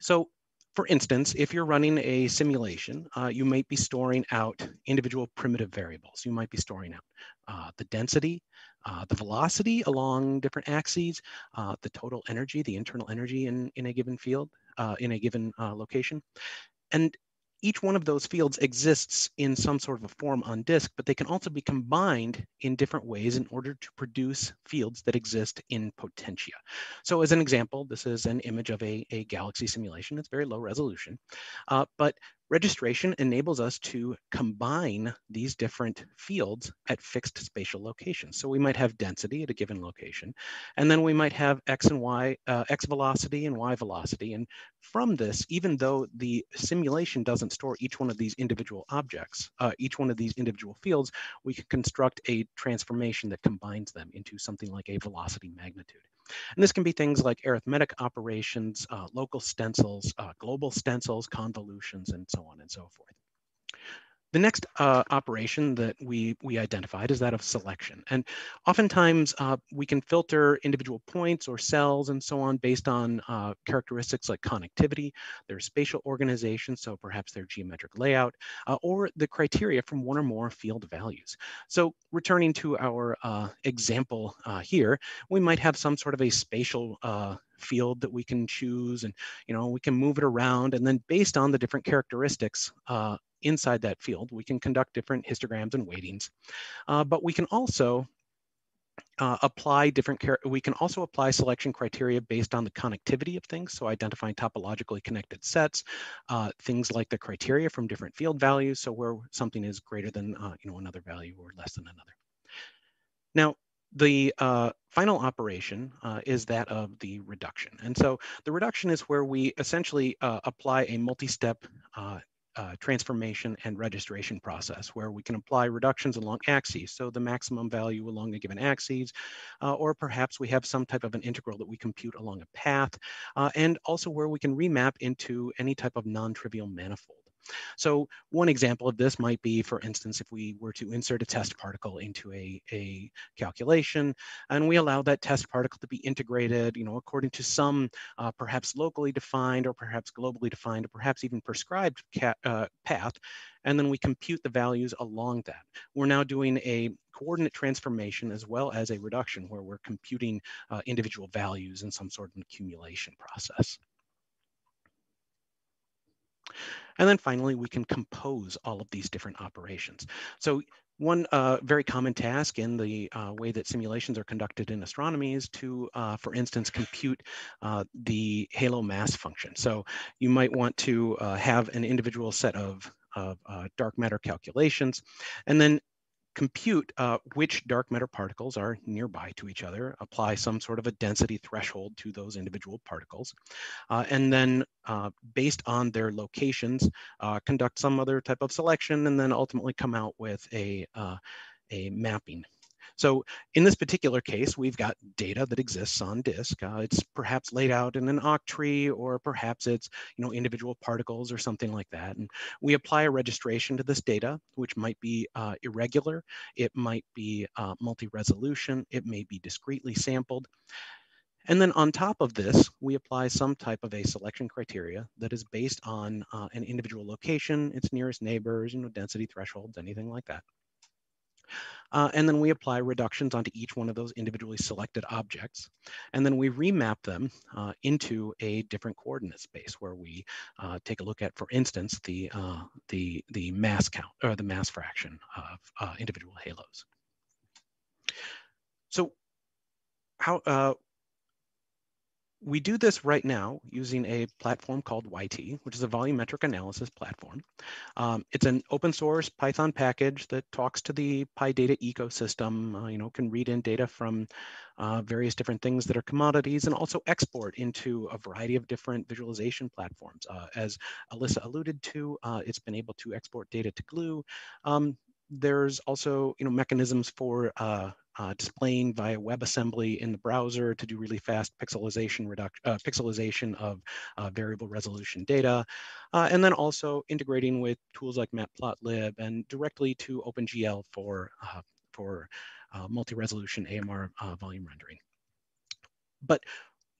So for instance, if you're running a simulation, uh, you might be storing out individual primitive variables. You might be storing out uh, the density, uh, the velocity along different axes, uh, the total energy, the internal energy in, in a given field, uh, in a given uh, location. And each one of those fields exists in some sort of a form on disk, but they can also be combined in different ways in order to produce fields that exist in potentia. So as an example, this is an image of a, a galaxy simulation. It's very low resolution, uh, but Registration enables us to combine these different fields at fixed spatial locations. So we might have density at a given location, and then we might have x and y, uh, x velocity and y velocity. And from this, even though the simulation doesn't store each one of these individual objects, uh, each one of these individual fields, we can construct a transformation that combines them into something like a velocity magnitude. And this can be things like arithmetic operations, uh, local stencils, uh, global stencils, convolutions, and so on and so forth. The next uh, operation that we, we identified is that of selection. And oftentimes uh, we can filter individual points or cells and so on based on uh, characteristics like connectivity, their spatial organization, so perhaps their geometric layout, uh, or the criteria from one or more field values. So returning to our uh, example uh, here, we might have some sort of a spatial field that we can choose and you know we can move it around and then based on the different characteristics uh, inside that field. We can conduct different histograms and weightings, uh, but we can also uh, apply different, we can also apply selection criteria based on the connectivity of things. So identifying topologically connected sets, uh, things like the criteria from different field values. So where something is greater than uh, you know another value or less than another. Now, the uh, final operation uh, is that of the reduction. And so the reduction is where we essentially uh, apply a multi-step uh, transformation and registration process where we can apply reductions along axes, so the maximum value along a given axis, uh, or perhaps we have some type of an integral that we compute along a path, uh, and also where we can remap into any type of non-trivial manifold. So one example of this might be, for instance, if we were to insert a test particle into a, a calculation and we allow that test particle to be integrated, you know, according to some uh, perhaps locally defined or perhaps globally defined or perhaps even prescribed uh, path, and then we compute the values along that. We're now doing a coordinate transformation as well as a reduction where we're computing uh, individual values in some sort of accumulation process. And then finally, we can compose all of these different operations. So one uh, very common task in the uh, way that simulations are conducted in astronomy is to, uh, for instance, compute uh, the halo mass function. So you might want to uh, have an individual set of, of uh, dark matter calculations, and then compute uh, which dark matter particles are nearby to each other, apply some sort of a density threshold to those individual particles, uh, and then uh, based on their locations, uh, conduct some other type of selection, and then ultimately come out with a, uh, a mapping so in this particular case, we've got data that exists on disk. Uh, it's perhaps laid out in an octree, or perhaps it's you know individual particles or something like that. And we apply a registration to this data, which might be uh, irregular, it might be uh, multi-resolution, it may be discretely sampled. And then on top of this, we apply some type of a selection criteria that is based on uh, an individual location, its nearest neighbors, you know, density thresholds, anything like that. Uh, and then we apply reductions onto each one of those individually selected objects. And then we remap them uh, into a different coordinate space where we uh, take a look at, for instance, the, uh, the, the mass count or the mass fraction of uh, individual halos. So how, uh, we do this right now using a platform called YT, which is a volumetric analysis platform. Um, it's an open source Python package that talks to the PyData ecosystem, uh, you know, can read in data from uh, various different things that are commodities and also export into a variety of different visualization platforms. Uh, as Alyssa alluded to, uh, it's been able to export data to Glue. Um, there's also you know mechanisms for uh, uh, displaying via WebAssembly in the browser to do really fast pixelization reduction, uh, pixelization of uh, variable resolution data, uh, and then also integrating with tools like Matplotlib and directly to OpenGL for uh, for uh, multi-resolution AMR volume rendering. But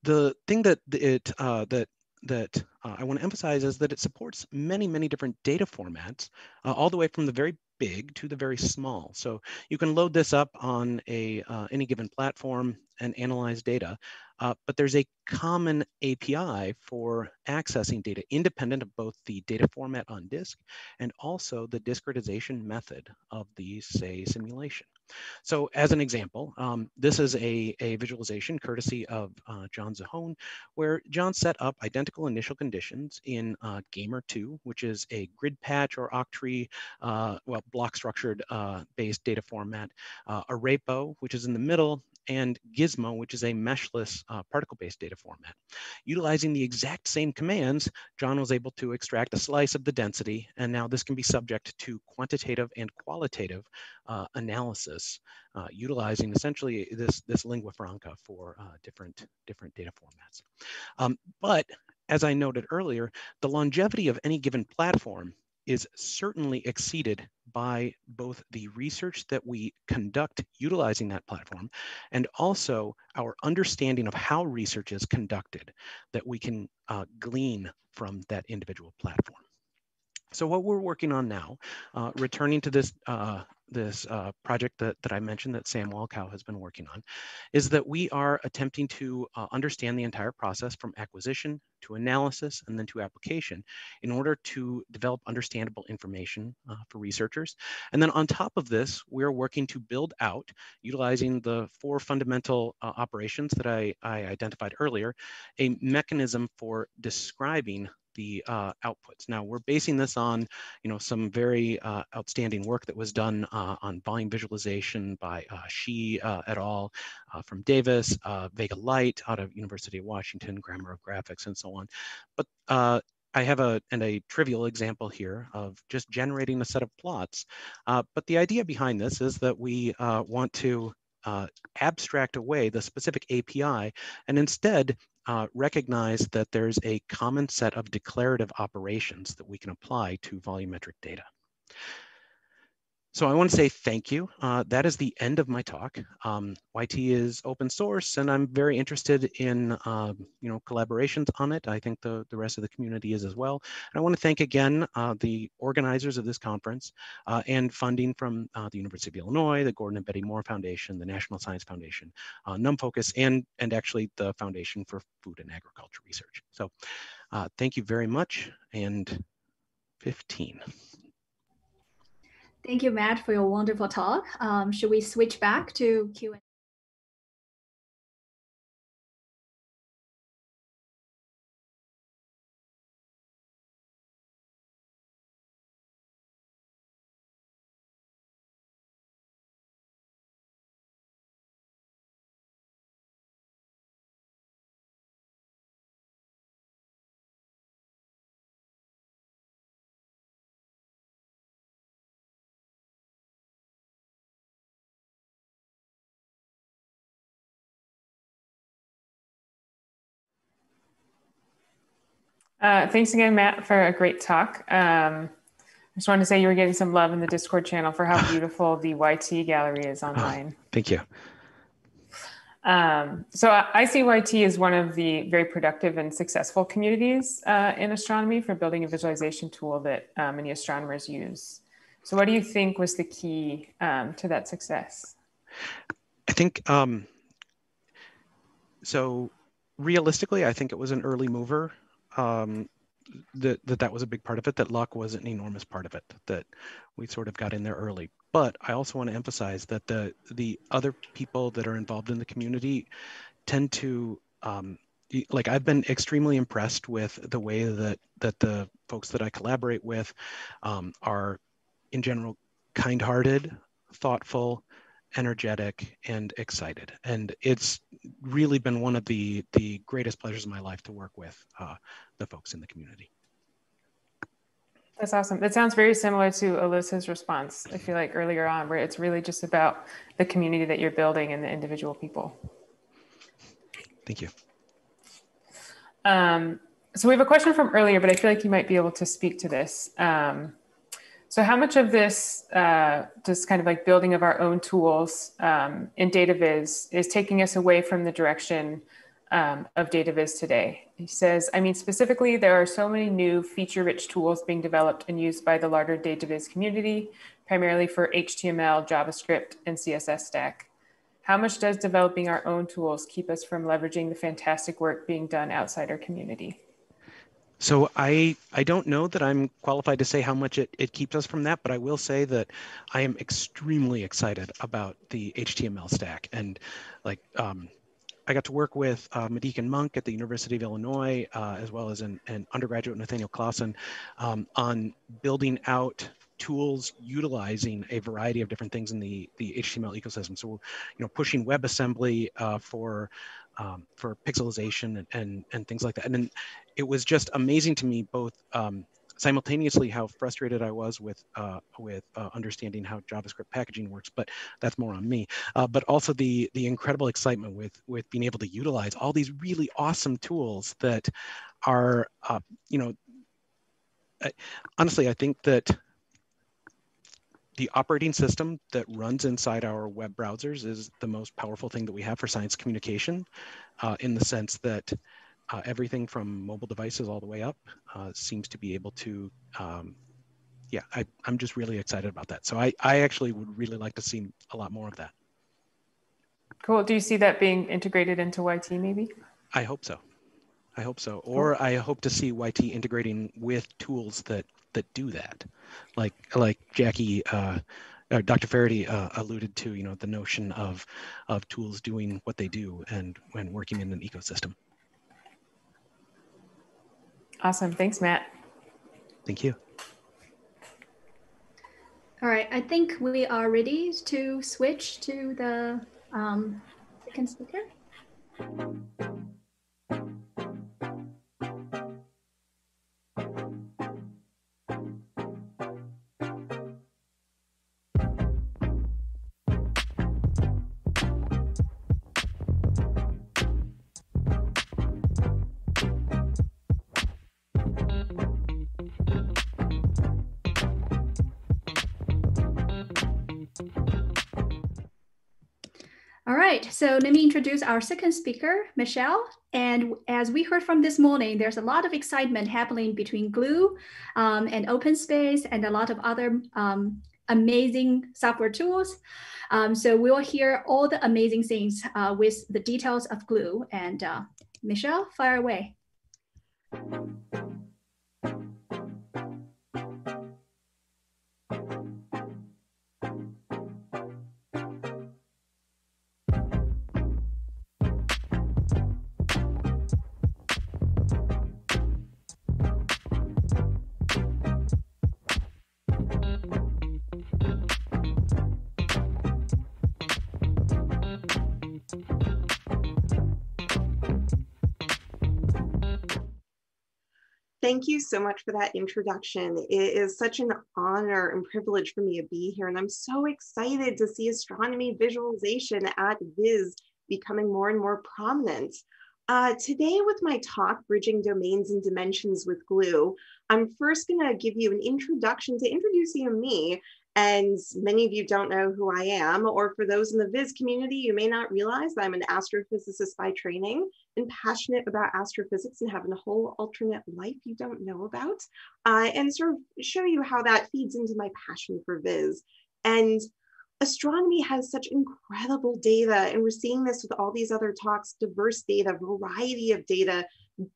the thing that it that that I want to emphasize is that it supports many, many different data formats, all the way from the very big to the very small. So you can load this up on a uh, any given platform and analyze data. Uh, but there's a common API for accessing data independent of both the data format on disk and also the discretization method of the, say, simulation. So as an example, um, this is a, a visualization courtesy of uh, John ZuHone, where John set up identical initial conditions in uh, Gamer2, which is a grid patch or octree, uh, well, block structured uh, based data format, uh, AREPO, which is in the middle, and Gizmo, which is a meshless uh, particle-based data format. Utilizing the exact same commands, John was able to extract a slice of the density, and now this can be subject to quantitative and qualitative uh, analysis, uh, utilizing essentially this, this lingua franca for uh, different, different data formats. Um, but as I noted earlier, the longevity of any given platform is certainly exceeded by both the research that we conduct utilizing that platform and also our understanding of how research is conducted that we can uh, glean from that individual platform. So what we're working on now, uh, returning to this uh, this uh, project that, that I mentioned that Sam Walkow has been working on, is that we are attempting to uh, understand the entire process from acquisition to analysis and then to application in order to develop understandable information uh, for researchers. And then on top of this, we're working to build out, utilizing the four fundamental uh, operations that I, I identified earlier, a mechanism for describing the uh, outputs. Now we're basing this on, you know, some very uh, outstanding work that was done uh, on volume visualization by uh, Shi uh, et al. Uh, from Davis, Vega-Lite out of University of Washington, Grammar of Graphics, and so on. But I have a and a trivial example here of just generating a set of plots. but the idea behind this is that we want to uh, abstract away the specific API and instead uh, recognize that there's a common set of declarative operations that we can apply to volumetric data. So I want to say thank you. Uh, that is the end of my talk. Um, YT is open source, and I'm very interested in uh, you know collaborations on it. I think the, the rest of the community is as well. And I want to thank again uh, the organizers of this conference uh, and funding from uh, the University of Illinois, the Gordon and Betty Moore Foundation, the National Science Foundation, uh, NumFocus, and, and actually the Foundation for Food and Agriculture Research. So thank you very much, and 15. Thank you, Matt, for your wonderful talk. Um, should we switch back to Q&A? Uh, thanks again, Matt, for a great talk. Um, I just wanted to say you were getting some love in the Discord channel for how beautiful the YT gallery is online. Oh, thank you. Um, so I see YT as one of the very productive and successful communities uh, in astronomy for building a visualization tool that uh, many astronomers use. So what do you think was the key um, to that success? I think, um, so realistically, I think it was an early mover um, that, that that was a big part of it, that luck was an enormous part of it, that we sort of got in there early. But I also want to emphasize that the the other people that are involved in the community tend to um, like I've been extremely impressed with the way that that the folks that I collaborate with um, are in general kind-hearted, thoughtful, energetic and excited. And it's really been one of the, the greatest pleasures of my life to work with uh, the folks in the community. That's awesome. That sounds very similar to Alyssa's response. I feel like earlier on, where it's really just about the community that you're building and the individual people. Thank you. Um, so we have a question from earlier, but I feel like you might be able to speak to this. Um, so how much of this, uh, just kind of like building of our own tools um, in DataViz is taking us away from the direction um, of DataViz today? He says, I mean, specifically, there are so many new feature-rich tools being developed and used by the larger DataViz community, primarily for HTML, JavaScript, and CSS stack. How much does developing our own tools keep us from leveraging the fantastic work being done outside our community? So I I don't know that I'm qualified to say how much it, it keeps us from that, but I will say that I am extremely excited about the HTML stack and like um, I got to work with uh, Munk at the University of Illinois, uh, as well as an, an undergraduate Nathaniel Clausen, um, on building out tools utilizing a variety of different things in the, the HTML ecosystem. So, you know, pushing WebAssembly uh, for um, for pixelization and, and, and things like that. And then it was just amazing to me both um, simultaneously how frustrated I was with uh, with uh, understanding how JavaScript packaging works, but that's more on me. Uh, but also the the incredible excitement with with being able to utilize all these really awesome tools that are uh, you know honestly I think that the operating system that runs inside our web browsers is the most powerful thing that we have for science communication uh, in the sense that uh, everything from mobile devices all the way up uh, seems to be able to, um, yeah, I, I'm just really excited about that. So I, I actually would really like to see a lot more of that. Cool. Do you see that being integrated into YT maybe? I hope so. I hope so. Or I hope to see YT integrating with tools that that do that, like like Jackie, uh, uh, Dr. Faherty uh, alluded to. You know, the notion of of tools doing what they do and when working in an ecosystem. Awesome. Thanks, Matt. Thank you. All right, I think we are ready to switch to the um, second speaker. Right, so let me introduce our second speaker, Michelle. And as we heard from this morning, there's a lot of excitement happening between Glue um, and OpenSpace and a lot of other um, amazing software tools. Um, so we'll hear all the amazing things uh, with the details of Glue. And uh, Michelle, fire away. Thank you so much for that introduction. It is such an honor and privilege for me to be here, and I'm so excited to see astronomy visualization at Viz becoming more and more prominent. Uh, today with my talk, Bridging Domains and Dimensions with Glue, I'm first gonna give you an introduction to to me and many of you don't know who I am, or for those in the Viz community, you may not realize that I'm an astrophysicist by training and passionate about astrophysics and having a whole alternate life you don't know about, uh, and sort of show you how that feeds into my passion for Viz. And astronomy has such incredible data, and we're seeing this with all these other talks, diverse data, variety of data,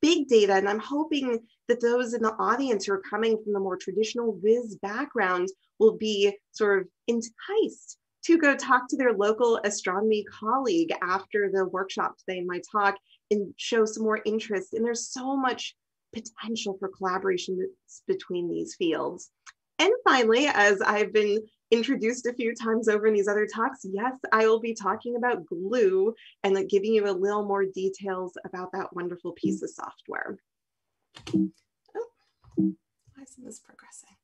big data. And I'm hoping that those in the audience who are coming from the more traditional Viz background will be sort of enticed to go talk to their local astronomy colleague after the workshop today in my talk and show some more interest. And there's so much potential for collaboration between these fields. And finally, as I've been introduced a few times over in these other talks, yes, I will be talking about glue and like giving you a little more details about that wonderful piece of software. Oh, why isn't this progressing?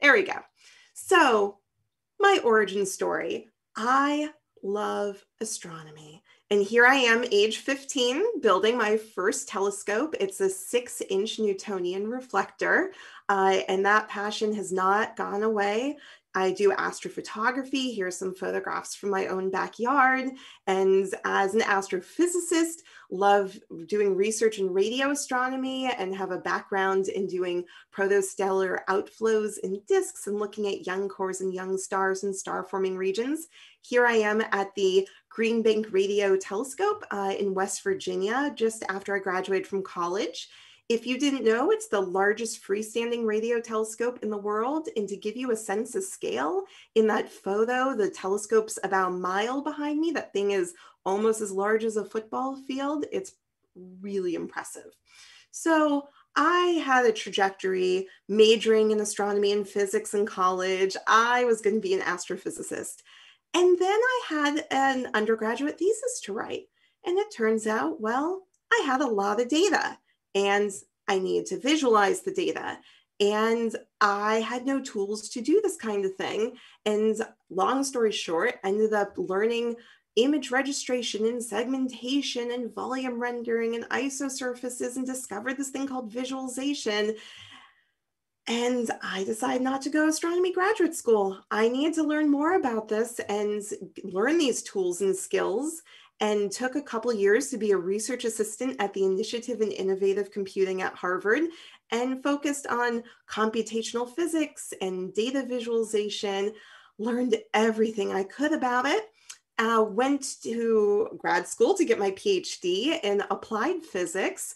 There we go. So, my origin story I love astronomy. And here I am, age 15, building my first telescope. It's a six inch Newtonian reflector. uh, and that passion has not gone away. I do astrophotography. Here's some photographs from my own backyard. And as an astrophysicist, love doing research in radio astronomy and have a background in doing protostellar outflows in disks and looking at young cores and young stars and star forming regions. Here I am at the Green Bank Radio Telescope uh, in West Virginia, just after I graduated from college. If you didn't know, it's the largest freestanding radio telescope in the world. And to give you a sense of scale, in that photo, the telescope's about a mile behind me. That thing is almost as large as a football field. It's really impressive. So I had a trajectory majoring in astronomy and physics in college. I was going to be an astrophysicist. And then I had an undergraduate thesis to write. And it turns out, well, I had a lot of data and I needed to visualize the data. And I had no tools to do this kind of thing. And long story short, I ended up learning image registration and segmentation and volume rendering and isosurfaces and discovered this thing called visualization. And I decided not to go astronomy graduate school. I needed to learn more about this and learn these tools and skills and took a couple years to be a research assistant at the Initiative in Innovative Computing at Harvard and focused on computational physics and data visualization, learned everything I could about it. Uh, went to grad school to get my PhD in applied physics,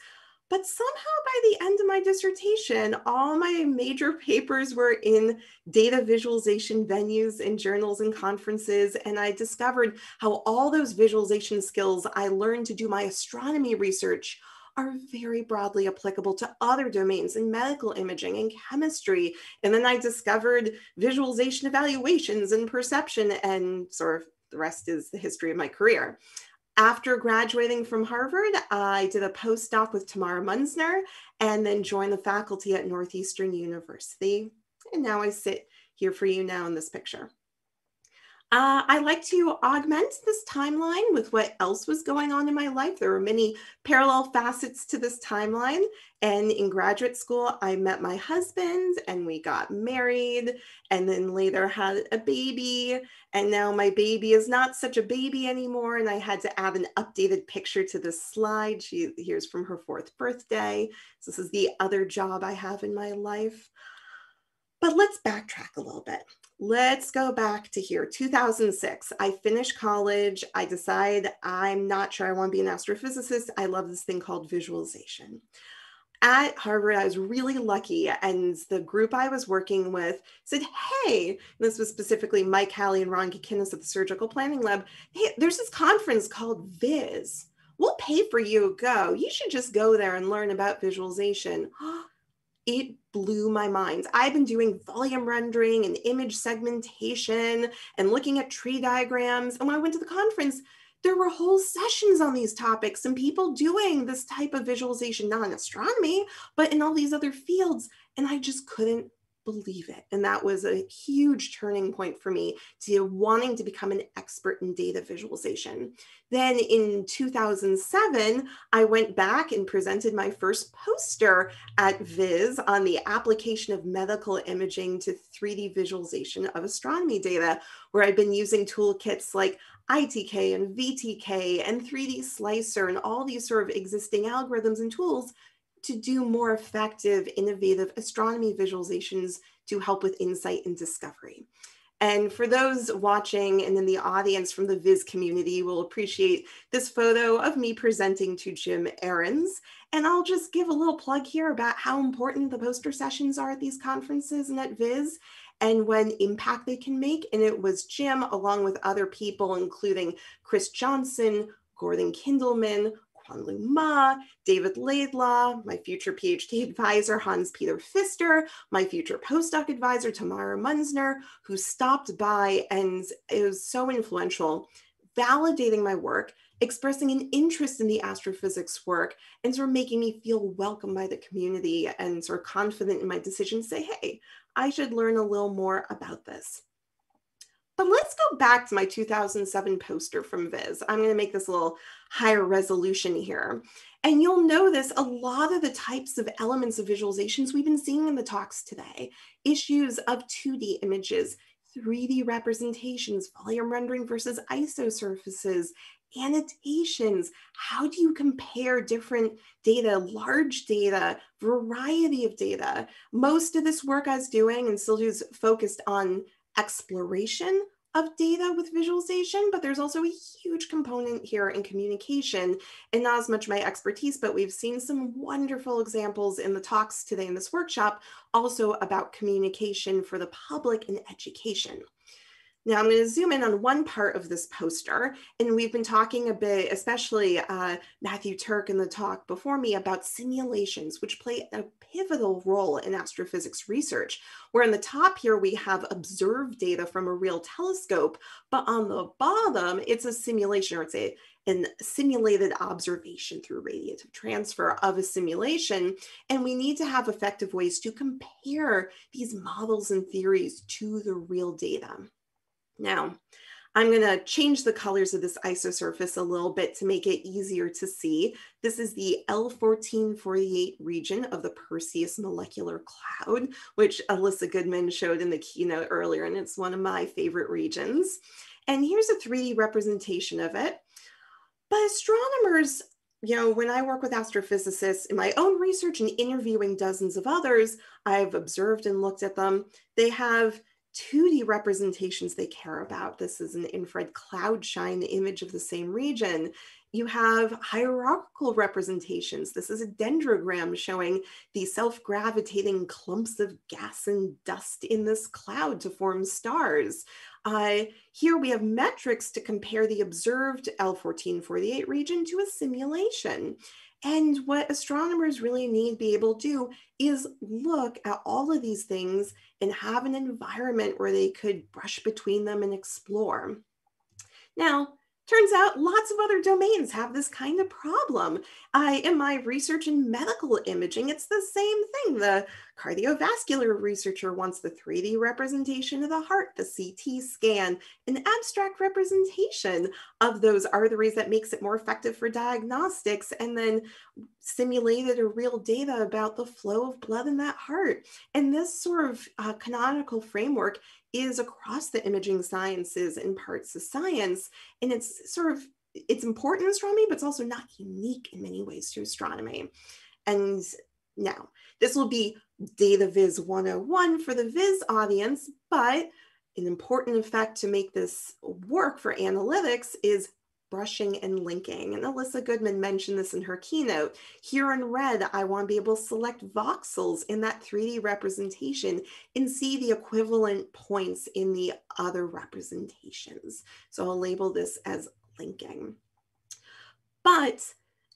but somehow by the end of my dissertation, all my major papers were in data visualization venues and journals and conferences. And I discovered how all those visualization skills I learned to do my astronomy research are very broadly applicable to other domains in medical imaging and chemistry. And then I discovered visualization evaluations and perception, and sort of the rest is the history of my career. After graduating from Harvard, I did a postdoc with Tamara Munzner and then joined the faculty at Northeastern University. And now I sit here for you now in this picture. Uh, I like to augment this timeline with what else was going on in my life. There were many parallel facets to this timeline. And in graduate school, I met my husband and we got married and then later had a baby. And now my baby is not such a baby anymore. And I had to add an updated picture to this slide. She here's from her fourth birthday. So this is the other job I have in my life. But let's backtrack a little bit. Let's go back to here, 2006. I finished college. I decide I'm not sure I want to be an astrophysicist. I love this thing called visualization. At Harvard, I was really lucky, and the group I was working with said, Hey, this was specifically Mike Halle and Ron Kikinis at the Surgical Planning Lab. Hey, there's this conference called viz We'll pay for you to go. You should just go there and learn about visualization. It blew my mind. I've been doing volume rendering and image segmentation and looking at tree diagrams. And when I went to the conference, there were whole sessions on these topics and people doing this type of visualization, not in astronomy, but in all these other fields. And I just couldn't believe it. And that was a huge turning point for me to wanting to become an expert in data visualization. Then in 2007, I went back and presented my first poster at Viz on the application of medical imaging to 3D visualization of astronomy data, where I've been using toolkits like ITK and VTK and 3D Slicer and all these sort of existing algorithms and tools to do more effective, innovative astronomy visualizations to help with insight and discovery. And for those watching and in the audience from the Viz community will appreciate this photo of me presenting to Jim Ahrens. And I'll just give a little plug here about how important the poster sessions are at these conferences and at Viz and what impact they can make. And it was Jim, along with other people, including Chris Johnson, Gordon Kindlmann, Kwan-Liu Ma, David Laidlaw, my future PhD advisor, Hanspeter Pfister, my future postdoc advisor, Tamara Munzner, who stopped by and it was so influential, validating my work, expressing an interest in the astrophysics work, and sort of making me feel welcome by the community and sort of confident in my decision to say, hey, I should learn a little more about this. But let's go back to my 2007 poster from Viz. I'm going to make this a little higher resolution here. And you'll notice a lot of the types of elements of visualizations we've been seeing in the talks today, issues of 2D images, 3D representations, volume rendering versus isosurfaces, annotations. How do you compare different data, large data, variety of data? Most of this work I was doing and still do is focused on exploration of data with visualization, but there's also a huge component here in communication and not as much my expertise, but we've seen some wonderful examples in the talks today in this workshop also about communication for the public and education. Now I'm going to zoom in on one part of this poster, and we've been talking a bit, especially uh, Matthew Turk in the talk before me, about simulations, which play a pivotal role in astrophysics research. Where in the top here we have observed data from a real telescope, but on the bottom it's a simulation, or it's a simulated observation through radiative transfer of a simulation. And we need to have effective ways to compare these models and theories to the real data. Now, I'm going to change the colors of this isosurface a little bit to make it easier to see. This is the L1448 region of the Perseus molecular cloud, which Alyssa Goodman showed in the keynote earlier, and it's one of my favorite regions. And here's a 3D representation of it. But astronomers, you know, when I work with astrophysicists in my own research and interviewing dozens of others, I've observed and looked at them. They have 2D representations they care about. This is an infrared cloud shine image of the same region. You have hierarchical representations. This is a dendrogram showing the self-gravitating clumps of gas and dust in this cloud to form stars. Uh, here we have metrics to compare the observed L1448 region to a simulation. And what astronomers really need to be able to do is look at all of these things and have an environment where they could brush between them and explore. Now, Turns out lots of other domains have this kind of problem. I, in my research in medical imaging, it's the same thing. The cardiovascular researcher wants the 3D representation of the heart, the CT scan, an abstract representation of those arteries that makes it more effective for diagnostics, and then simulated or real data about the flow of blood in that heart. And this sort of uh, canonical framework is across the imaging sciences and parts of science. And it's sort of, it's important in astronomy, but it's also not unique in many ways to astronomy. And now, this will be Data Viz 101 for the Viz audience, but an important effect to make this work for analytics is brushing and linking. And Alyssa Goodman mentioned this in her keynote. Here in red, I want to be able to select voxels in that 3D representation and see the equivalent points in the other representations. So I'll label this as linking. But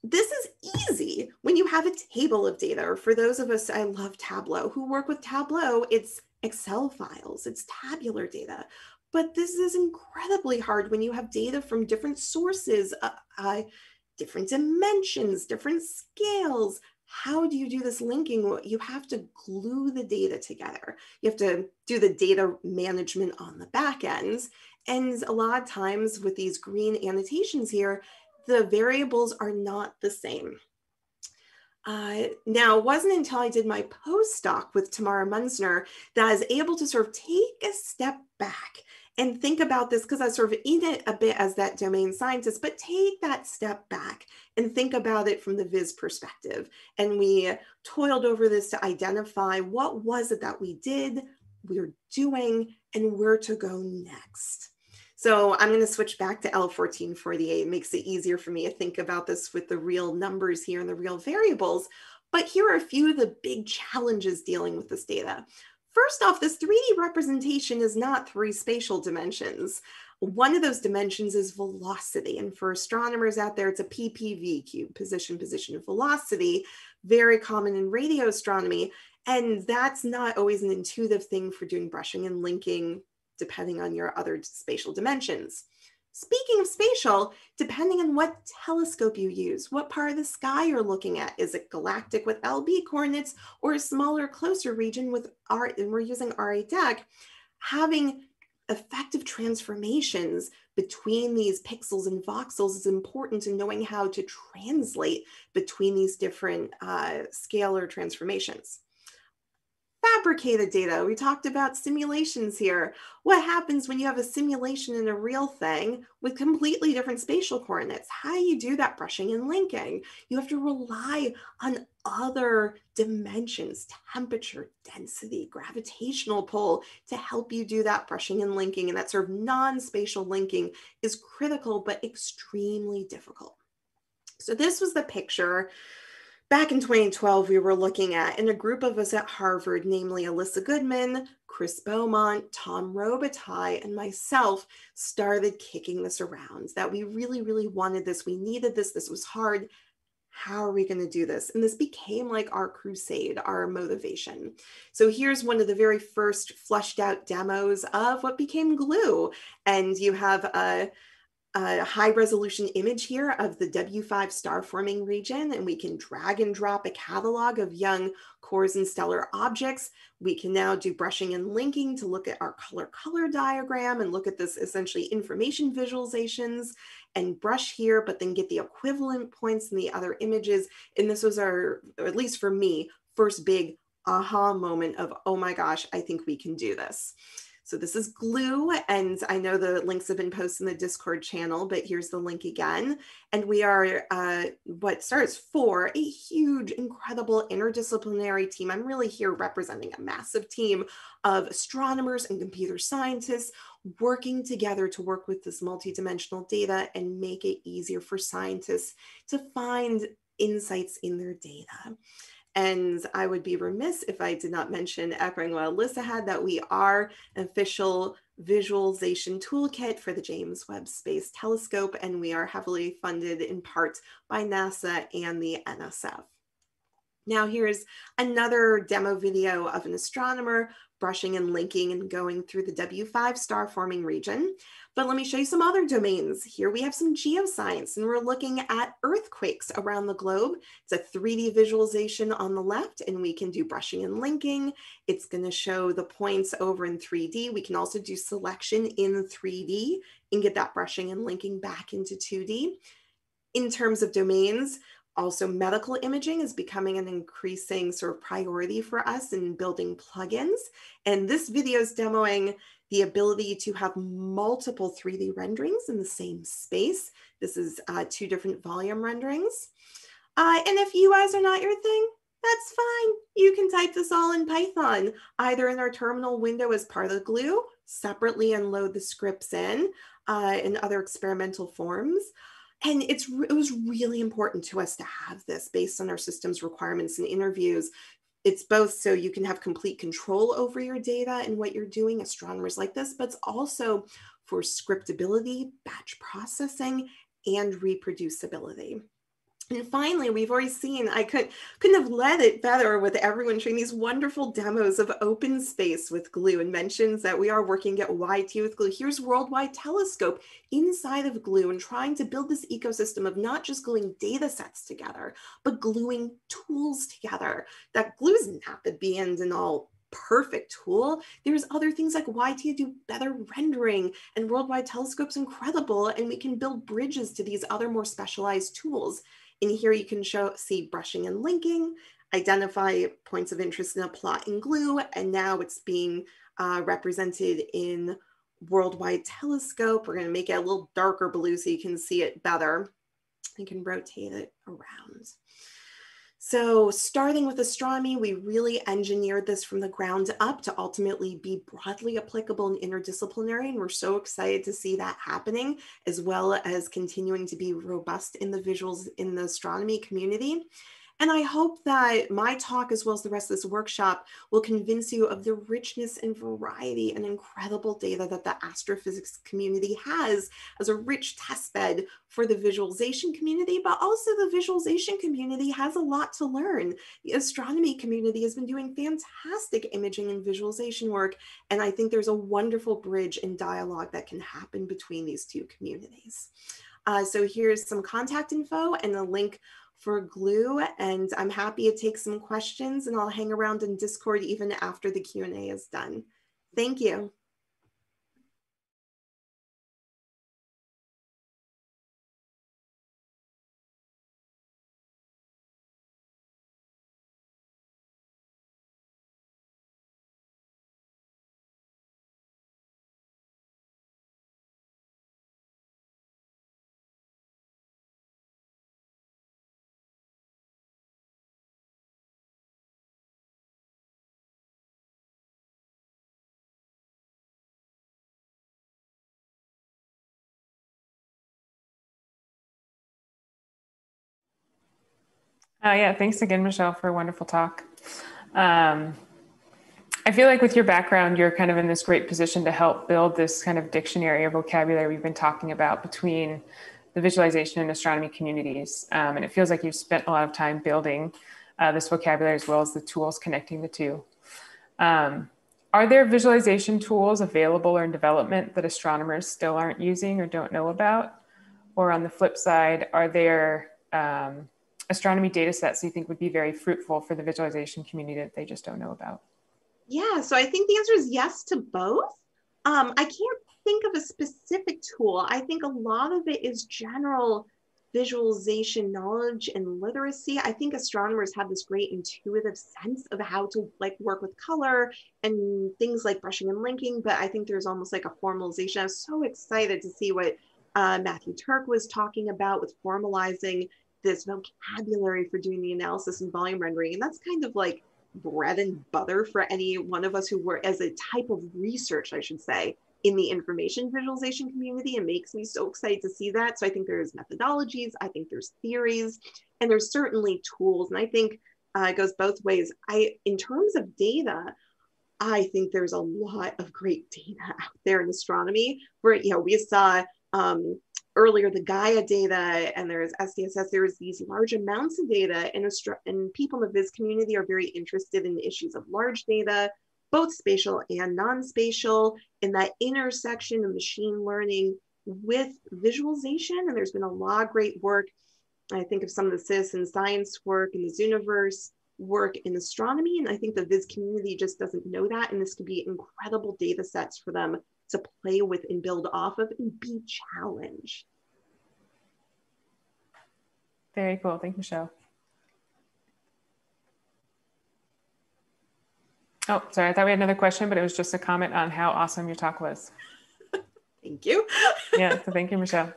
this is easy when you have a table of data, or for those of us, I love Tableau, who work with Tableau, it's Excel files, it's tabular data. But this is incredibly hard when you have data from different sources, uh, uh, different dimensions, different scales. How do you do this linking? You have to glue the data together. You have to do the data management on the back ends. And a lot of times with these green annotations here, the variables are not the same. Uh, now, it wasn't until I did my postdoc with Tamara Munzner that I was able to sort of take a step back and think about this because I sort of in it a bit as that domain scientist, but take that step back and think about it from the Viz perspective. And we toiled over this to identify what was it that we did, we're doing, and where to go next. So I'm going to switch back to L1448. It makes it easier for me to think about this with the real numbers here and the real variables. But here are a few of the big challenges dealing with this data. First off, this 3D representation is not three spatial dimensions. One of those dimensions is velocity. And for astronomers out there, it's a PPV cube, position, position, velocity, very common in radio astronomy. And that's not always an intuitive thing for doing brushing and linking, depending on your other spatial dimensions. Speaking of spatial, depending on what telescope you use, what part of the sky you're looking at, is it galactic with LB coordinates or a smaller, closer region with R, and we're using RA having effective transformations between these pixels and voxels is important in knowing how to translate between these different uh, scalar transformations fabricated data. We talked about simulations here. What happens when you have a simulation in a real thing with completely different spatial coordinates? How do you do that brushing and linking? You have to rely on other dimensions, temperature, density, gravitational pull to help you do that brushing and linking. And that sort of non-spatial linking is critical, but extremely difficult. So this was the picture back in 2012, we were looking at, and a group of us at Harvard, namely Alyssa Goodman, Chris Beaumont, Tom Robitaille, and myself, started kicking this around that we really, really wanted this. We needed this. This was hard. How are we going to do this? And this became like our crusade, our motivation. So here's one of the very first fleshed out demos of what became Glue. And you have a a high resolution image here of the W5 star forming region, and we can drag and drop a catalog of young cores and stellar objects. We can now do brushing and linking to look at our color color diagram and look at this essentially information visualizations and brush here, but then get the equivalent points in the other images. And this was our, at least for me, first big aha moment of, oh my gosh, I think we can do this. So this is glue, and I know the links have been posted in the Discord channel, but here's the link again. And we are uh, what starts for a huge, incredible interdisciplinary team. I'm really here representing a massive team of astronomers and computer scientists working together to work with this multidimensional data and make it easier for scientists to find insights in their data. And I would be remiss if I did not mention, what Alyssa had, that we are an official visualization toolkit for the James Webb Space Telescope, and we are heavily funded in part by NASA and the NSF. Now here's another demo video of an astronomer brushing and linking and going through the W5 star forming region. But let me show you some other domains. Here we have some geoscience and we're looking at earthquakes around the globe. It's a 3D visualization on the left and we can do brushing and linking. It's gonna show the points over in 3D. We can also do selection in 3D and get that brushing and linking back into 2D. In terms of domains, also, medical imaging is becoming an increasing sort of priority for us in building plugins. And this video is demoing the ability to have multiple 3D renderings in the same space. This is uh, two different volume renderings. Uh, and if UIs are not your thing, that's fine. You can type this all in Python, either in our terminal window as part of the glue, separately and load the scripts in, uh, in other experimental forms and it's it was really important to us to have this based on our system's requirements and interviews. It's both so you can have complete control over your data and what you're doing astronomers like this but it's also for scriptability batch processing and reproducibility and finally, we've already seen, I could, couldn't have led it better with everyone showing these wonderful demos of OpenSpace with glue and mentions that we are working at YT with glue. Here's Worldwide Telescope inside of glue and trying to build this ecosystem of not just gluing data sets together, but gluing tools together. That glue is not the be end and all perfect tool. There's other things like YT to do better rendering and Worldwide Telescope's incredible and we can build bridges to these other more specialized tools. In here you can show, see brushing and linking, identify points of interest in a plot in glue, and now it's being uh, represented in worldwide telescope. We're gonna make it a little darker blue so you can see it better. You can rotate it around. So starting with astronomy, we really engineered this from the ground up to ultimately be broadly applicable and interdisciplinary. And we're so excited to see that happening, as well as continuing to be robust in the visuals in the astronomy community. And I hope that my talk, as well as the rest of this workshop, will convince you of the richness and variety and incredible data that the astrophysics community has as a rich testbed for the visualization community, but also the visualization community has a lot to learn. The astronomy community has been doing fantastic imaging and visualization work, and I think there's a wonderful bridge and dialogue that can happen between these two communities. Uh, so here's some contact info and a link for glue and I'm happy to take some questions and I'll hang around in Discord even after the Q&A is done. Thank you. Uh, yeah, thanks again, Michelle, for a wonderful talk. Um, I feel like with your background, you're kind of in this great position to help build this kind of dictionary or vocabulary we've been talking about between the visualization and astronomy communities. Um, and it feels like you've spent a lot of time building uh, this vocabulary as well as the tools connecting the two. Um, are there visualization tools available or in development that astronomers still aren't using or don't know about? Or on the flip side, are there um, astronomy data sets you think would be very fruitful for the visualization community that they just don't know about? Yeah, so I think the answer is yes to both. Um, I can't think of a specific tool. I think a lot of it is general visualization knowledge and literacy. I think astronomers have this great intuitive sense of how to like work with color and things like brushing and linking, but I think there's almost like a formalization. I was so excited to see what uh, Matthew Turk was talking about with formalizing this vocabulary for doing the analysis and volume rendering. And that's kind of like bread and butter for any one of us who were as a type of research, I should say, in the information visualization community. It makes me so excited to see that. So I think there's methodologies, I think there's theories, and there's certainly tools. And I think uh, it goes both ways. I, in terms of data, I think there's a lot of great data out there in astronomy. Where you know we saw um, earlier the Gaia data and there's SDSS, there's these large amounts of data and, and people in the Viz community are very interested in issues of large data, both spatial and non-spatial, in that intersection of machine learning with visualization. And there's been a lot of great work. I think of some of the citizen science work in the Zooniverse work in astronomy. And I think the Viz community just doesn't know that. And this could be incredible data sets for them to play with and build off of and be challenged. Very cool. Thank you, Michelle. Oh, sorry. I thought we had another question, but it was just a comment on how awesome your talk was. thank you. yeah. So thank you, Michelle.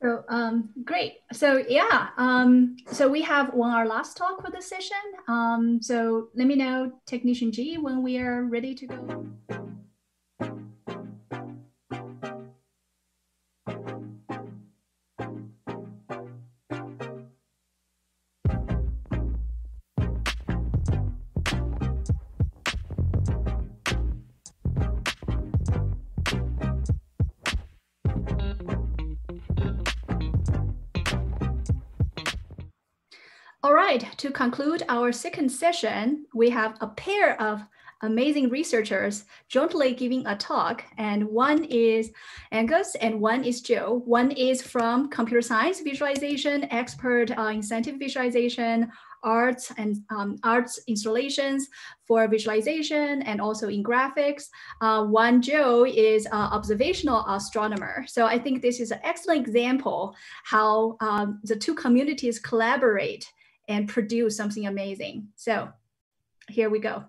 So um, great. So yeah. Um, so we have one our last talk for the session. Um, so let me know, Technician G, when we are ready to go. To conclude our second session, we have a pair of amazing researchers jointly giving a talk. And one is Angus and one is Joe. One is from computer science visualization, expert uh, incentive visualization, arts and um, arts installations for visualization and also in graphics. Uh, one Joe is uh, observational astronomer. So I think this is an excellent example how um, the two communities collaborate and produce something amazing. So here we go.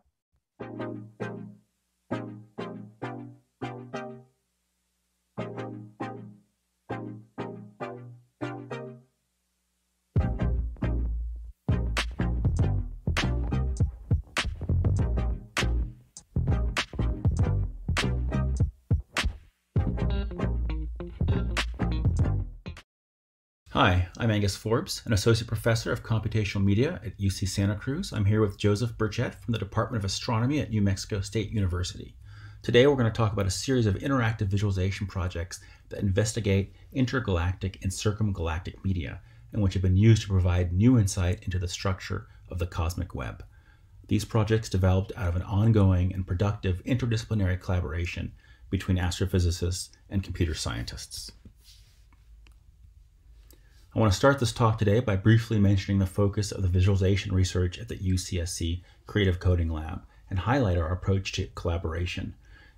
Hi, I'm Angus Forbes, an associate professor of computational media at UC Santa Cruz. I'm here with Joseph Burchett from the Department of Astronomy at New Mexico State University. Today, we're going to talk about a series of interactive visualization projects that investigate intergalactic and circumgalactic media and which have been used to provide new insight into the structure of the cosmic web. These projects developed out of an ongoing and productive interdisciplinary collaboration between astrophysicists and computer scientists. I want to start this talk today by briefly mentioning the focus of the visualization research at the UCSC Creative Coding Lab and highlight our approach to collaboration.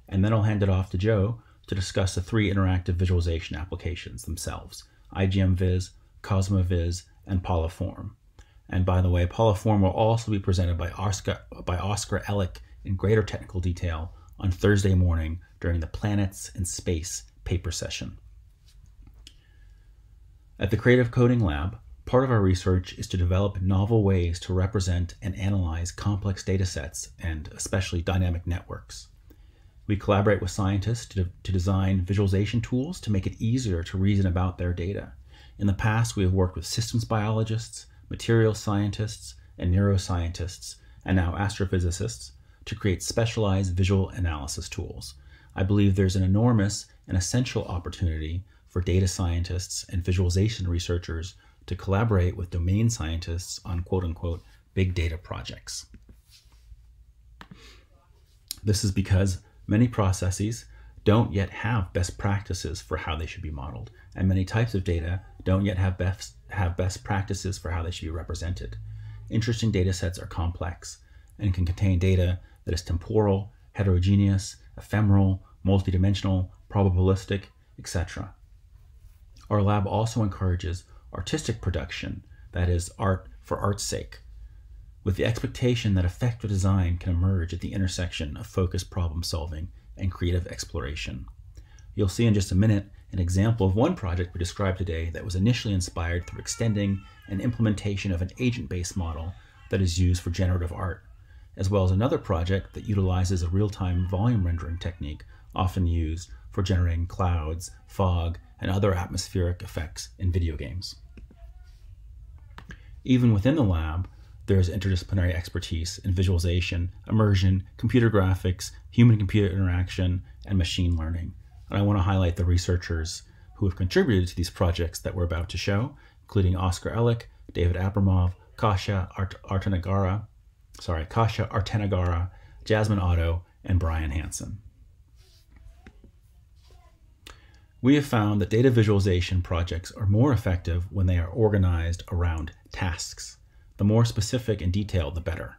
And then I'll hand it off to Joe to discuss the three interactive visualization applications themselves, IGM-Vis, CosmoVis, and Polyphorm. And by the way, Polyphorm will also be presented by Oscar, by Oscar Elek in greater technical detail on Thursday morning during the Planets and Space paper session. At the Creative Coding Lab, part of our research is to develop novel ways to represent and analyze complex datasets and especially dynamic networks. We collaborate with scientists to, to design visualization tools to make it easier to reason about their data. In the past, we have worked with systems biologists, material scientists, and neuroscientists, and now astrophysicists, to create specialized visual analysis tools. I believe there's an enormous and essential opportunity for data scientists and visualization researchers to collaborate with domain scientists on quote unquote big data projects. This is because many processes don't yet have best practices for how they should be modeled, and many types of data don't yet have best, have best practices for how they should be represented. Interesting data sets are complex and can contain data that is temporal, heterogeneous, ephemeral, multidimensional, probabilistic, etc. Our lab also encourages artistic production, that is, art for art's sake, with the expectation that effective design can emerge at the intersection of focused problem solving and creative exploration. You'll see in just a minute an example of one project we described today that was initially inspired through extending and implementation of an agent-based model that is used for generative art, as well as another project that utilizes a real-time volume rendering technique often used for generating clouds, fog, and other atmospheric effects in video games. Even within the lab, there is interdisciplinary expertise in visualization, immersion, computer graphics, human computer interaction, and machine learning. And I want to highlight the researchers who have contributed to these projects that we're about to show, including Oscar Elek, David Abramov, Kasia Art- Artenagara, sorry, Kasia Artenagara, Jasmine Otto, and Brian Hansen. We have found that data visualization projects are more effective when they are organized around tasks. The more specific and detailed, the better.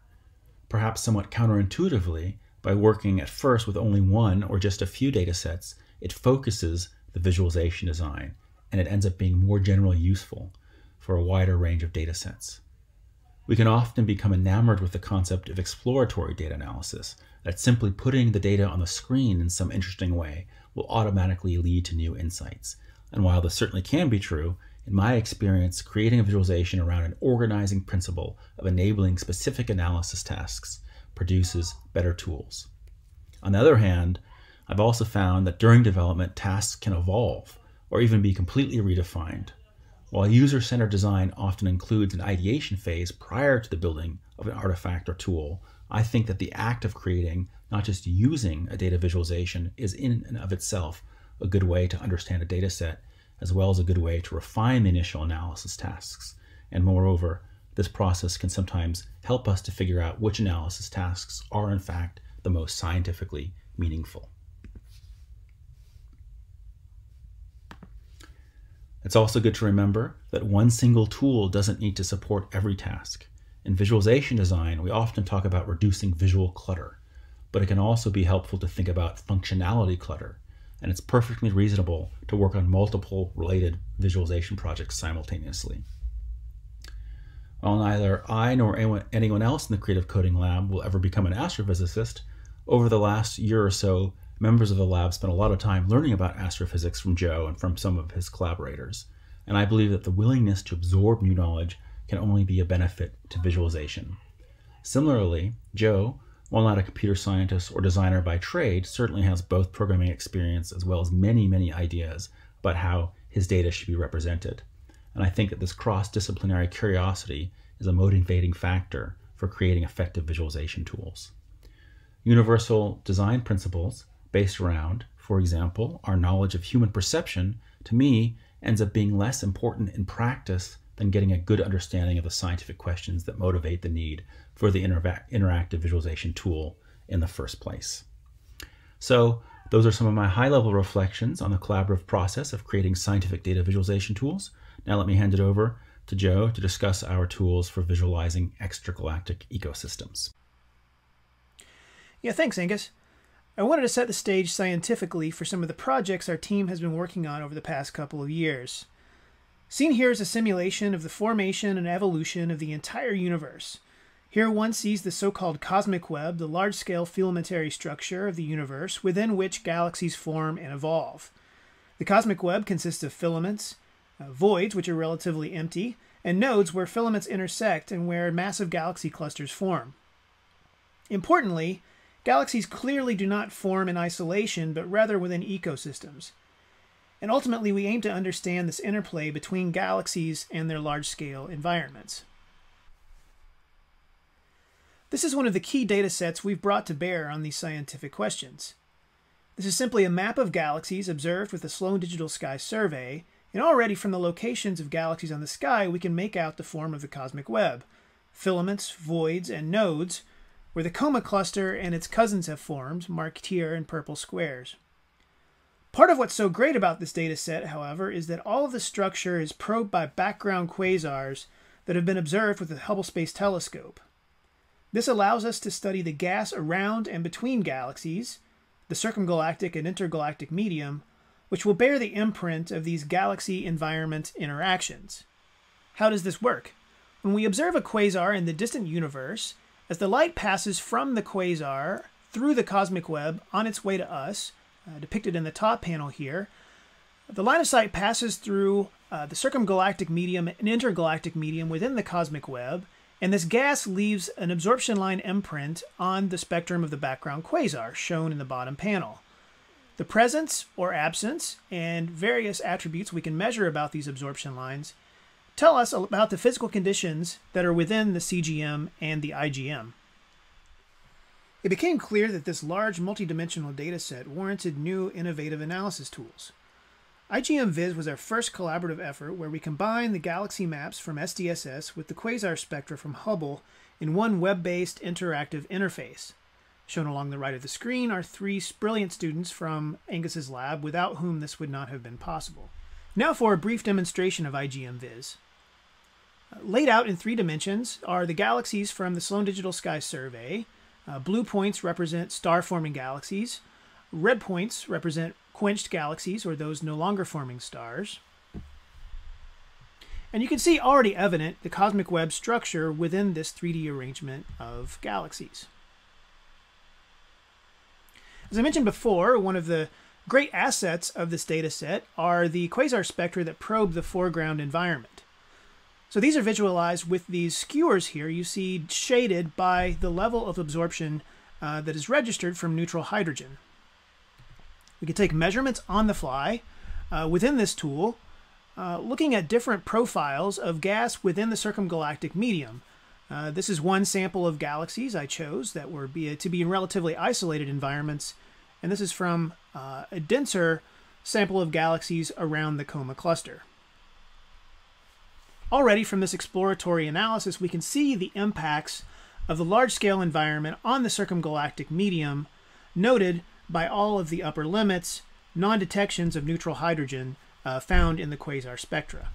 Perhaps somewhat counterintuitively, by working at first with only one or just a few data sets, it focuses the visualization design and it ends up being more generally useful for a wider range of data sets. We can often become enamored with the concept of exploratory data analysis, that simply putting the data on the screen in some interesting way will automatically lead to new insights. And while this certainly can be true, in my experience, creating a visualization around an organizing principle of enabling specific analysis tasks produces better tools. On the other hand, I've also found that during development, tasks can evolve or even be completely redefined. While user centered design often includes an ideation phase prior to the building of an artifact or tool, I think that the act of creating, not just using a data visualization, is in and of itself a good way to understand a data set as well as a good way to refine the initial analysis tasks. And moreover, this process can sometimes help us to figure out which analysis tasks are in fact the most scientifically meaningful. It's also good to remember that one single tool doesn't need to support every task. In visualization design, we often talk about reducing visual clutter, but it can also be helpful to think about functionality clutter and it's perfectly reasonable to work on multiple related visualization projects simultaneously. While neither I nor anyone else in the Creative Coding Lab will ever become an astrophysicist, over the last year or so, members of the lab spent a lot of time learning about astrophysics from Joe and from some of his collaborators. And I believe that the willingness to absorb new knowledge can only be a benefit to visualization. Similarly, Joe while not a computer scientist or designer by trade, certainly has both programming experience as well as many, many ideas about how his data should be represented. And I think that this cross disciplinary curiosity is a motivating factor for creating effective visualization tools. Universal design principles based around, for example, our knowledge of human perception, to me, ends up being less important in practice than getting a good understanding of the scientific questions that motivate the need for the interactive visualization tool in the first place. So those are some of my high level reflections on the collaborative process of creating scientific data visualization tools. Now let me hand it over to Joe to discuss our tools for visualizing extragalactic ecosystems. Yeah, thanks, Angus. I wanted to set the stage scientifically for some of the projects our team has been working on over the past couple of years. Seen here is a simulation of the formation and evolution of the entire universe. Here one sees the so-called cosmic web, the large-scale filamentary structure of the universe within which galaxies form and evolve. The cosmic web consists of filaments, uh, voids, which are relatively empty, and nodes where filaments intersect and where massive galaxy clusters form. Importantly, galaxies clearly do not form in isolation, but rather within ecosystems. And ultimately, we aim to understand this interplay between galaxies and their large scale environments. This is one of the key data sets we've brought to bear on these scientific questions. This is simply a map of galaxies observed with the Sloan Digital Sky Survey, and already from the locations of galaxies on the sky, we can make out the form of the cosmic web filaments, voids, and nodes, where the Coma cluster and its cousins have formed, marked here in purple squares. Part of what's so great about this data set, however, is that all of the structure is probed by background quasars that have been observed with the Hubble Space Telescope. This allows us to study the gas around and between galaxies, the circumgalactic and intergalactic medium, which will bear the imprint of these galaxy environment interactions. How does this work? When we observe a quasar in the distant universe, as the light passes from the quasar through the cosmic web on its way to us, uh, depicted in the top panel here, the line of sight passes through uh, the circumgalactic medium and intergalactic medium within the cosmic web, and this gas leaves an absorption line imprint on the spectrum of the background quasar, shown in the bottom panel. The presence or absence and various attributes we can measure about these absorption lines tell us about the physical conditions that are within the CGM and the IGM. It became clear that this large multidimensional dataset warranted new innovative analysis tools. IGM-Vis was our first collaborative effort where we combined the galaxy maps from SDSS with the quasar spectra from Hubble in one web-based interactive interface. Shown along the right of the screen are three brilliant students from Angus's lab without whom this would not have been possible. Now for a brief demonstration of IGM-Vis. Laid out in three dimensions are the galaxies from the Sloan Digital Sky Survey. Uh, blue points represent star-forming galaxies. Red points represent quenched galaxies, or those no longer forming stars. And you can see already evident the cosmic web structure within this 3D arrangement of galaxies. As I mentioned before, one of the great assets of this data set are the quasar spectra that probe the foreground environment. So these are visualized with these skewers here you see shaded by the level of absorption uh, that is registered from neutral hydrogen. We can take measurements on the fly uh, within this tool, uh, looking at different profiles of gas within the circumgalactic medium. Uh, this is one sample of galaxies I chose that were be, to be in relatively isolated environments, and this is from uh, a denser sample of galaxies around the Coma cluster. Already from this exploratory analysis, we can see the impacts of the large-scale environment on the circumgalactic medium noted by all of the upper limits, non-detections of neutral hydrogen uh, found in the quasar spectra.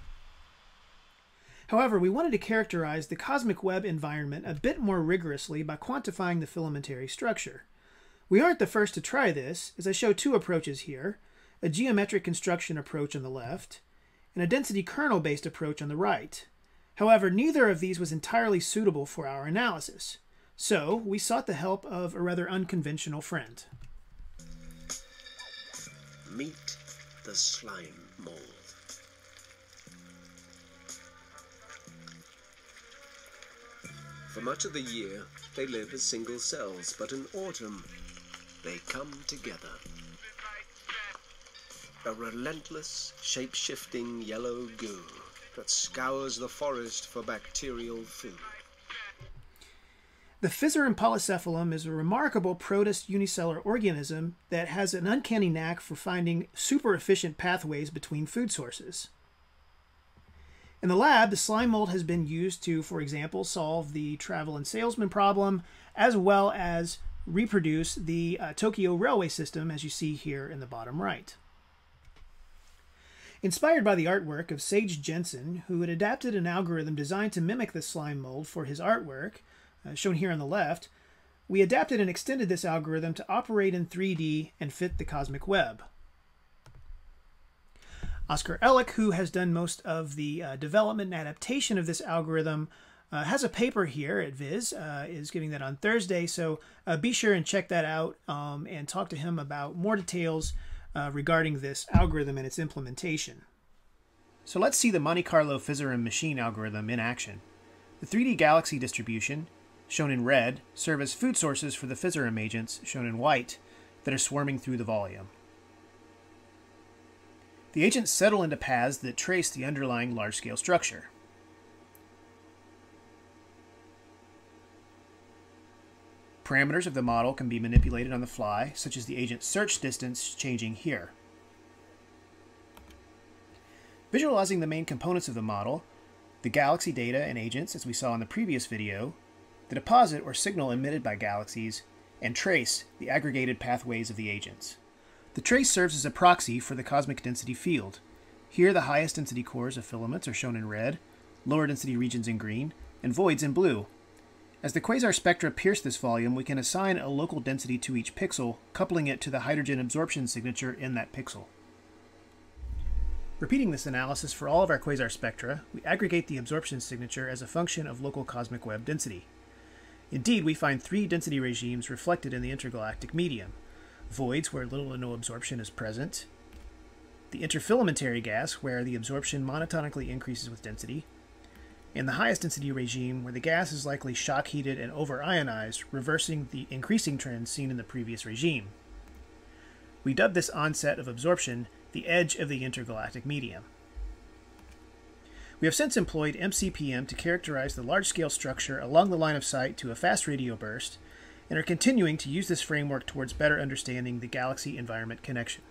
However, we wanted to characterize the cosmic web environment a bit more rigorously by quantifying the filamentary structure. We aren't the first to try this, as I show two approaches here, a geometric construction approach on the left, and a density kernel-based approach on the right. However, neither of these was entirely suitable for our analysis, so we sought the help of a rather unconventional friend. Meet the slime mold. For much of the year, they live as single cells, but in autumn, they come together. A relentless, shape-shifting yellow goo that scours the forest for bacterial food. The Physarum polycephalum is a remarkable protist unicellular organism that has an uncanny knack for finding super efficient pathways between food sources. In the lab, the slime mold has been used to, for example, solve the travel and salesman problem, as well as reproduce the uh, Tokyo railway system, as you see here in the bottom right. Inspired by the artwork of Sage Jenson, who had adapted an algorithm designed to mimic the slime mold for his artwork, uh, shown here on the left, we adapted and extended this algorithm to operate in 3D and fit the cosmic web. Oscar Elek, who has done most of the uh, development and adaptation of this algorithm, uh, has a paper here at VIS, uh, is giving that on Thursday, so uh, be sure and check that out um, and talk to him about more details uh, regarding this algorithm and its implementation. So let's see the Monte Carlo Physarum machine algorithm in action. The 3D galaxy distribution shown in red, serve as food sources for the Physarum agents, shown in white, that are swarming through the volume. The agents settle into paths that trace the underlying large-scale structure. Parameters of the model can be manipulated on the fly, such as the agent search distance changing here. Visualizing the main components of the model, the galaxy data and agents as we saw in the previous video, the deposit or signal emitted by galaxies, and trace, the aggregated pathways of the agents. The trace serves as a proxy for the cosmic density field. Here the highest density cores of filaments are shown in red, lower density regions in green, and voids in blue. As the quasar spectra pierce this volume, we can assign a local density to each pixel, coupling it to the hydrogen absorption signature in that pixel. Repeating this analysis for all of our quasar spectra, we aggregate the absorption signature as a function of local cosmic web density. Indeed, we find three density regimes reflected in the intergalactic medium. Voids, where little or no absorption is present, the interfilamentary gas, where the absorption monotonically increases with density, and the highest density regime, where the gas is likely shock heated and over ionized, reversing the increasing trend seen in the previous regime. We dub this onset of absorption the edge of the intergalactic medium. We have since employed MCPM to characterize the large-scale structure along the line of sight to a fast radio burst, and are continuing to use this framework towards better understanding the galaxy environment connection.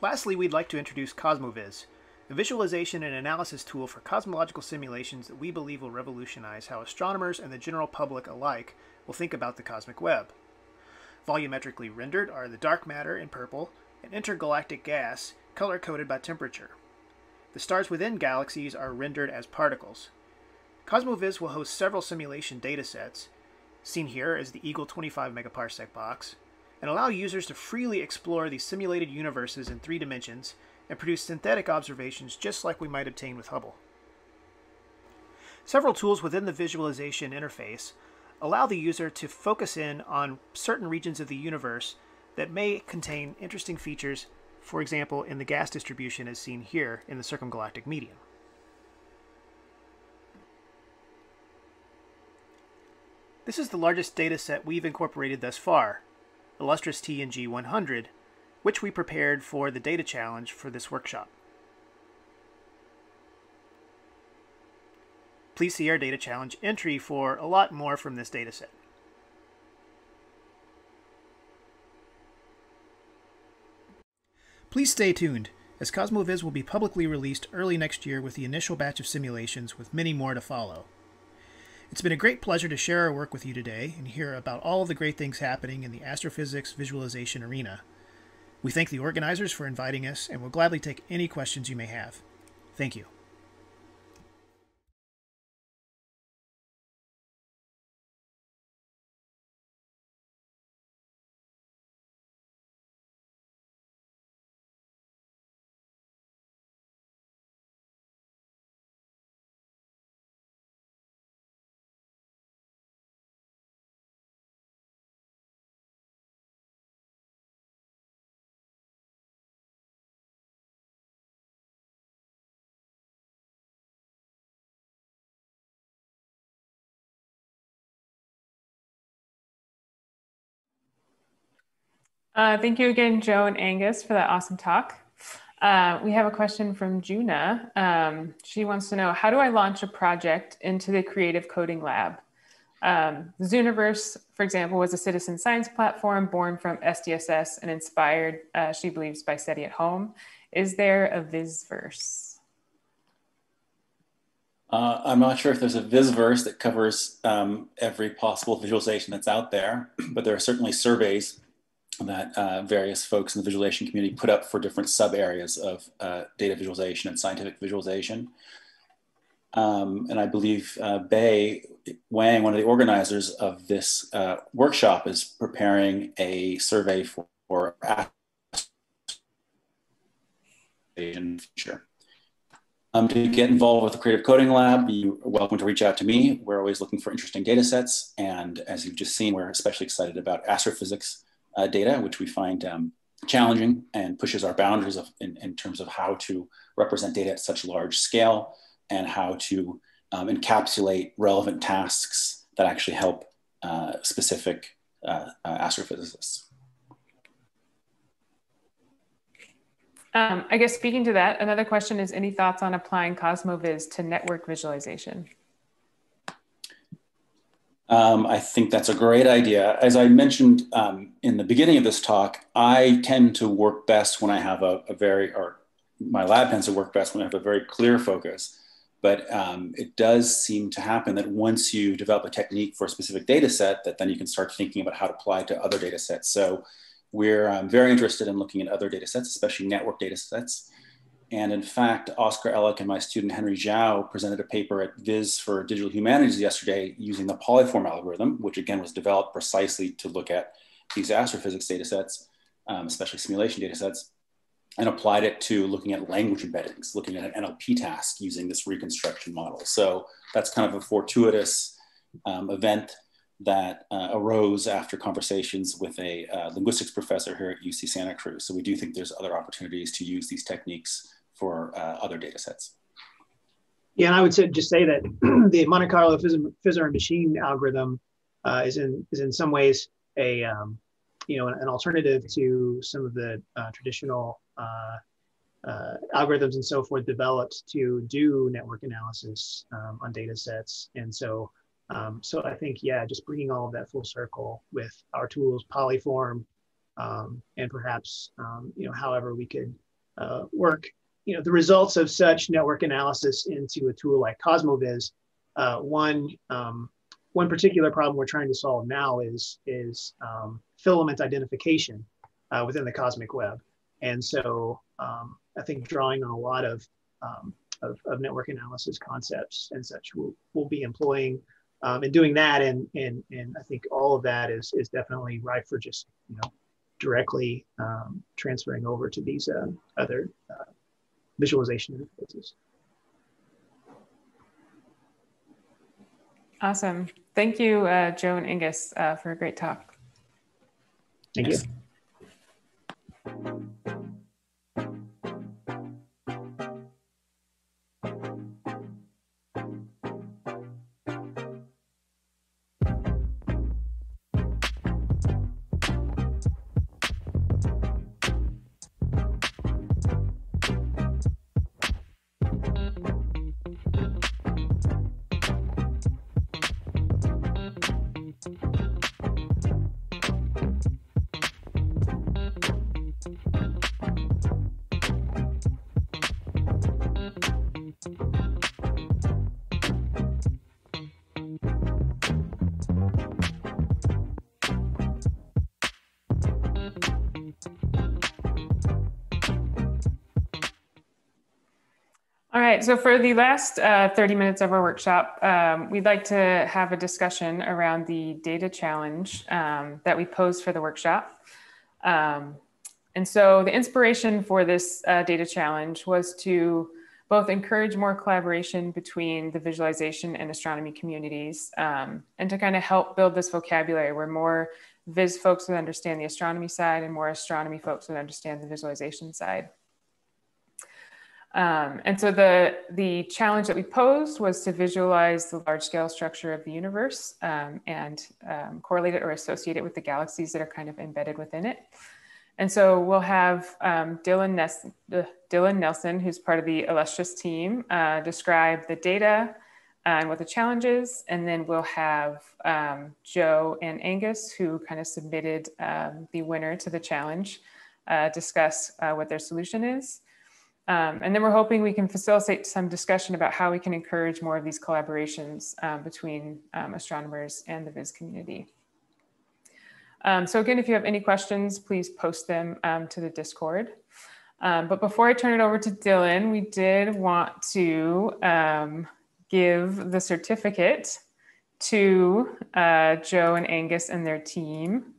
Lastly, we'd like to introduce CosmoVis, a visualization and analysis tool for cosmological simulations that we believe will revolutionize how astronomers and the general public alike will think about the cosmic web. Volumetrically rendered are the dark matter in purple and intergalactic gas color coded by temperature. The stars within galaxies are rendered as particles. CosmoVis will host several simulation datasets, seen here as the Eagle 25 megaparsec box, and allow users to freely explore these simulated universes in three dimensions and produce synthetic observations just like we might obtain with Hubble. Several tools within the visualization interface allow the user to focus in on certain regions of the universe that may contain interesting features, for example, in the gas distribution as seen here in the circumgalactic medium. This is the largest data set we've incorporated thus far, Illustris TNG 100, which we prepared for the data challenge for this workshop. Please see our data challenge entry for a lot more from this dataset. Please stay tuned, as CosmoVis will be publicly released early next year with the initial batch of simulations with many more to follow. It's been a great pleasure to share our work with you today and hear about all of the great things happening in the astrophysics visualization arena. We thank the organizers for inviting us and will gladly take any questions you may have. Thank you. Uh, thank you again, Joe and Angus, for that awesome talk. Uh, we have a question from Juna. Um, she wants to know, how do I launch a project into the Creative Coding Lab? Um, Zooniverse, for example, was a citizen science platform born from SDSS and inspired, uh, she believes, by SETI at Home. Is there a Vizverse? Uh, I'm not sure if there's a Vizverse that covers um, every possible visualization that's out there, but there are certainly surveys that uh, various folks in the visualization community put up for different sub areas of uh, data visualization and scientific visualization. Um, and I believe uh, Bei Wang, one of the organizers of this uh, workshop, is preparing a survey for, for in the future. Um, to get involved with the Creative Coding Lab, you're welcome to reach out to me. We're always looking for interesting data sets. And as you've just seen, we're especially excited about astrophysics uh, data, which we find um, challenging and pushes our boundaries of, in, in, terms of how to represent data at such large scale and how to um, encapsulate relevant tasks that actually help uh, specific uh, uh astrophysicists. Um, I guess speaking to that, another question is any thoughts on applying CosmoVis to network visualization? Um, I think that's a great idea. As I mentioned um, in the beginning of this talk, I tend to work best when I have a, a, very, or my lab tends to work best when I have a very clear focus. But um, it does seem to happen that once you develop a technique for a specific data set, that then you can start thinking about how to apply it to other data sets. So we're um, very interested in looking at other data sets, especially network data sets. And in fact, Oscar Elek and my student Henry Zhao presented a paper at Viz for Digital Humanities yesterday using the Polyphorm algorithm, which again was developed precisely to look at these astrophysics data sets, um, especially simulation data sets, and applied it to looking at language embeddings, looking at an NLP task using this reconstruction model. So that's kind of a fortuitous um, event that uh, arose after conversations with a uh, linguistics professor here at UC Santa Cruz. So we do think there's other opportunities to use these techniques for uh, other data sets. Yeah, and I would say, just say that the Monte Carlo Physarum machine algorithm uh, is in is in some ways a um, you know an, an, alternative to some of the uh, traditional uh, uh, algorithms and so forth developed to do network analysis um, on data sets. And so, um, so I think yeah, just bringing all of that full circle with our tools, Polyphorm, um, and perhaps um, you know however we could uh, work you know, the results of such network analysis into a tool like CosmoVis, uh, one, um, one particular problem we're trying to solve now is, is um, filament identification uh, within the cosmic web. And so um, I think drawing on a lot of, um, of, of, network analysis concepts and such we'll, we'll be employing um, and doing that. And, and, and I think all of that is, is definitely ripe for just, you know, directly um, transferring over to these uh, other uh, visualization interfaces. Awesome. Thank you, uh, Joe and Angus, uh, for a great talk. Thank Thanks. you. So for the last uh, 30 minutes of our workshop, um, we'd like to have a discussion around the data challenge um, that we posed for the workshop. Um, and so the inspiration for this uh, data challenge was to both encourage more collaboration between the visualization and astronomy communities um, and to kind of help build this vocabulary where more Viz folks would understand the astronomy side and more astronomy folks would understand the visualization side. Um, and so the, the challenge that we posed was to visualize the large scale structure of the universe um, and um, correlate it or associate it with the galaxies that are kind of embedded within it. And so we'll have um, Dylan, Nes- uh, Dylan Nelson, who's part of the Illustris team, uh, describe the data and what the challenge is. And then we'll have um, Joe and Angus, who kind of submitted um, the winner to the challenge, uh, discuss uh, what their solution is. Um, and then we're hoping we can facilitate some discussion about how we can encourage more of these collaborations um, between um, astronomers and the Viz community. Um, so again, if you have any questions, please post them um, to the Discord. Um, but before I turn it over to Dylan, we did want to give the certificate to uh, Joe and Angus and their team.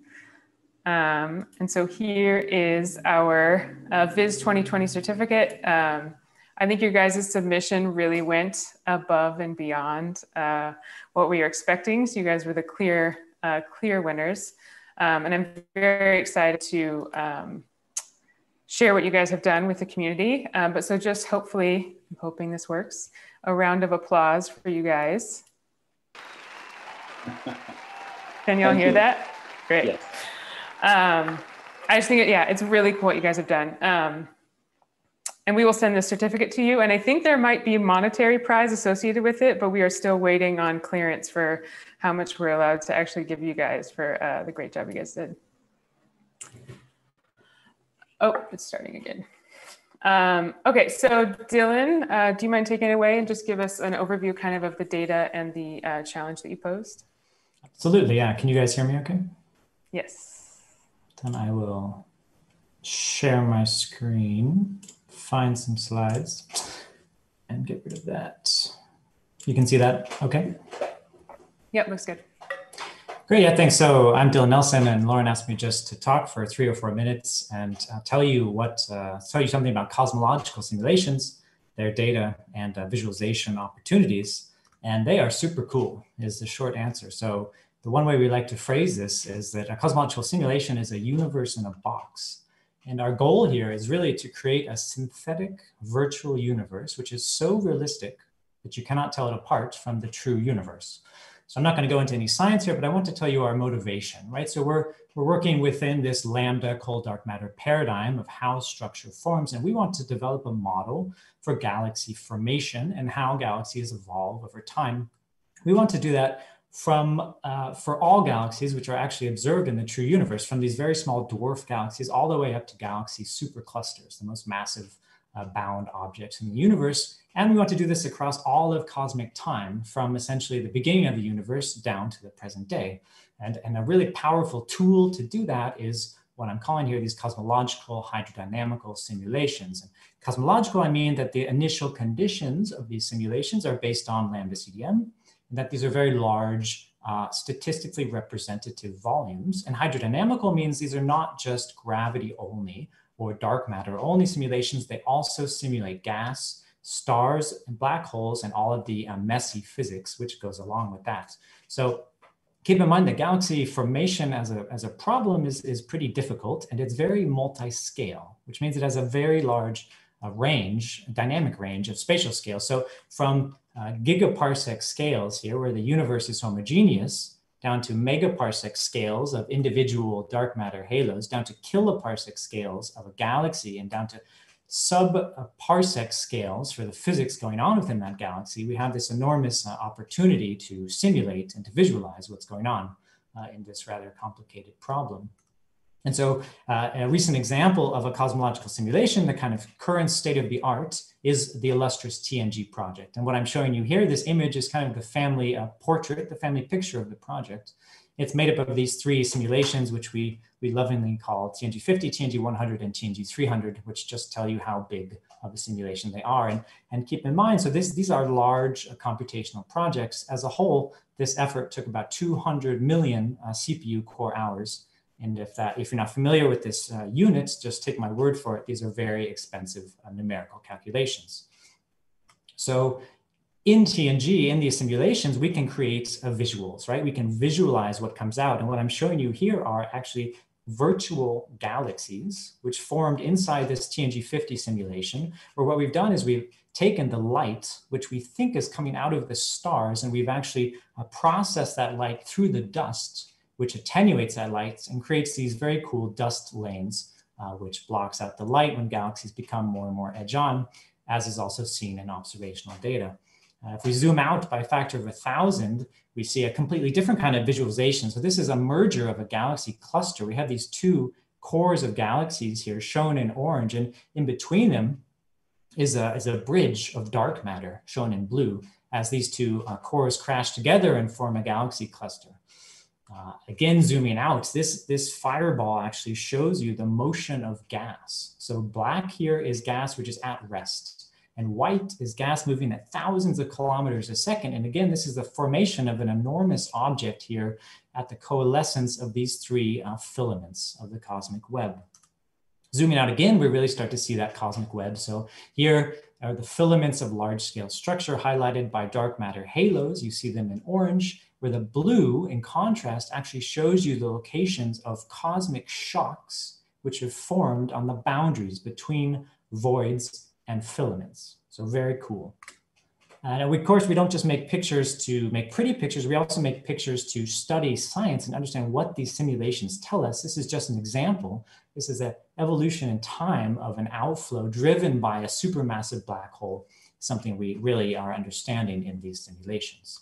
Um, and so here is our uh, VIS 2020 certificate. Um, I think your guys' submission really went above and beyond uh, what we were expecting. So you guys were the clear, uh, clear winners. Um, and I'm very excited to um, share what you guys have done with the community. Um, but so just hopefully, I'm hoping this works, a round of applause for you guys. Can y'all hear you. that? Great. Yes. Um, I just think, it, yeah, it's really cool what you guys have done. Um, and we will send the certificate to you. And I think there might be a monetary prize associated with it, but we are still waiting on clearance for how much we're allowed to actually give you guys for uh, the great job you guys did. Oh, it's starting again. Um, okay, so Dylan, uh, do you mind taking it away and just give us an overview kind of of the data and the uh, challenge that you posed? Absolutely, yeah. Can you guys hear me okay? Yes. Then I will share my screen, find some slides, and get rid of that. You can see that okay? Yep, looks good. Great, yeah, thanks. So I'm Dylan Nelson, and Lauren asked me just to talk for three or four minutes and uh, tell you what, uh, tell you something about cosmological simulations, their data and uh, visualization opportunities, and they are super cool. Is the short answer. So the one way we like to phrase this is that a cosmological simulation is a universe in a box. And our goal here is really to create a synthetic virtual universe, which is so realistic that you cannot tell it apart from the true universe. So I'm not going to go into any science here, but I want to tell you our motivation, right? So we're, we're working within this lambda cold dark matter paradigm of how structure forms, and we want to develop a model for galaxy formation and how galaxies evolve over time. We want to do that from uh, for all galaxies, which are actually observed in the true universe, from these very small dwarf galaxies all the way up to galaxy superclusters, the most massive uh, bound objects in the universe. And we want to do this across all of cosmic time from essentially the beginning of the universe down to the present day. And, and a really powerful tool to do that is what I'm calling here these cosmological hydrodynamical simulations. And cosmological, I mean that the initial conditions of these simulations are based on lambda CDM, that these are very large, uh, statistically representative volumes. And hydrodynamical means these are not just gravity only or dark matter only simulations, they also simulate gas, stars and black holes and all of the uh, messy physics which goes along with that. So keep in mind that galaxy formation as a, as a problem is, is pretty difficult and it's very multi-scale, which means it has a very large uh, range, dynamic range of spatial scale. So from uh, gigaparsec scales here, where the universe is homogeneous, down to megaparsec scales of individual dark matter halos, down to kiloparsec scales of a galaxy, and down to sub-parsec scales for the physics going on within that galaxy, we have this enormous uh, opportunity to simulate and to visualize what's going on uh, in this rather complicated problem. And so uh, a recent example of a cosmological simulation, the kind of current state of the art, is the Illustris TNG project. And what I'm showing you here, this image is kind of the family uh, portrait, the family picture of the project. It's made up of these three simulations, which we, we lovingly call TNG 50, TNG 100, and TNG 300, which just tell you how big of a simulation they are. And, and keep in mind, so this, these are large uh, computational projects. As a whole, this effort took about 200 million uh, CPU core hours. And if that, if you're not familiar with this uh, unit, just take my word for it. These are very expensive uh, numerical calculations. So in TNG, in these simulations, we can create uh, visuals, right? We can visualize what comes out. And what I'm showing you here are actually virtual galaxies, which formed inside this TNG 50 simulation, where what we've done is we've taken the light, which we think is coming out of the stars, and we've actually uh, processed that light through the dust, which attenuates that light and creates these very cool dust lanes, uh, which blocks out the light when galaxies become more and more edge on, as is also seen in observational data. Uh, if we zoom out by a factor of a thousand, we see a completely different kind of visualization. So this is a merger of a galaxy cluster. We have these two cores of galaxies here shown in orange, and in between them is a, is a bridge of dark matter shown in blue as these two uh, cores crash together and form a galaxy cluster. Uh, again, zooming out, this, this fireball actually shows you the motion of gas. So black here is gas which is at rest and white is gas moving at thousands of kilometers a second. And again, this is the formation of an enormous object here at the coalescence of these three uh, filaments of the cosmic web. Zooming out again, we really start to see that cosmic web. So here are the filaments of large scale structure highlighted by dark matter halos. You see them in orange, where the blue, in contrast, actually shows you the locations of cosmic shocks, which have formed on the boundaries between voids and filaments. So very cool. Uh, and we, of course, we don't just make pictures to make pretty pictures, we also make pictures to study science and understand what these simulations tell us. This is just an example. This is an evolution in time of an outflow driven by a supermassive black hole, something we really are understanding in these simulations.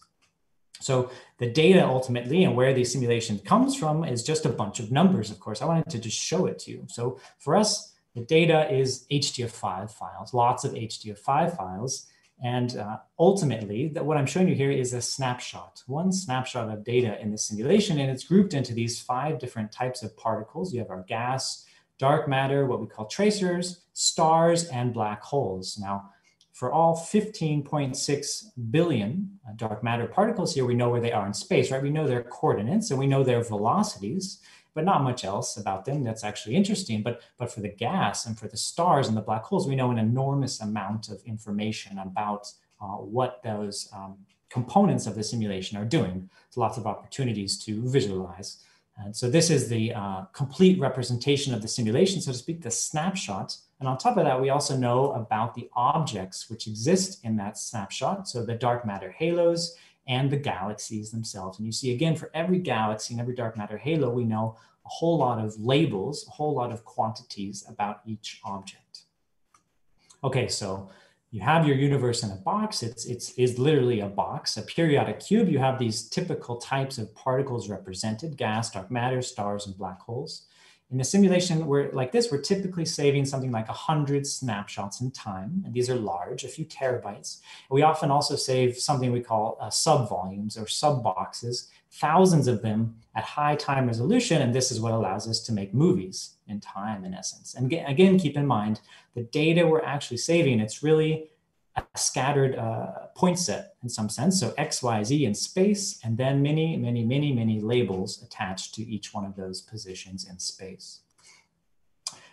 So the data ultimately and where the simulation comes from is just a bunch of numbers, of course. I wanted to just show it to you. So for us, the data is HDF5 files, lots of HDF5 files. And uh, ultimately, that what I'm showing you here is a snapshot, one snapshot of data in the simulation, and it's grouped into these five different types of particles. You have our gas, dark matter, what we call tracers, stars, and black holes. Now, for all 15.6 billion uh, dark matter particles here, we know where they are in space, right? We know their coordinates and we know their velocities but not much else about them that's actually interesting. But, but for the gas and for the stars and the black holes, we know an enormous amount of information about uh, what those um, components of the simulation are doing. There's lots of opportunities to visualize. And so this is the uh, complete representation of the simulation, so to speak, the snapshot. And on top of that, we also know about the objects which exist in that snapshot. So the dark matter halos and the galaxies themselves. And you see again, for every galaxy and every dark matter halo, we know a whole lot of labels, a whole lot of quantities about each object. Okay, so you have your universe in a box. It's, it's is literally a box, a periodic cube. You have these typical types of particles represented, gas, dark matter, stars, and black holes. In a simulation where, like this, we're typically saving something like 100 snapshots in time. And these are large, a few terabytes. We often also save something we call uh, subvolumes or subboxes, thousands of them at high time resolution. And this is what allows us to make movies in time, in essence. And again, keep in mind, the data we're actually saving, it's really a scattered uh, point set in some sense. So X, Y, Z in space, and then many, many, many, many labels attached to each one of those positions in space.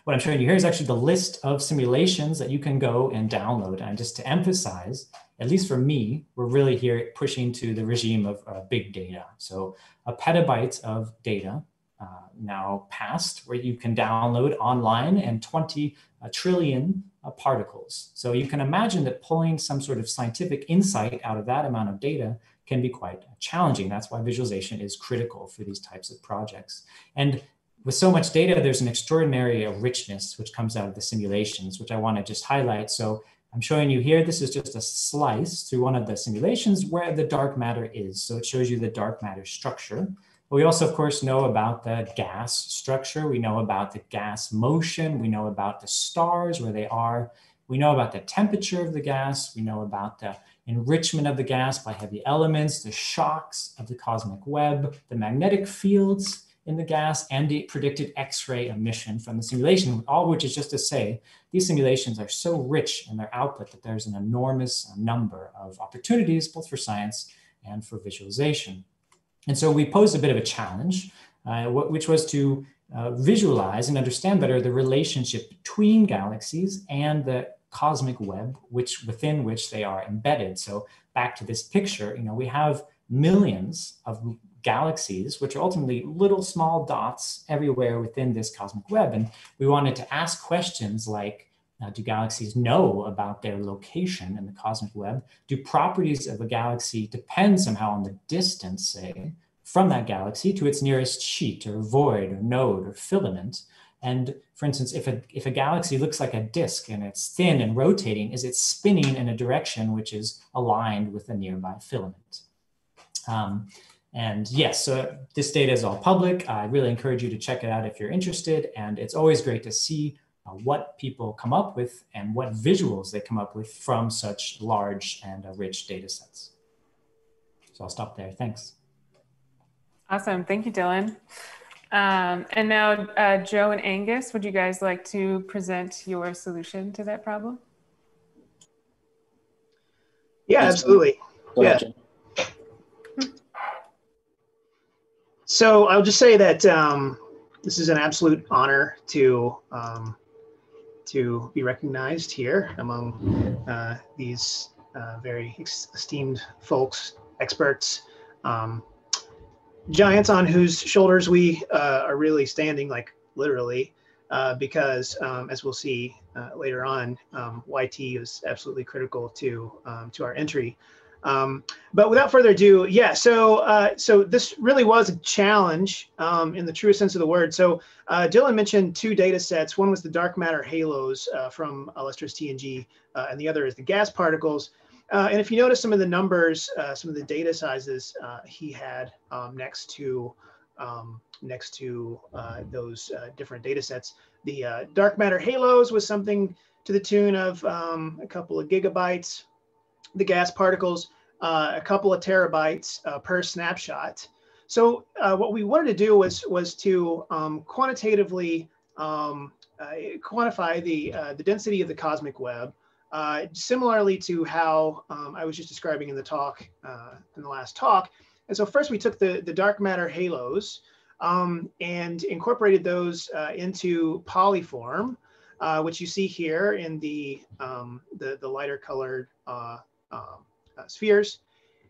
What I'm showing you here is actually the list of simulations that you can go and download. And just to emphasize, at least for me, we're really here pushing to the regime of uh, big data. So a petabyte of data uh, now passed where you can download online and 20 uh, trillion uh, particles. So you can imagine that pulling some sort of scientific insight out of that amount of data can be quite challenging. That's why visualization is critical for these types of projects. And with so much data, there's an extraordinary richness which comes out of the simulations, which I want to just highlight. So I'm showing you here, this is just a slice through one of the simulations where the dark matter is. So it shows you the dark matter structure. We also, of course, know about the gas structure. We know about the gas motion. We know about the stars, where they are. We know about the temperature of the gas. We know about the enrichment of the gas by heavy elements, the shocks of the cosmic web, the magnetic fields in the gas, and the predicted X-ray emission from the simulation, all which is just to say, these simulations are so rich in their output that there's an enormous number of opportunities, both for science and for visualization. And so we posed a bit of a challenge, uh, which was to uh, visualize and understand better the relationship between galaxies and the cosmic web, which within which they are embedded. So back to this picture, you know, we have millions of galaxies, which are ultimately little small dots everywhere within this cosmic web. And we wanted to ask questions like, uh, do galaxies know about their location in the cosmic web? Do properties of a galaxy depend somehow on the distance, say, from that galaxy to its nearest sheet or void or node or filament? And for instance, if a, if a galaxy looks like a disk and it's thin and rotating, is it spinning in a direction which is aligned with a nearby filament? Um, and yes, so this data is all public. I really encourage you to check it out if you're interested. And it's always great to see uh, what people come up with and what visuals they come up with from such large and uh, rich data sets. So I'll stop there. Thanks. Awesome. Thank you, Dylan. Um, and now, uh, Joe and Angus, would you guys like to present your solution to that problem? Yeah, absolutely. Yeah. So I'll just say that um, this is an absolute honor to um, to be recognized here among uh, these uh, very esteemed folks, experts, um, giants on whose shoulders we uh, are really standing, like literally. uh, because um, as we'll see uh, later on, um, YT is absolutely critical to, um, to our entry. Um, but without further ado, yeah, so uh, so this really was a challenge um, in the truest sense of the word. So uh, Dylan mentioned two data sets. One was the dark matter halos uh, from Illustris TNG, uh, and the other is the gas particles. Uh, and if you notice some of the numbers, uh, some of the data sizes he had um, next to um, next to those different data sets, the dark matter halos was something to the tune of um, a couple of gigabytes the gas particles uh, a couple of terabytes uh, per snapshot. So uh, what we wanted to do was was to um, quantitatively um, uh, quantify the uh, the density of the cosmic web, uh, similarly to how um, I was just describing in the talk in the last talk. And so first we took the the dark matter halos um, and incorporated those into Polyphorm, which you see here in the um, the, the lighter colored um, uh, spheres.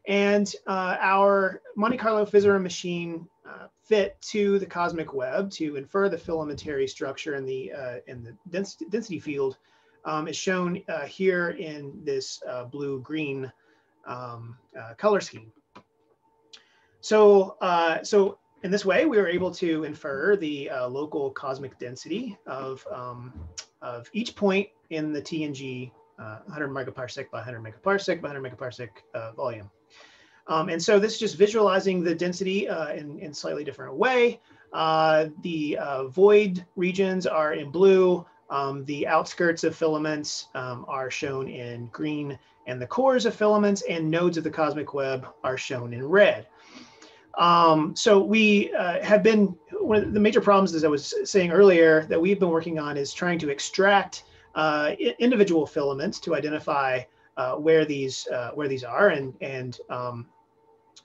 And uh, our Monte Carlo Physarum machine uh, fit to the cosmic web to infer the filamentary structure in the, in the dens density field um, is shown here in this blue-green um, color scheme. So, so in this way, we were able to infer the uh, local cosmic density of, um, of each point in the TNG uh, 100 megaparsec by 100 megaparsec by 100 megaparsec uh, volume. Um, and so this is just visualizing the density uh, in, in slightly different way. Uh, the uh, void regions are in blue. Um, the outskirts of filaments um, are shown in green and the cores of filaments and nodes of the cosmic web are shown in red. Um, so we uh, have been, one of the major problems, as I was saying earlier, that we've been working on is trying to extract uh, individual filaments to identify uh, where these uh, where these are and and um,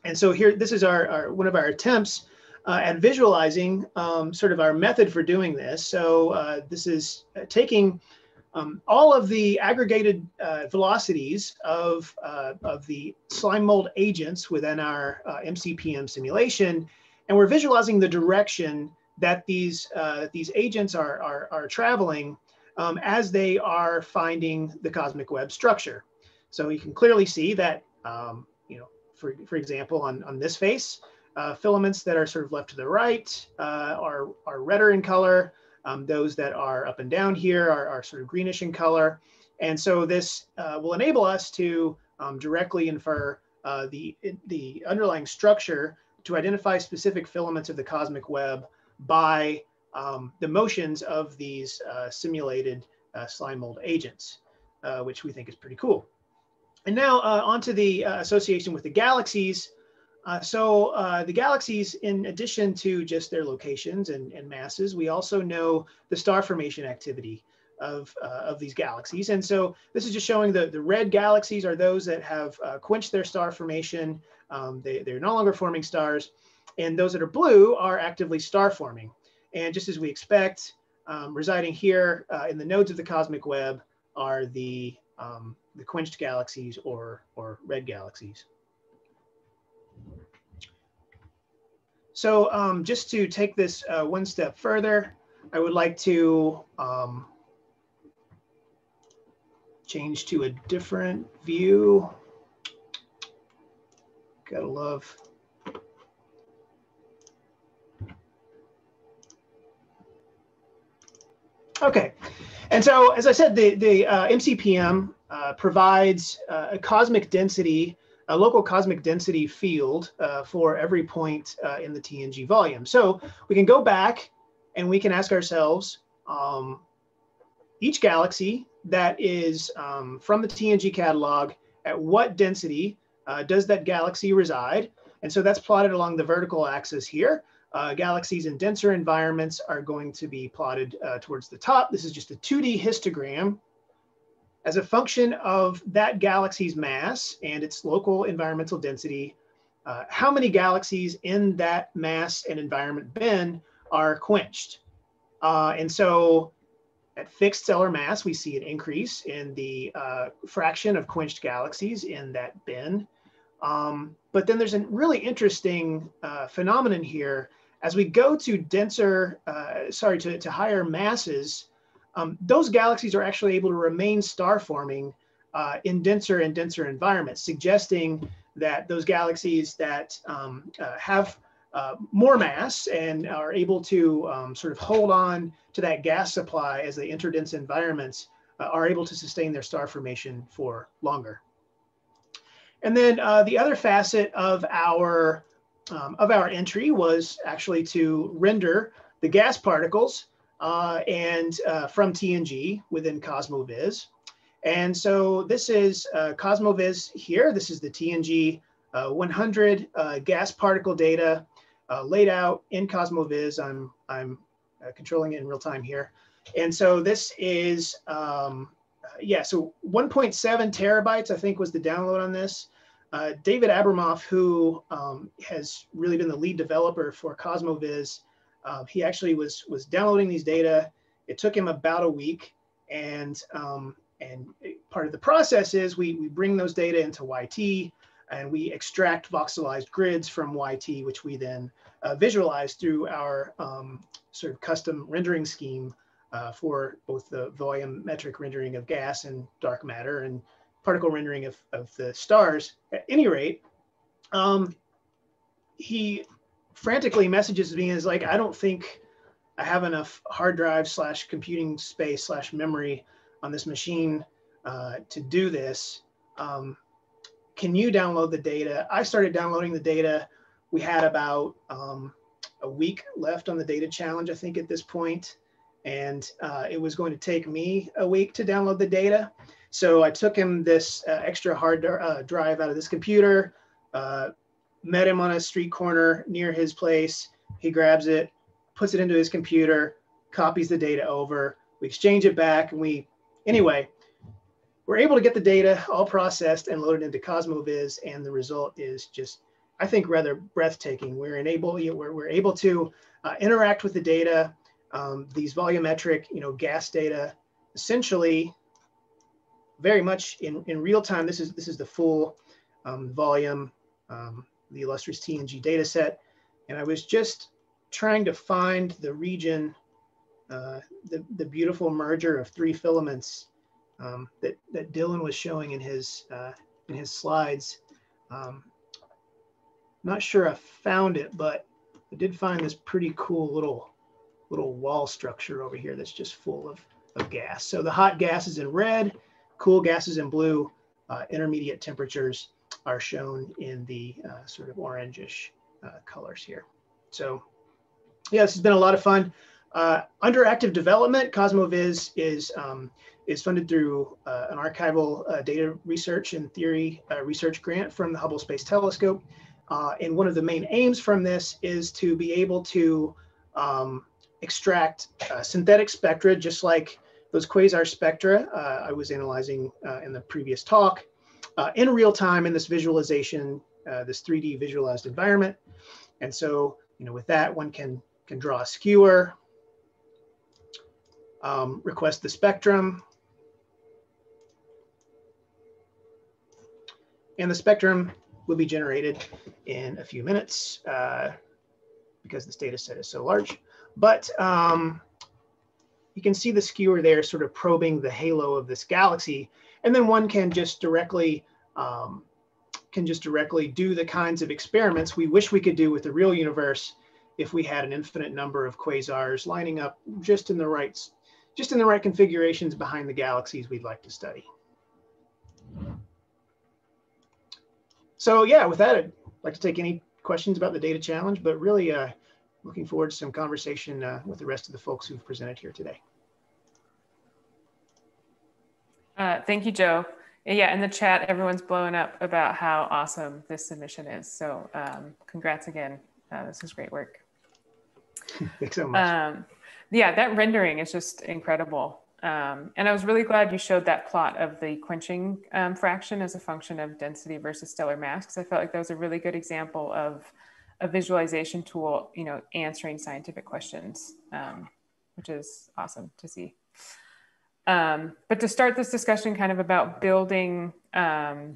and so here this is our, our one of our attempts uh, at visualizing um, sort of our method for doing this. So uh, this is uh, taking um, all of the aggregated velocities of of the slime mold agents within our MCPM simulation, and we're visualizing the direction that these these agents are, are, are traveling um, as they are finding the cosmic web structure. So you can clearly see that, um, you know, for, for example, on, on this face, uh, filaments that are sort of left to the right uh, are, are redder in color. Um, those that are up and down here are, are sort of greenish in color. And so this uh, will enable us to um, directly infer uh, the, the underlying structure to identify specific filaments of the cosmic web by um, the motions of these uh, simulated uh, slime mold agents, uh, which we think is pretty cool. And now uh, onto the uh, association with the galaxies. Uh, so the galaxies, in addition to just their locations and, and masses, we also know the star formation activity of, of these galaxies. And so this is just showing the, the red galaxies are those that have quenched their star formation. Um, they, they're no longer forming stars. And those that are blue are actively star forming. And just as we expect, um, residing here uh, in the nodes of the cosmic web are the, um, the quenched galaxies or, or red galaxies. So um, just to take this uh, one step further, I would like to um, change to a different view. Gotta love Okay, and so as I said, the, the uh, MCPM uh, provides uh, a cosmic density, a local cosmic density field uh, for every point uh, in the TNG volume. So we can go back and we can ask ourselves, um, each galaxy that is um, from the TNG catalog, at what density uh, does that galaxy reside? And so that's plotted along the vertical axis here. Uh, galaxies in denser environments are going to be plotted uh, towards the top. This is just a 2D histogram. As a function of that galaxy's mass and its local environmental density, uh, how many galaxies in that mass and environment bin are quenched? Uh, and so at fixed stellar mass, we see an increase in the uh, fraction of quenched galaxies in that bin. Um, but then there's a really interesting uh, phenomenon here as we go to denser, uh, sorry, to, to higher masses, um, those galaxies are actually able to remain star forming uh, in denser and denser environments, suggesting that those galaxies that um, uh, have uh, more mass and are able to um, sort of hold on to that gas supply as they enter dense environments uh, are able to sustain their star formation for longer. And then uh, the other facet of our um, of our entry was actually to render the gas particles uh, and uh, from TNG within CosmoVis. And so this is uh, CosmoVis here. This is the TNG uh, 100 uh, gas particle data uh, laid out in CosmoVis. I'm, I'm controlling it in real time here. And so this is, um, yeah, so 1.7 terabytes, I think was the download on this. Uh, David Abramov, who um, has really been the lead developer for CosmoVis, uh, he actually was was downloading these data. It took him about a week, and um, and part of the process is we we bring those data into YT, and we extract voxelized grids from YT, which we then uh, visualize through our um, sort of custom rendering scheme uh, for both the volumetric rendering of gas and dark matter and particle rendering of, of the stars. At any rate, um, he frantically messages me and is like, I don't think I have enough hard drive slash computing space slash memory on this machine uh, to do this. Um, can you download the data? I started downloading the data. We had about um, a week left on the data challenge, I think, at this point, and uh, it was going to take me a week to download the data. So I took him this uh, extra hard uh, drive out of this computer, uh, met him on a street corner near his place. He grabs it, puts it into his computer, copies the data over. We exchange it back, and we, anyway, we're able to get the data all processed and loaded into CosmoVis, and the result is just, I think, rather breathtaking. We're enable, we're, we're able to uh, interact with the data, um, these volumetric, you know, gas data, essentially very much in, in real time. This is this is the full um, volume, um, the Illustris TNG data set. And I was just trying to find the region, uh, the, the beautiful merger of three filaments um, that, that Dylan was showing in his, uh, in his slides. Um, not sure I found it, but I did find this pretty cool little, little wall structure over here that's just full of, of gas. So the hot gas is in red, Cool gases in blue, uh, intermediate temperatures are shown in the uh, sort of orangish uh, colors here. So yeah, this has been a lot of fun. Uh, under active development, CosmoVis is, um, is funded through uh, an archival uh, data research and theory research grant from the Hubble Space Telescope. and one of the main aims from this is to be able to um, extract synthetic spectra, just like those quasar spectra uh, I was analyzing uh, in the previous talk uh, in real time in this visualization, uh, this 3D visualized environment. And so, you know, with that, one can, can draw a skewer, um, request the spectrum, and the spectrum will be generated in a few minutes uh, because this data set is so large. But um, you can see the skewer there sort of probing the halo of this galaxy. And then one can just directly um, can just directly do the kinds of experiments we wish we could do with the real universe if we had an infinite number of quasars lining up just in the right just in the right configurations behind the galaxies we'd like to study. So yeah, with that, I'd like to take any questions about the data challenge, but really uh, looking forward to some conversation uh, with the rest of the folks who've presented here today. Uh, thank you, Joe. Yeah, in the chat, everyone's blowing up about how awesome this submission is. So um, congrats again. Uh, this is great work. Thanks so much. Um, yeah, that rendering is just incredible. Um, and I was really glad you showed that plot of the quenching um, fraction as a function of density versus stellar mass, because I felt like that was a really good example of a visualization tool, you know, answering scientific questions, um, which is awesome to see. Um, but to start this discussion kind of about building um,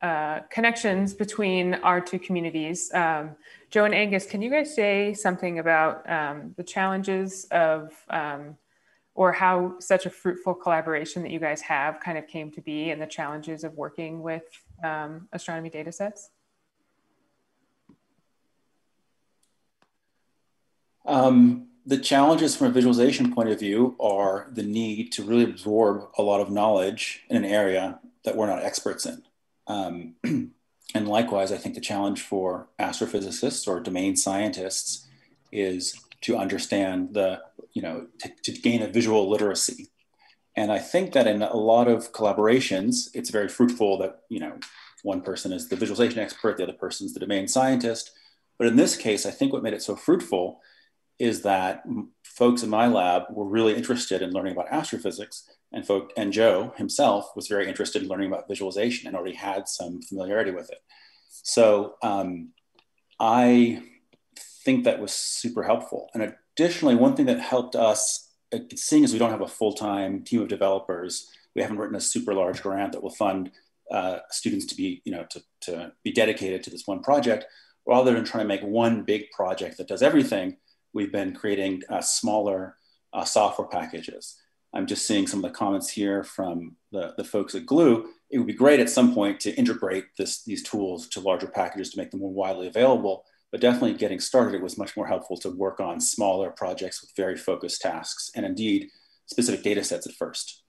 uh, connections between our two communities. Um, Joe and Angus, can you guys say something about um, the challenges of, um, or how such a fruitful collaboration that you guys have kind of came to be and the challenges of working with astronomy data sets? Um, the challenges from a visualization point of view are the need to really absorb a lot of knowledge in an area that we're not experts in. Um, and likewise, I think the challenge for astrophysicists or domain scientists is to understand the, you know, to, to gain a visual literacy. And I think that in a lot of collaborations, it's very fruitful that, you know, one person is the visualization expert, the other person is the domain scientist. But in this case, I think what made it so fruitful is that folks in my lab were really interested in learning about astrophysics and folk and Joe himself was very interested in learning about visualization and already had some familiarity with it. So um, I think that was super helpful. And additionally, one thing that helped us, uh, seeing as we don't have a full-time team of developers, we haven't written a super large grant that will fund uh, students to be, you know, to, to be dedicated to this one project. Rather than trying to make one big project that does everything, we've been creating uh, smaller uh, software packages. I'm just seeing some of the comments here from the, the folks at Glue. It would be great at some point to integrate this, these tools to larger packages to make them more widely available, but definitely getting started, it was much more helpful to work on smaller projects with very focused tasks and indeed specific data sets at first.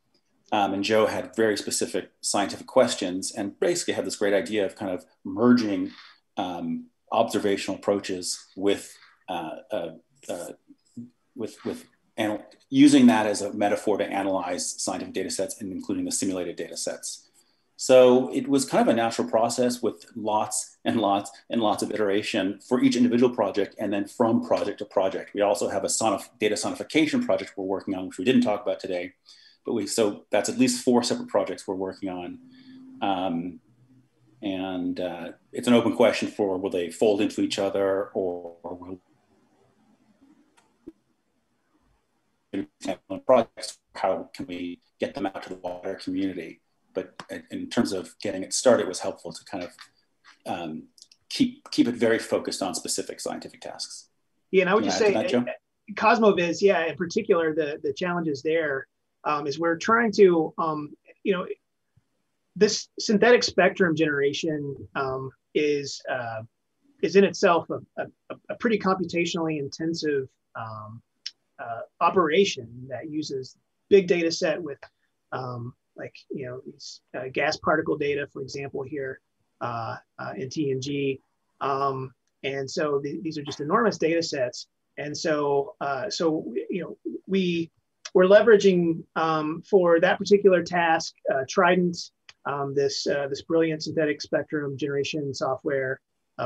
Um, and Joe had very specific scientific questions and basically had this great idea of kind of merging um, observational approaches with, uh, uh, uh, with, with and using that as a metaphor to analyze scientific data sets and including the simulated data sets. So it was kind of a natural process with lots and lots and lots of iteration for each individual project and then from project to project. We also have a sonif data sonification project we're working on, which we didn't talk about today, but we, so that's at least four separate projects we're working on. Um, and uh, it's an open question for will they fold into each other or, or will projects, how can we get them out to the wider community? But in terms of getting it started, it was helpful to kind of um, keep keep it very focused on specific scientific tasks. Yeah, and I would just say, that, CosmoVis, yeah, in particular, the the challenges there um, is we're trying to, um, you know, this synthetic spectrum generation um, is uh, is in itself a, a, a pretty computationally intensive um, uh, operation that uses big data set with um, like you know these uh, gas particle data, for example, here uh, uh in TNG, um, and so th- these are just enormous data sets. And so uh, so you know we we're leveraging um, for that particular task uh, Trident, um, this this brilliant synthetic spectrum generation software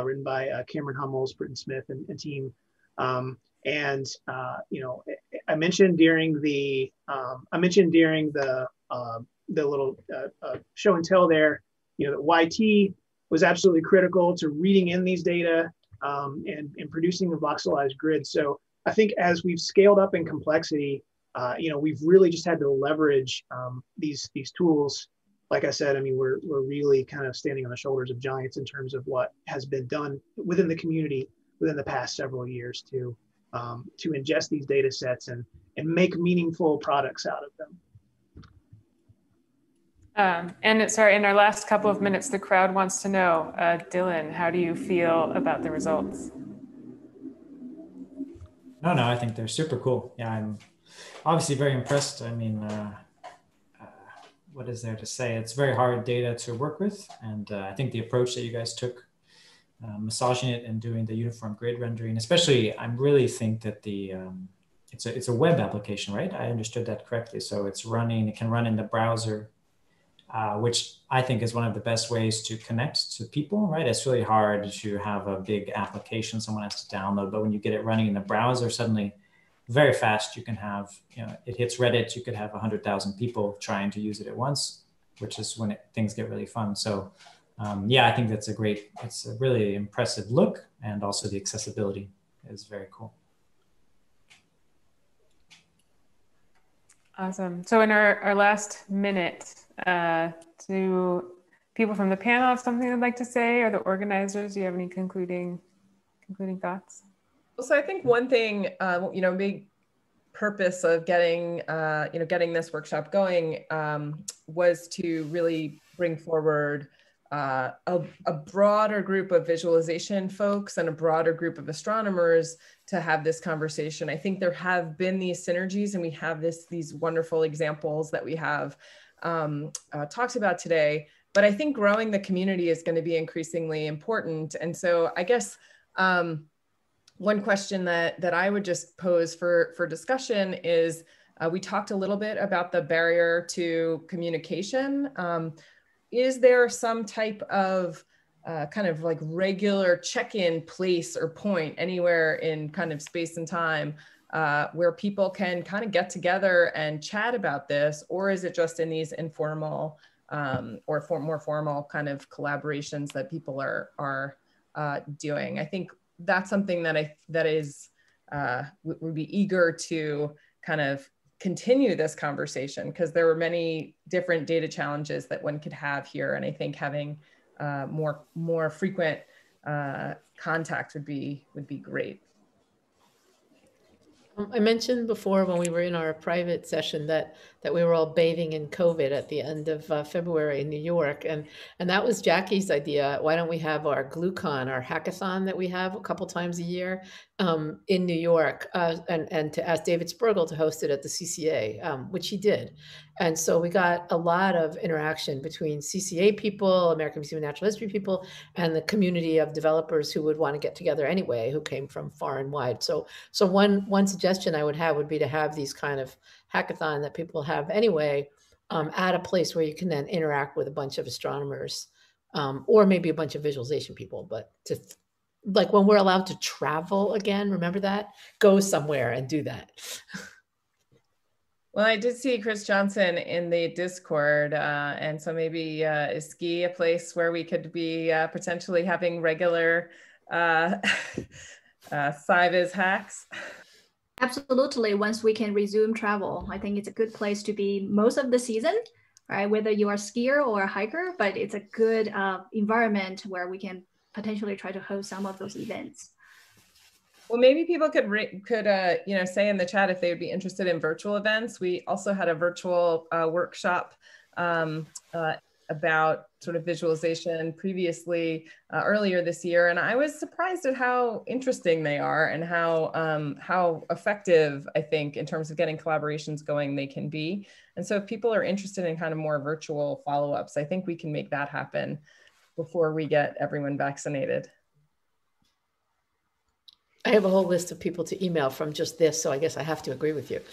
written by Cameron Hummels, Britton Smith, and, and team. Um, and uh, you know, I mentioned during the um, I mentioned during the uh, the little uh, uh show and tell there, you know, that YT was absolutely critical to reading in these data um, and, and producing the voxelized grid. So I think as we've scaled up in complexity, uh, you know, we've really just had to leverage um, these these tools. Like I said, I mean, we're we're really kind of standing on the shoulders of giants in terms of what has been done within the community within the past several years to um, to ingest these data sets and, and make meaningful products out of them. Um, and sorry, in our last couple of minutes, the crowd wants to know, uh, Dylan, how do you feel about the results? No, no, I think they're super cool. Yeah, I'm obviously very impressed. I mean, uh, uh, what is there to say? It's very hard data to work with. And uh, I think the approach that you guys took uh, massaging it and doing the uniform grid rendering. Especially, I really think that the um, it's a it's a web application, right? I understood that correctly. So it's running. It can run in the browser, uh, which I think is one of the best ways to connect to people. Right? It's really hard to have a big application someone has to download, but when you get it running in the browser, suddenly very fast you can have you know it hits reddit you could have 100000 people trying to use it at once which is when it, things get really fun so um, yeah, I think that's a great, it's a really impressive look and also the accessibility is very cool. Awesome. So in our, our last minute, uh, do people from the panel have something they'd like to say, or the organizers? Do you have any concluding concluding thoughts? So I think one thing, uh, you know, big purpose of getting, uh, you know, getting this workshop going um, was to really bring forward uh, a, a, broader group of visualization folks and a broader group of astronomers to have this conversation. I think there have been these synergies and we have this these wonderful examples that we have um, uh, talked about today. But I think growing the community is going to be increasingly important. And so I guess um, one question that, that I would just pose for, for discussion is, uh, we talked a little bit about the barrier to communication. Um, is there some type of uh, kind of like regular check-in place or point anywhere in kind of space and time uh, where people can kind of get together and chat about this, or is it just in these informal um, or for more formal kind of collaborations that people are are uh, doing? I think that's something that I that is uh, would be eager to kind of continue this conversation because there were many different data challenges that one could have here, and I think having uh, more more frequent uh, contact would be would be great. Um, I mentioned before when we were in our private session that that we were all bathing in COVID at the end of uh, February in New York, and and that was Jackie's idea. Why don't we have our GlueCon, our hackathon that we have a couple times a year um, in New York, uh, and and to ask David Spergel to host it at the CCA, um, which he did, and so we got a lot of interaction between CCA people, American Museum of Natural History people, and the community of developers who would want to get together anyway, who came from far and wide. So, so one one suggestion I would have would be to have these kind of hackathon that people have anyway um, at a place where you can then interact with a bunch of astronomers um, or maybe a bunch of visualization people, but to like when we're allowed to travel again, remember that? Go somewhere and do that. Well, I did see Chris Johnson in the Discord, uh, and so maybe uh, is SCI a place where we could be uh, potentially having regular uh, uh, hacks? Absolutely. Once we can resume travel, I think it's a good place to be most of the season, right? Whether you are a skier or a hiker, but it's a good uh, environment where we can potentially try to host some of those events. Well, maybe people could could uh, you know say in the chat if they would be interested in virtual events. We also had a virtual uh, workshop um, uh, about sort of visualization previously uh, earlier this year, and I was surprised at how interesting they are and how um, how effective I think in terms of getting collaborations going they can be. And so, if people are interested in kind of more virtual follow ups, I think we can make that happen before we get everyone vaccinated. I have a whole list of people to email from just this, so I guess I have to agree with you.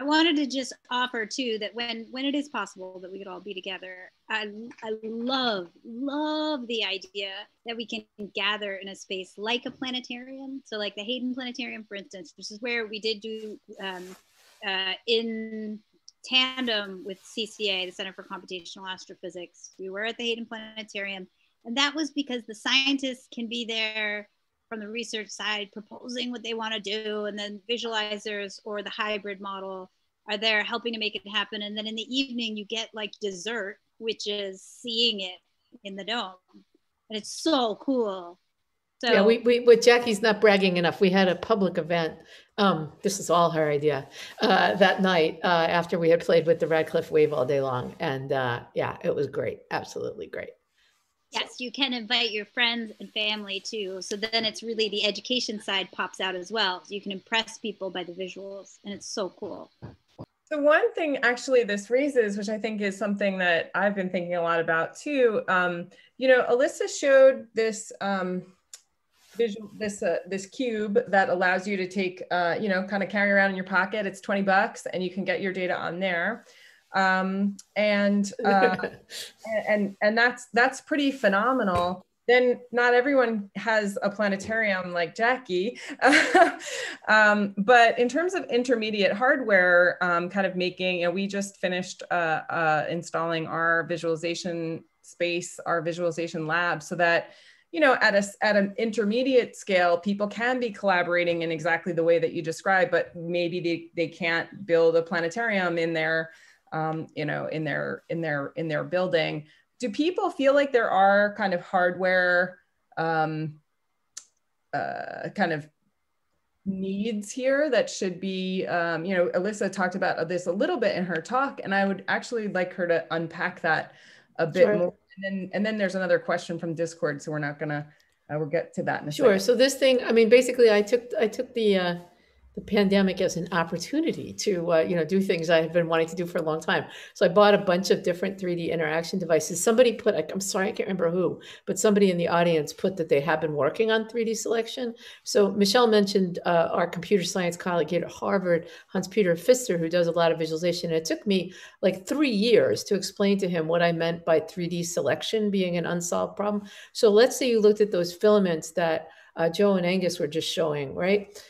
I wanted to just offer too that when when it is possible that we could all be together, I I love love the idea that we can gather in a space like a planetarium. So like the Hayden Planetarium, for instance, which is where we did do um, uh, in tandem with CCA, the Center for Computational Astrophysics. We were at the Hayden Planetarium and that was because the scientists can be there from the research side proposing what they want to do. And then visualizers or the hybrid model are there helping to make it happen. And then in the evening, you get like dessert, which is seeing it in the dome. And it's so cool. So, yeah, we, we with Jackie's not bragging enough. We had a public event. Um, this is all her idea. Uh, that night uh, after we had played with the Radcliffe Wave all day long, and uh, yeah, it was great. Absolutely great. Yes, you can invite your friends and family too. So then it's really the education side pops out as well. So you can impress people by the visuals, and it's so cool. So one thing actually this raises, which I think is something that I've been thinking a lot about too. Um, you know, Alyssa showed this um, visual, this uh, this cube that allows you to take, uh, you know, kind of carry around in your pocket. It's twenty bucks, and you can get your data on there um, and uh, and and that's that's pretty phenomenal then not everyone has a planetarium like Jackie. um, but in terms of intermediate hardware, um, kind of making, you know, we just finished uh, uh, installing our visualization space, our visualization lab, so that you know at a at an intermediate scale, people can be collaborating in exactly the way that you described, but maybe they they can't build a planetarium in their um, you know, in their in their in their building. Do people feel like there are kind of hardware um, uh, kind of needs here that should be um, you know alyssa talked about this a little bit in her talk and i would actually like her to unpack that a bit sure. more and then and then there's another question from discord so we're not gonna uh, we'll get to that in a sure second. so this thing i mean basically i took i took the uh the pandemic as an opportunity to uh, you know do things I have been wanting to do for a long time. So I bought a bunch of different 3D interaction devices. Somebody put I'm sorry I can't remember who, but somebody in the audience put that they have been working on 3D selection. So Michelle mentioned uh, our computer science colleague here at Harvard, Hanspeter Pfister, who does a lot of visualization. And it took me like three years to explain to him what I meant by 3D selection being an unsolved problem. So let's say you looked at those filaments that uh, Joe and Angus were just showing, right?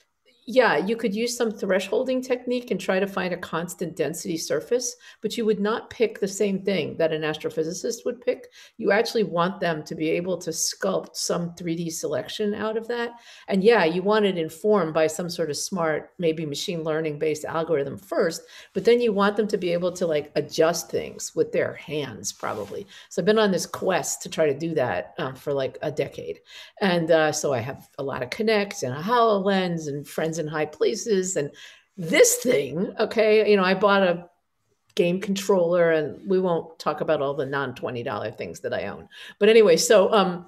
Yeah, you could use some thresholding technique and try to find a constant density surface, but you would not pick the same thing that an astrophysicist would pick. You actually want them to be able to sculpt some 3D selection out of that. And yeah, you want it informed by some sort of smart, maybe machine learning based algorithm first, but then you want them to be able to like adjust things with their hands, probably. So I've been on this quest to try to do that um, for like a decade. And uh, so I have a lot of Kinects and a HoloLens and friends in high places. And this thing, okay, you know, I bought a game controller and we won't talk about all the non $20 things that I own. But anyway, so um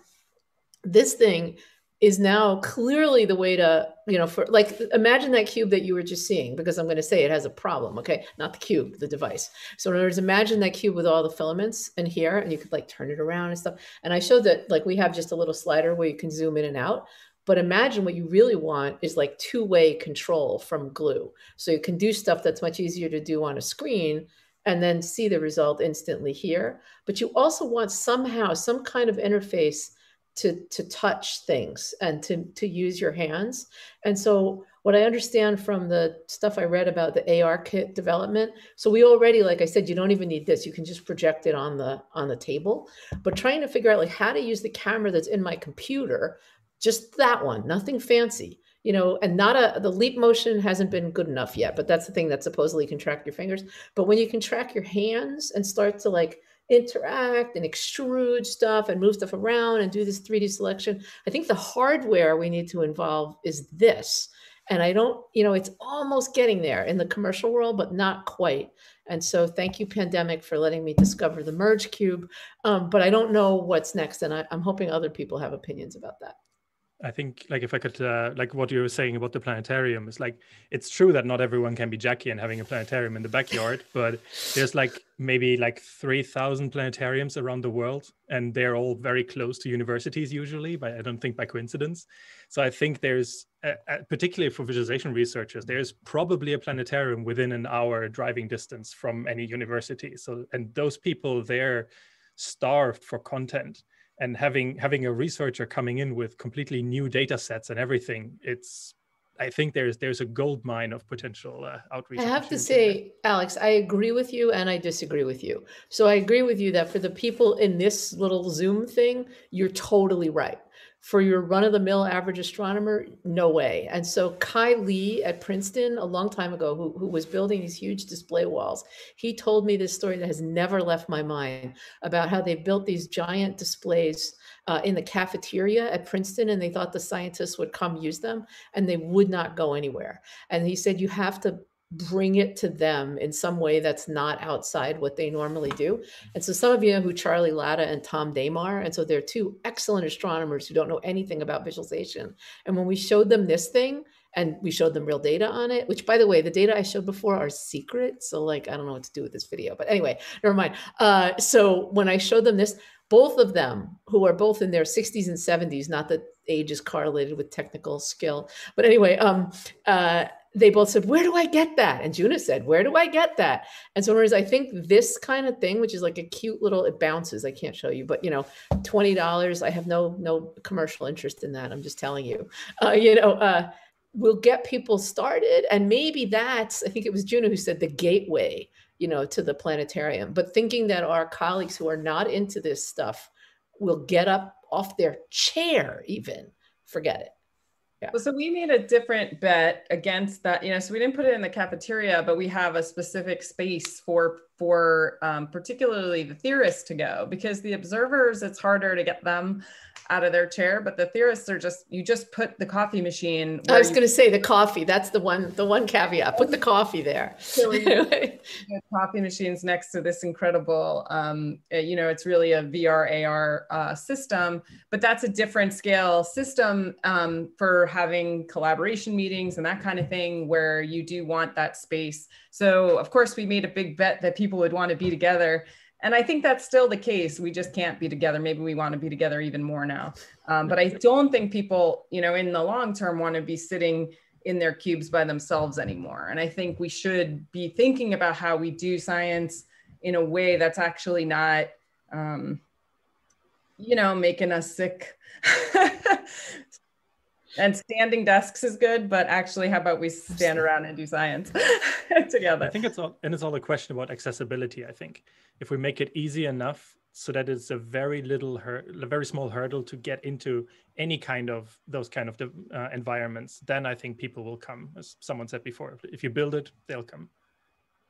this thing is now clearly the way to, you know, for like imagine that cube that you were just seeing, because I'm going to say it has a problem. Okay. Not the cube, the device. So in other words, imagine that cube with all the filaments in here and you could like turn it around and stuff. And I showed that like we have just a little slider where you can zoom in and out. But imagine what you really want is like two way control from glue. So you can do stuff that's much easier to do on a screen and then see the result instantly here. But you also want somehow some kind of interface to, to touch things and to, to use your hands. And so what I understand from the stuff I read about the AR kit development, so we already, like I said, you don't even need this. You can just project it on the on the table. But trying to figure out like how to use the camera that's in my computer just that one, nothing fancy, you know, and not a, the leap motion hasn't been good enough yet, but that's the thing that supposedly can track your fingers. But when you can track your hands and start to like interact and extrude stuff and move stuff around and do this 3D selection, I think the hardware we need to involve is this. And I don't, you know, it's almost getting there in the commercial world, but not quite. And so thank you, Pandemic, for letting me discover the Merge Cube. Um, but I don't know what's next. And I, I'm hoping other people have opinions about that. I think like if I could uh, like what you were saying about the planetarium is like it's true that not everyone can be Jackie and having a planetarium in the backyard, but there's like maybe like three thousand planetariums around the world, and they're all very close to universities usually. But I don't think by coincidence. So I think there's uh, particularly for visualization researchers, there's probably a planetarium within an hour driving distance from any university. So and those people they're starved for content and having having a researcher coming in with completely new data sets and everything it's i think there's there's a gold mine of potential uh, outreach i have to say alex i agree with you and i disagree with you. So i agree with you that for the people in this little zoom thing you're totally right for your run of the mill average astronomer, no way. And so Kai Li at Princeton a long time ago, who, who was building these huge display walls, he told me this story that has never left my mind about how they built these giant displays uh, in the cafeteria at Princeton and they thought the scientists would come use them and they would not go anywhere. And he said, you have to bring it to them in some way that's not outside what they normally do. And so some of you know who Charlie Lada and Tom Dame, and so they're two excellent astronomers who don't know anything about visualization. And when we showed them this thing and we showed them real data on it, which by the way, the data I showed before are secret. So like, I don't know what to do with this video, but anyway, never mind. Uh, so when I showed them this, both of them who are both in their 60s and 70s, not that age is correlated with technical skill, but anyway, um, uh, they both said, Where do I get that? And Juna said, Where do I get that? And so, whereas I think this kind of thing, which is like a cute little, it bounces, I can't show you, but you know, $20, I have no, no commercial interest in that. I'm just telling you, uh, you know, uh, will get people started. And maybe that's, I think it was Juna who said the gateway, you know, to the planetarium. But thinking that our colleagues who are not into this stuff will get up off their chair, even, forget it. Yeah. Well, so we made a different bet against that. You know, so we didn't put it in the cafeteria, but we have a specific space for for um, particularly the theorists to go because the observers, it's harder to get them out of their chair, but the theorists are just you just put the coffee machine. I was going to say the coffee. That's the one the one caveat. Put the coffee there. So coffee machines next to this incredible, um, uh, you know, it's really a VR AR uh, system, but that's a different scale system um, for having collaboration meetings and that kind of thing where you do want that space. So of course we made a big bet that people would want to be together and I think that's still the case. We just can't be together. Maybe we want to be together even more now. Um, but I don't think people, you know, in the long term want to be sitting in their cubes by themselves anymore. And I think we should be thinking about how we do science in a way that's actually not, um, you know, making us sick. and standing desks is good, but actually, how about we stand around and do science together? I think it's all, and it's all a question about accessibility. I think if we make it easy enough so that it's a very little, hur- a very small hurdle to get into any kind of those kind of uh, environments, then I think people will come. As someone said before, if you build it, they'll come.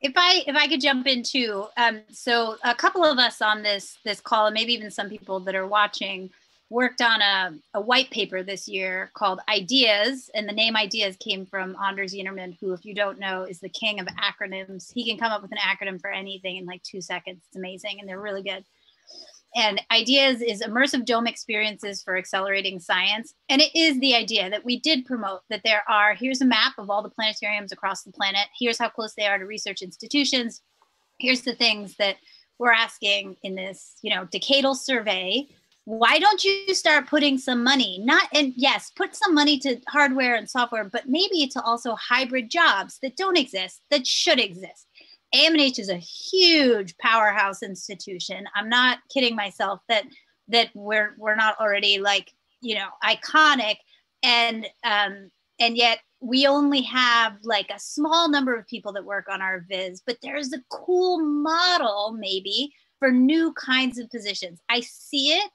If I if I could jump in too, um, so a couple of us on this this call, and maybe even some people that are watching worked on a, a white paper this year called Ideas. And the name Ideas came from Anders Ynnerman, who, if you don't know, is the king of acronyms. He can come up with an acronym for anything in like two seconds. It's amazing. And they're really good. And Ideas is immersive dome experiences for accelerating science. And it is the idea that we did promote that there are here's a map of all the planetariums across the planet. Here's how close they are to research institutions. Here's the things that we're asking in this, you know, decadal survey why don't you start putting some money not and yes put some money to hardware and software but maybe to also hybrid jobs that don't exist that should exist. Amnh is a huge powerhouse institution. I'm not kidding myself that that we're we're not already like you know iconic. And um and yet we only have like a small number of people that work on our viz but there's a cool model maybe for new kinds of positions. I see it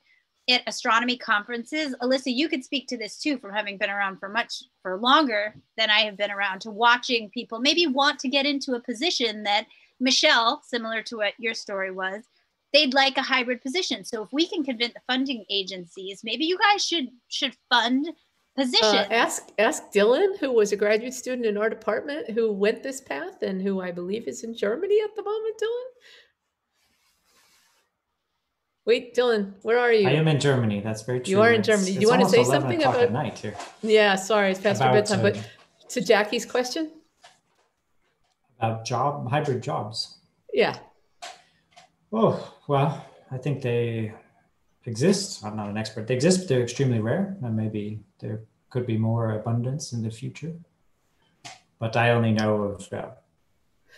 at astronomy conferences. Alyssa, you could speak to this too from having been around for much for longer than I have been around to watching people maybe want to get into a position that Michelle, similar to what your story was, they'd like a hybrid position. So if we can convince the funding agencies, maybe you guys should should fund positions. Uh, ask ask Dylan, who was a graduate student in our department, who went this path and who I believe is in Germany at the moment. Dylan, Wait, Dylan, where are you? I am in Germany. That's very true. You are in Germany. Do you want to say something about at night here? Yeah, sorry, it's past your bedtime. But uh, to Jackie's question about job hybrid jobs. Yeah. Oh well, I think they exist. I'm not an expert. They exist, but they're extremely rare, and maybe there could be more abundance in the future. But I only know of uh,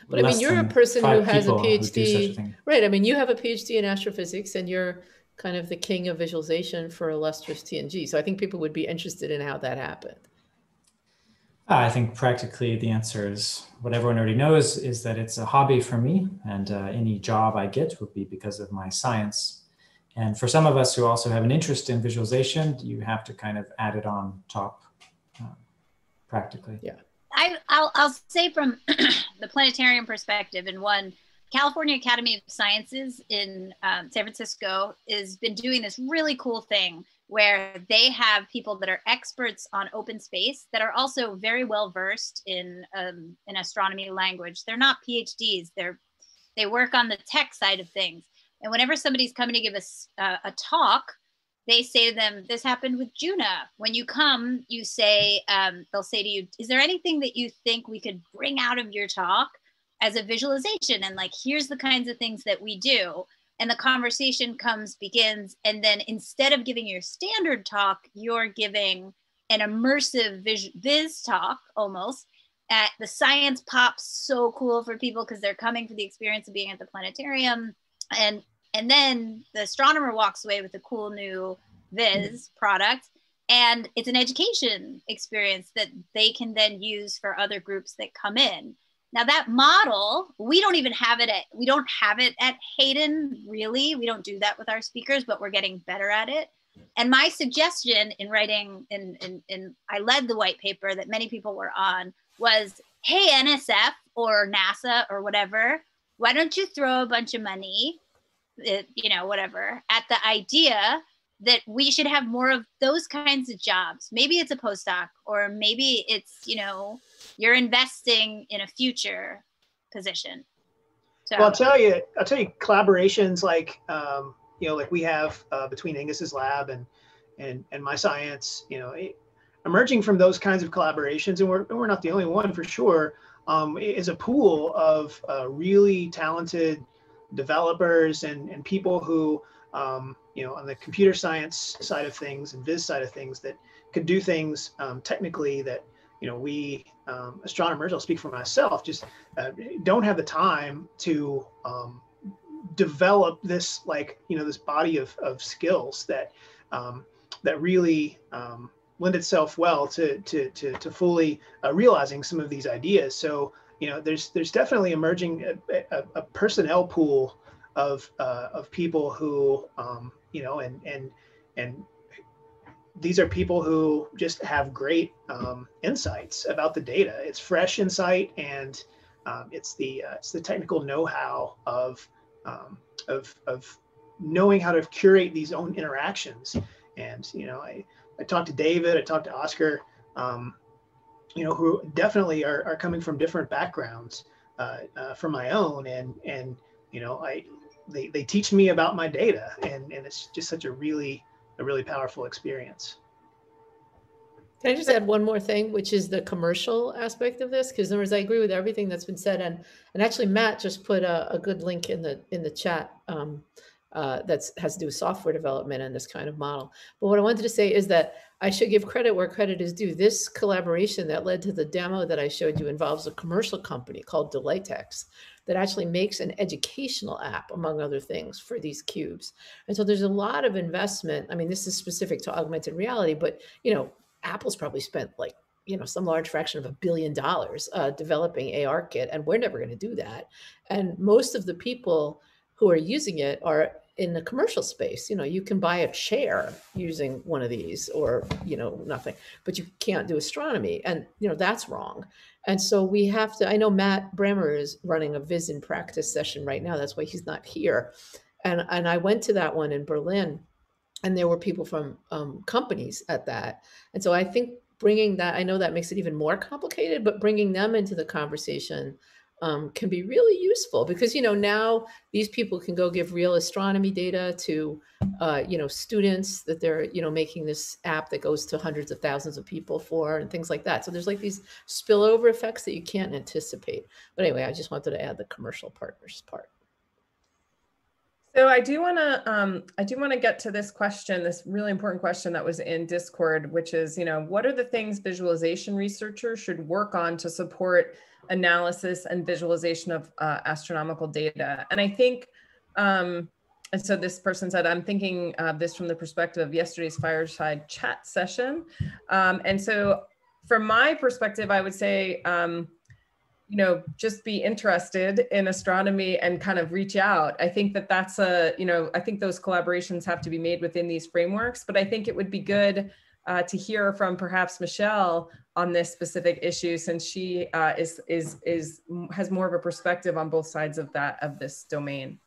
but I mean, you're a person who has a PhD, right? I mean, you have a PhD in astrophysics, and you're kind of the king of visualization for Illustris TNG. So I think people would be interested in how that happened. I think practically the answer is what everyone already knows is that it's a hobby for me, and uh, any job I get would be because of my science. And for some of us who also have an interest in visualization, you have to kind of add it on top uh, practically. Yeah. I, I'll, I'll say from the planetarium perspective, and one, California Academy of Sciences in um, San Francisco has been doing this really cool thing where they have people that are experts on OpenSpace that are also very well versed in um, in astronomy language. They're not PhDs. They're they work on the tech side of things. And whenever somebody's coming to give us uh, a talk, they say to them, This happened with Juna. When you come, you say, um, They'll say to you, Is there anything that you think we could bring out of your talk as a visualization? And like, here's the kinds of things that we do. And the conversation comes, begins. And then instead of giving your standard talk, you're giving an immersive vis, talk almost. At the science pops so cool for people because they're coming for the experience of being at the planetarium and and then the astronomer walks away with a cool new Viz mm-hmm. product. And it's an education experience that they can then use for other groups that come in. Now that model, we don't even have it at we don't have it at Hayden really. We don't do that with our speakers, but we're getting better at it. and my suggestion in writing, in, in, in I led the white paper that many people were on was, hey, NSF or NASA or whatever, why don't you throw a bunch of money, you know, whatever, at the idea that we should have more of those kinds of jobs. Maybe it's a postdoc, or maybe it's, you know, you're investing in a future position. So well, I'll tell you, I'll tell you collaborations like, um, you know, like we have uh, between Angus's lab and, and, and my science, you know, it, emerging from those kinds of collaborations, and we're, we're not the only one for sure, um, is a pool of uh, really talented developers and, and people who, um, you know, on the computer science side of things and viz side of things that could do things um, technically that, you know, we um, astronomers, I'll speak for myself, just uh, don't have the time to um, develop this like, you know, this body of, of skills that, um, that really lend itself well to, to, to, to fully uh, realizing some of these ideas. So, you know, there's, there's definitely emerging a, a, a personnel pool of, uh, of people who, um, you know, and, and, and these are people who just have great um, insights about the data. It's fresh insight, and um, it's the uh, it's the technical know-how of um, of of knowing how to curate these own interactions. And you know, I I talked to David, I talked to Oscar, um, you know, who definitely are, are coming from different backgrounds uh, uh, from my own, and and you know, I they, they teach me about my data, and and it's just such a really a really powerful experience. Can I just add one more thing, which is the commercial aspect of this? Because in other words, I agree with everything that's been said, and and actually Matt just put a, a good link in the in the chat um, uh, that has to do with software development and this kind of model. But what I wanted to say is that I should give credit where credit is due. This collaboration that led to the demo that I showed you involves a commercial company called Delightex that actually makes an educational app, among other things, for these cubes. And so there's a lot of investment. I mean, this is specific to augmented reality, but you know, Apple's probably spent like you know some large fraction of a billion dollars uh, developing ARKit, and we're never going to do that. And most of the people who are using it are in the commercial space. You know, you can buy a chair using one of these, or you know, nothing, but you can't do astronomy, and you know that's wrong. And so we have to, I know Matt Brehmer is running a Viz in practice session right now. That's why he's not here. And, and I went to that one in Berlin and there were people from um, companies at that. And so I think bringing that, I know that makes it even more complicated, but bringing them into the conversation um, can be really useful because you know now these people can go give real astronomy data to uh, you know students that they're you know making this app that goes to hundreds of thousands of people for and things like that. So there's like these spillover effects that you can't anticipate. But anyway i just wanted to add the commercial partners part so I do want to um, I do want to get to this question, this really important question that was in Discord, which is, you know, what are the things visualization researchers should work on to support analysis and visualization of uh, astronomical data. And I think, um, and so this person said, I'm thinking of this from the perspective of yesterday's fireside chat session. Um, and so from my perspective, I would say, um, you know, just be interested in astronomy and kind of reach out. I think that that's a, you know, I think those collaborations have to be made within these frameworks, but I think it would be good uh, to hear from perhaps Michelle on this specific issue, since she uh, is is is has more of a perspective on both sides of that of this domain.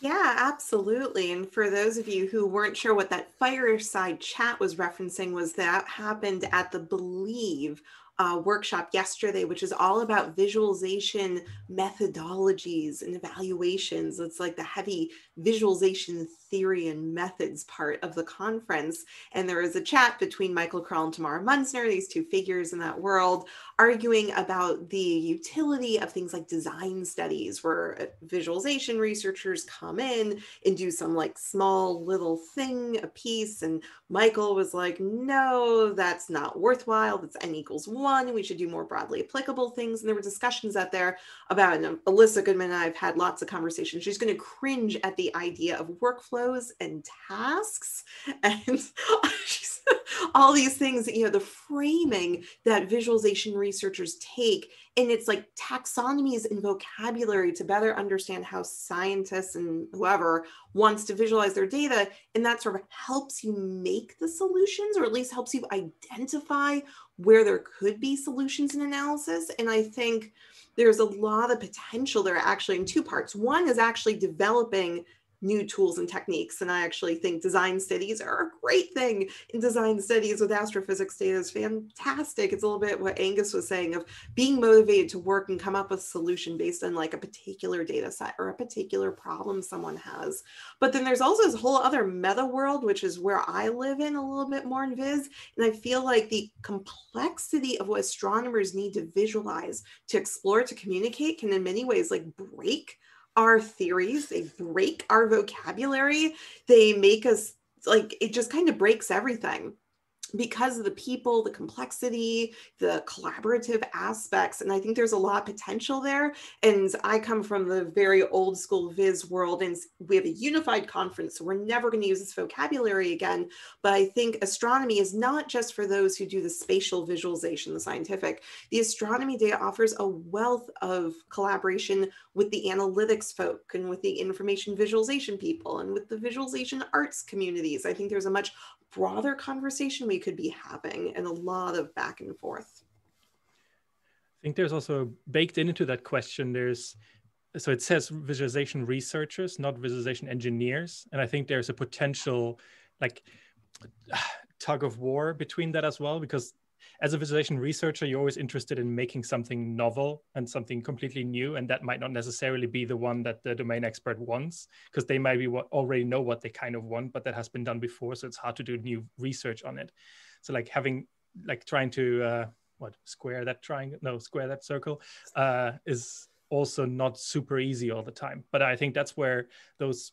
Yeah, absolutely. And for those of you who weren't sure what that fireside chat was referencing, was that happened at the BELIV uh, workshop yesterday, which is all about visualization methodologies and evaluations. It's like the heavy visualization theory and methods part of the conference. And there was a chat between Michael Correll and Tamara Munzner, these two figures in that world, arguing about the utility of things like design studies, where uh, visualization researchers come in and do some like small little thing, a piece. And Michael was like, no, that's not worthwhile. That's n equals one. We should do more broadly applicable things. And there were discussions out there about, and Alyssa Goodman and I have had lots of conversations. She's going to cringe at the idea of workflows and tasks. And all these things, you know, the framing that visualization researchers take. And it's like taxonomies and vocabulary to better understand how scientists and whoever wants to visualize their data. And that sort of helps you make the solutions, or at least helps you identify where there could be solutions in analysis. And I think there's a lot of potential there actually in two parts. One is actually developing new tools and techniques. And I actually think design studies are a great thing in design studies with astrophysics data is fantastic. It's a little bit what Angus was saying of being motivated to work and come up with a solution based on like a particular data set or a particular problem someone has. But then there's also this whole other meta world, which is where I live in a little bit more in Viz. And I feel like the complexity of what astronomers need to visualize, to explore, to communicate can in many ways like break our theories, they break our vocabulary, they make us like it just kind of breaks everything because of the people, the complexity, the collaborative aspects. And I think there's a lot of potential there. And I come from the very old school Viz world, and we have a unified conference, so we're never going to use this vocabulary again. But I think astronomy is not just for those who do the spatial visualization, the scientific. The astronomy data offers a wealth of collaboration with the analytics folk and with the information visualization people and with the visualization arts communities. I think there's a much broader conversation we could be having and a lot of back and forth. I think there's also baked into that question, there's so it says visualization researchers, not visualization engineers. And I think there's a potential like tug of war between that as well, because as a visualization researcher, you're always interested in making something novel and something completely new, and that might not necessarily be the one that the domain expert wants, because they might be what already know what they kind of want, but that has been done before, so it's hard to do new research on it. So like having like trying to uh, what square that triangle, no square that circle, uh, is also not super easy all the time. But I think that's where those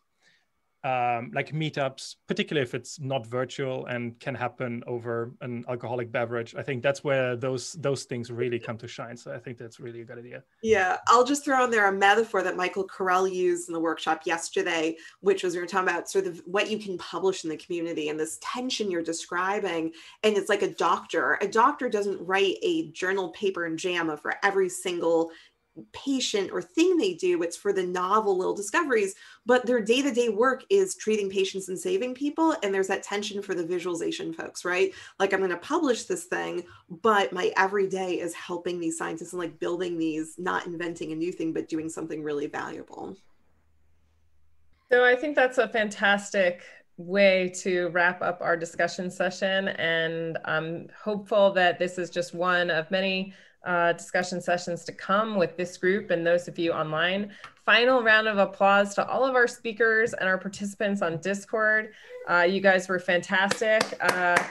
um, like meetups, particularly if it's not virtual and can happen over an alcoholic beverage. I think that's where those those things really come to shine. So I think that's really a good idea. Yeah, I'll just throw in there a metaphor that Michael Correll used in the workshop yesterday, which was we were talking about sort of what you can publish in the community and this tension you're describing. And it's like a doctor. A doctor doesn't write a journal paper in JAMA for every single patient or thing they do it's for the novel little discoveries but their day-to-day work is treating patients and saving people and there's that tension for the visualization folks right? Like i'm going to publish this thing but my everyday is helping these scientists and like building these not inventing a new thing but doing something really valuable. So i think that's a fantastic way to wrap up our discussion session and i'm hopeful that this is just one of many uh, discussion sessions to come with this group and those of you online. Final round of applause to all of our speakers and our participants on Discord. Uh, you guys were fantastic. Uh,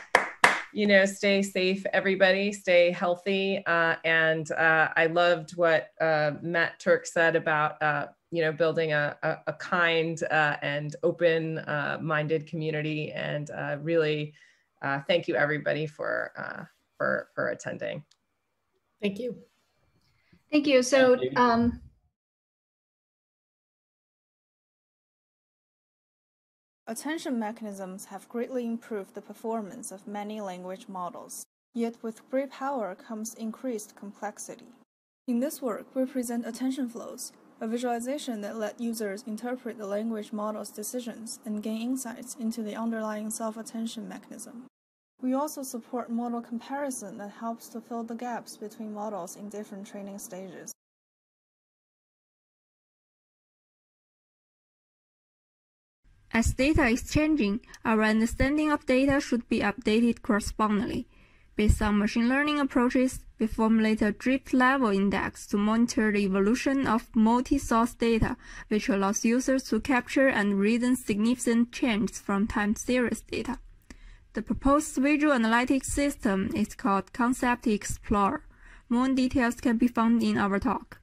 you know, stay safe, everybody, stay healthy. Uh, and uh, I loved what uh, Matt Turk said about, you know, building a, a, a kind and open minded community. And really, thank you everybody for, for, for attending. Thank you. Thank you. So, Thank you. Um, Attention mechanisms have greatly improved the performance of many language models. Yet with great power comes increased complexity. In this work, we present attention flows, a visualization that let users interpret the language model's decisions and gain insights into the underlying self-attention mechanism. We also support model comparison that helps to fill the gaps between models in different training stages. As data is changing, our understanding of data should be updated correspondingly. Based on machine learning approaches, we formulate a drift level index to monitor the evolution of multi-source data, which allows users to capture and reason significant changes from time series data. The proposed visual analytics system is called Concept Explorer. More details can be found in our talk.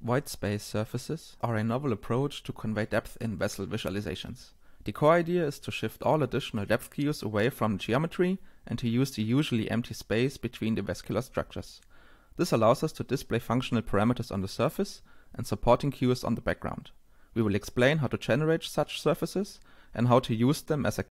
White space surfaces are a novel approach to convey depth in vessel visualizations. The core idea is to shift all additional depth cues away from geometry and to use the usually empty space between the vascular structures. This allows us to display functional parameters on the surface and supporting cues on the background. We will explain how to generate such surfaces and how to use them as a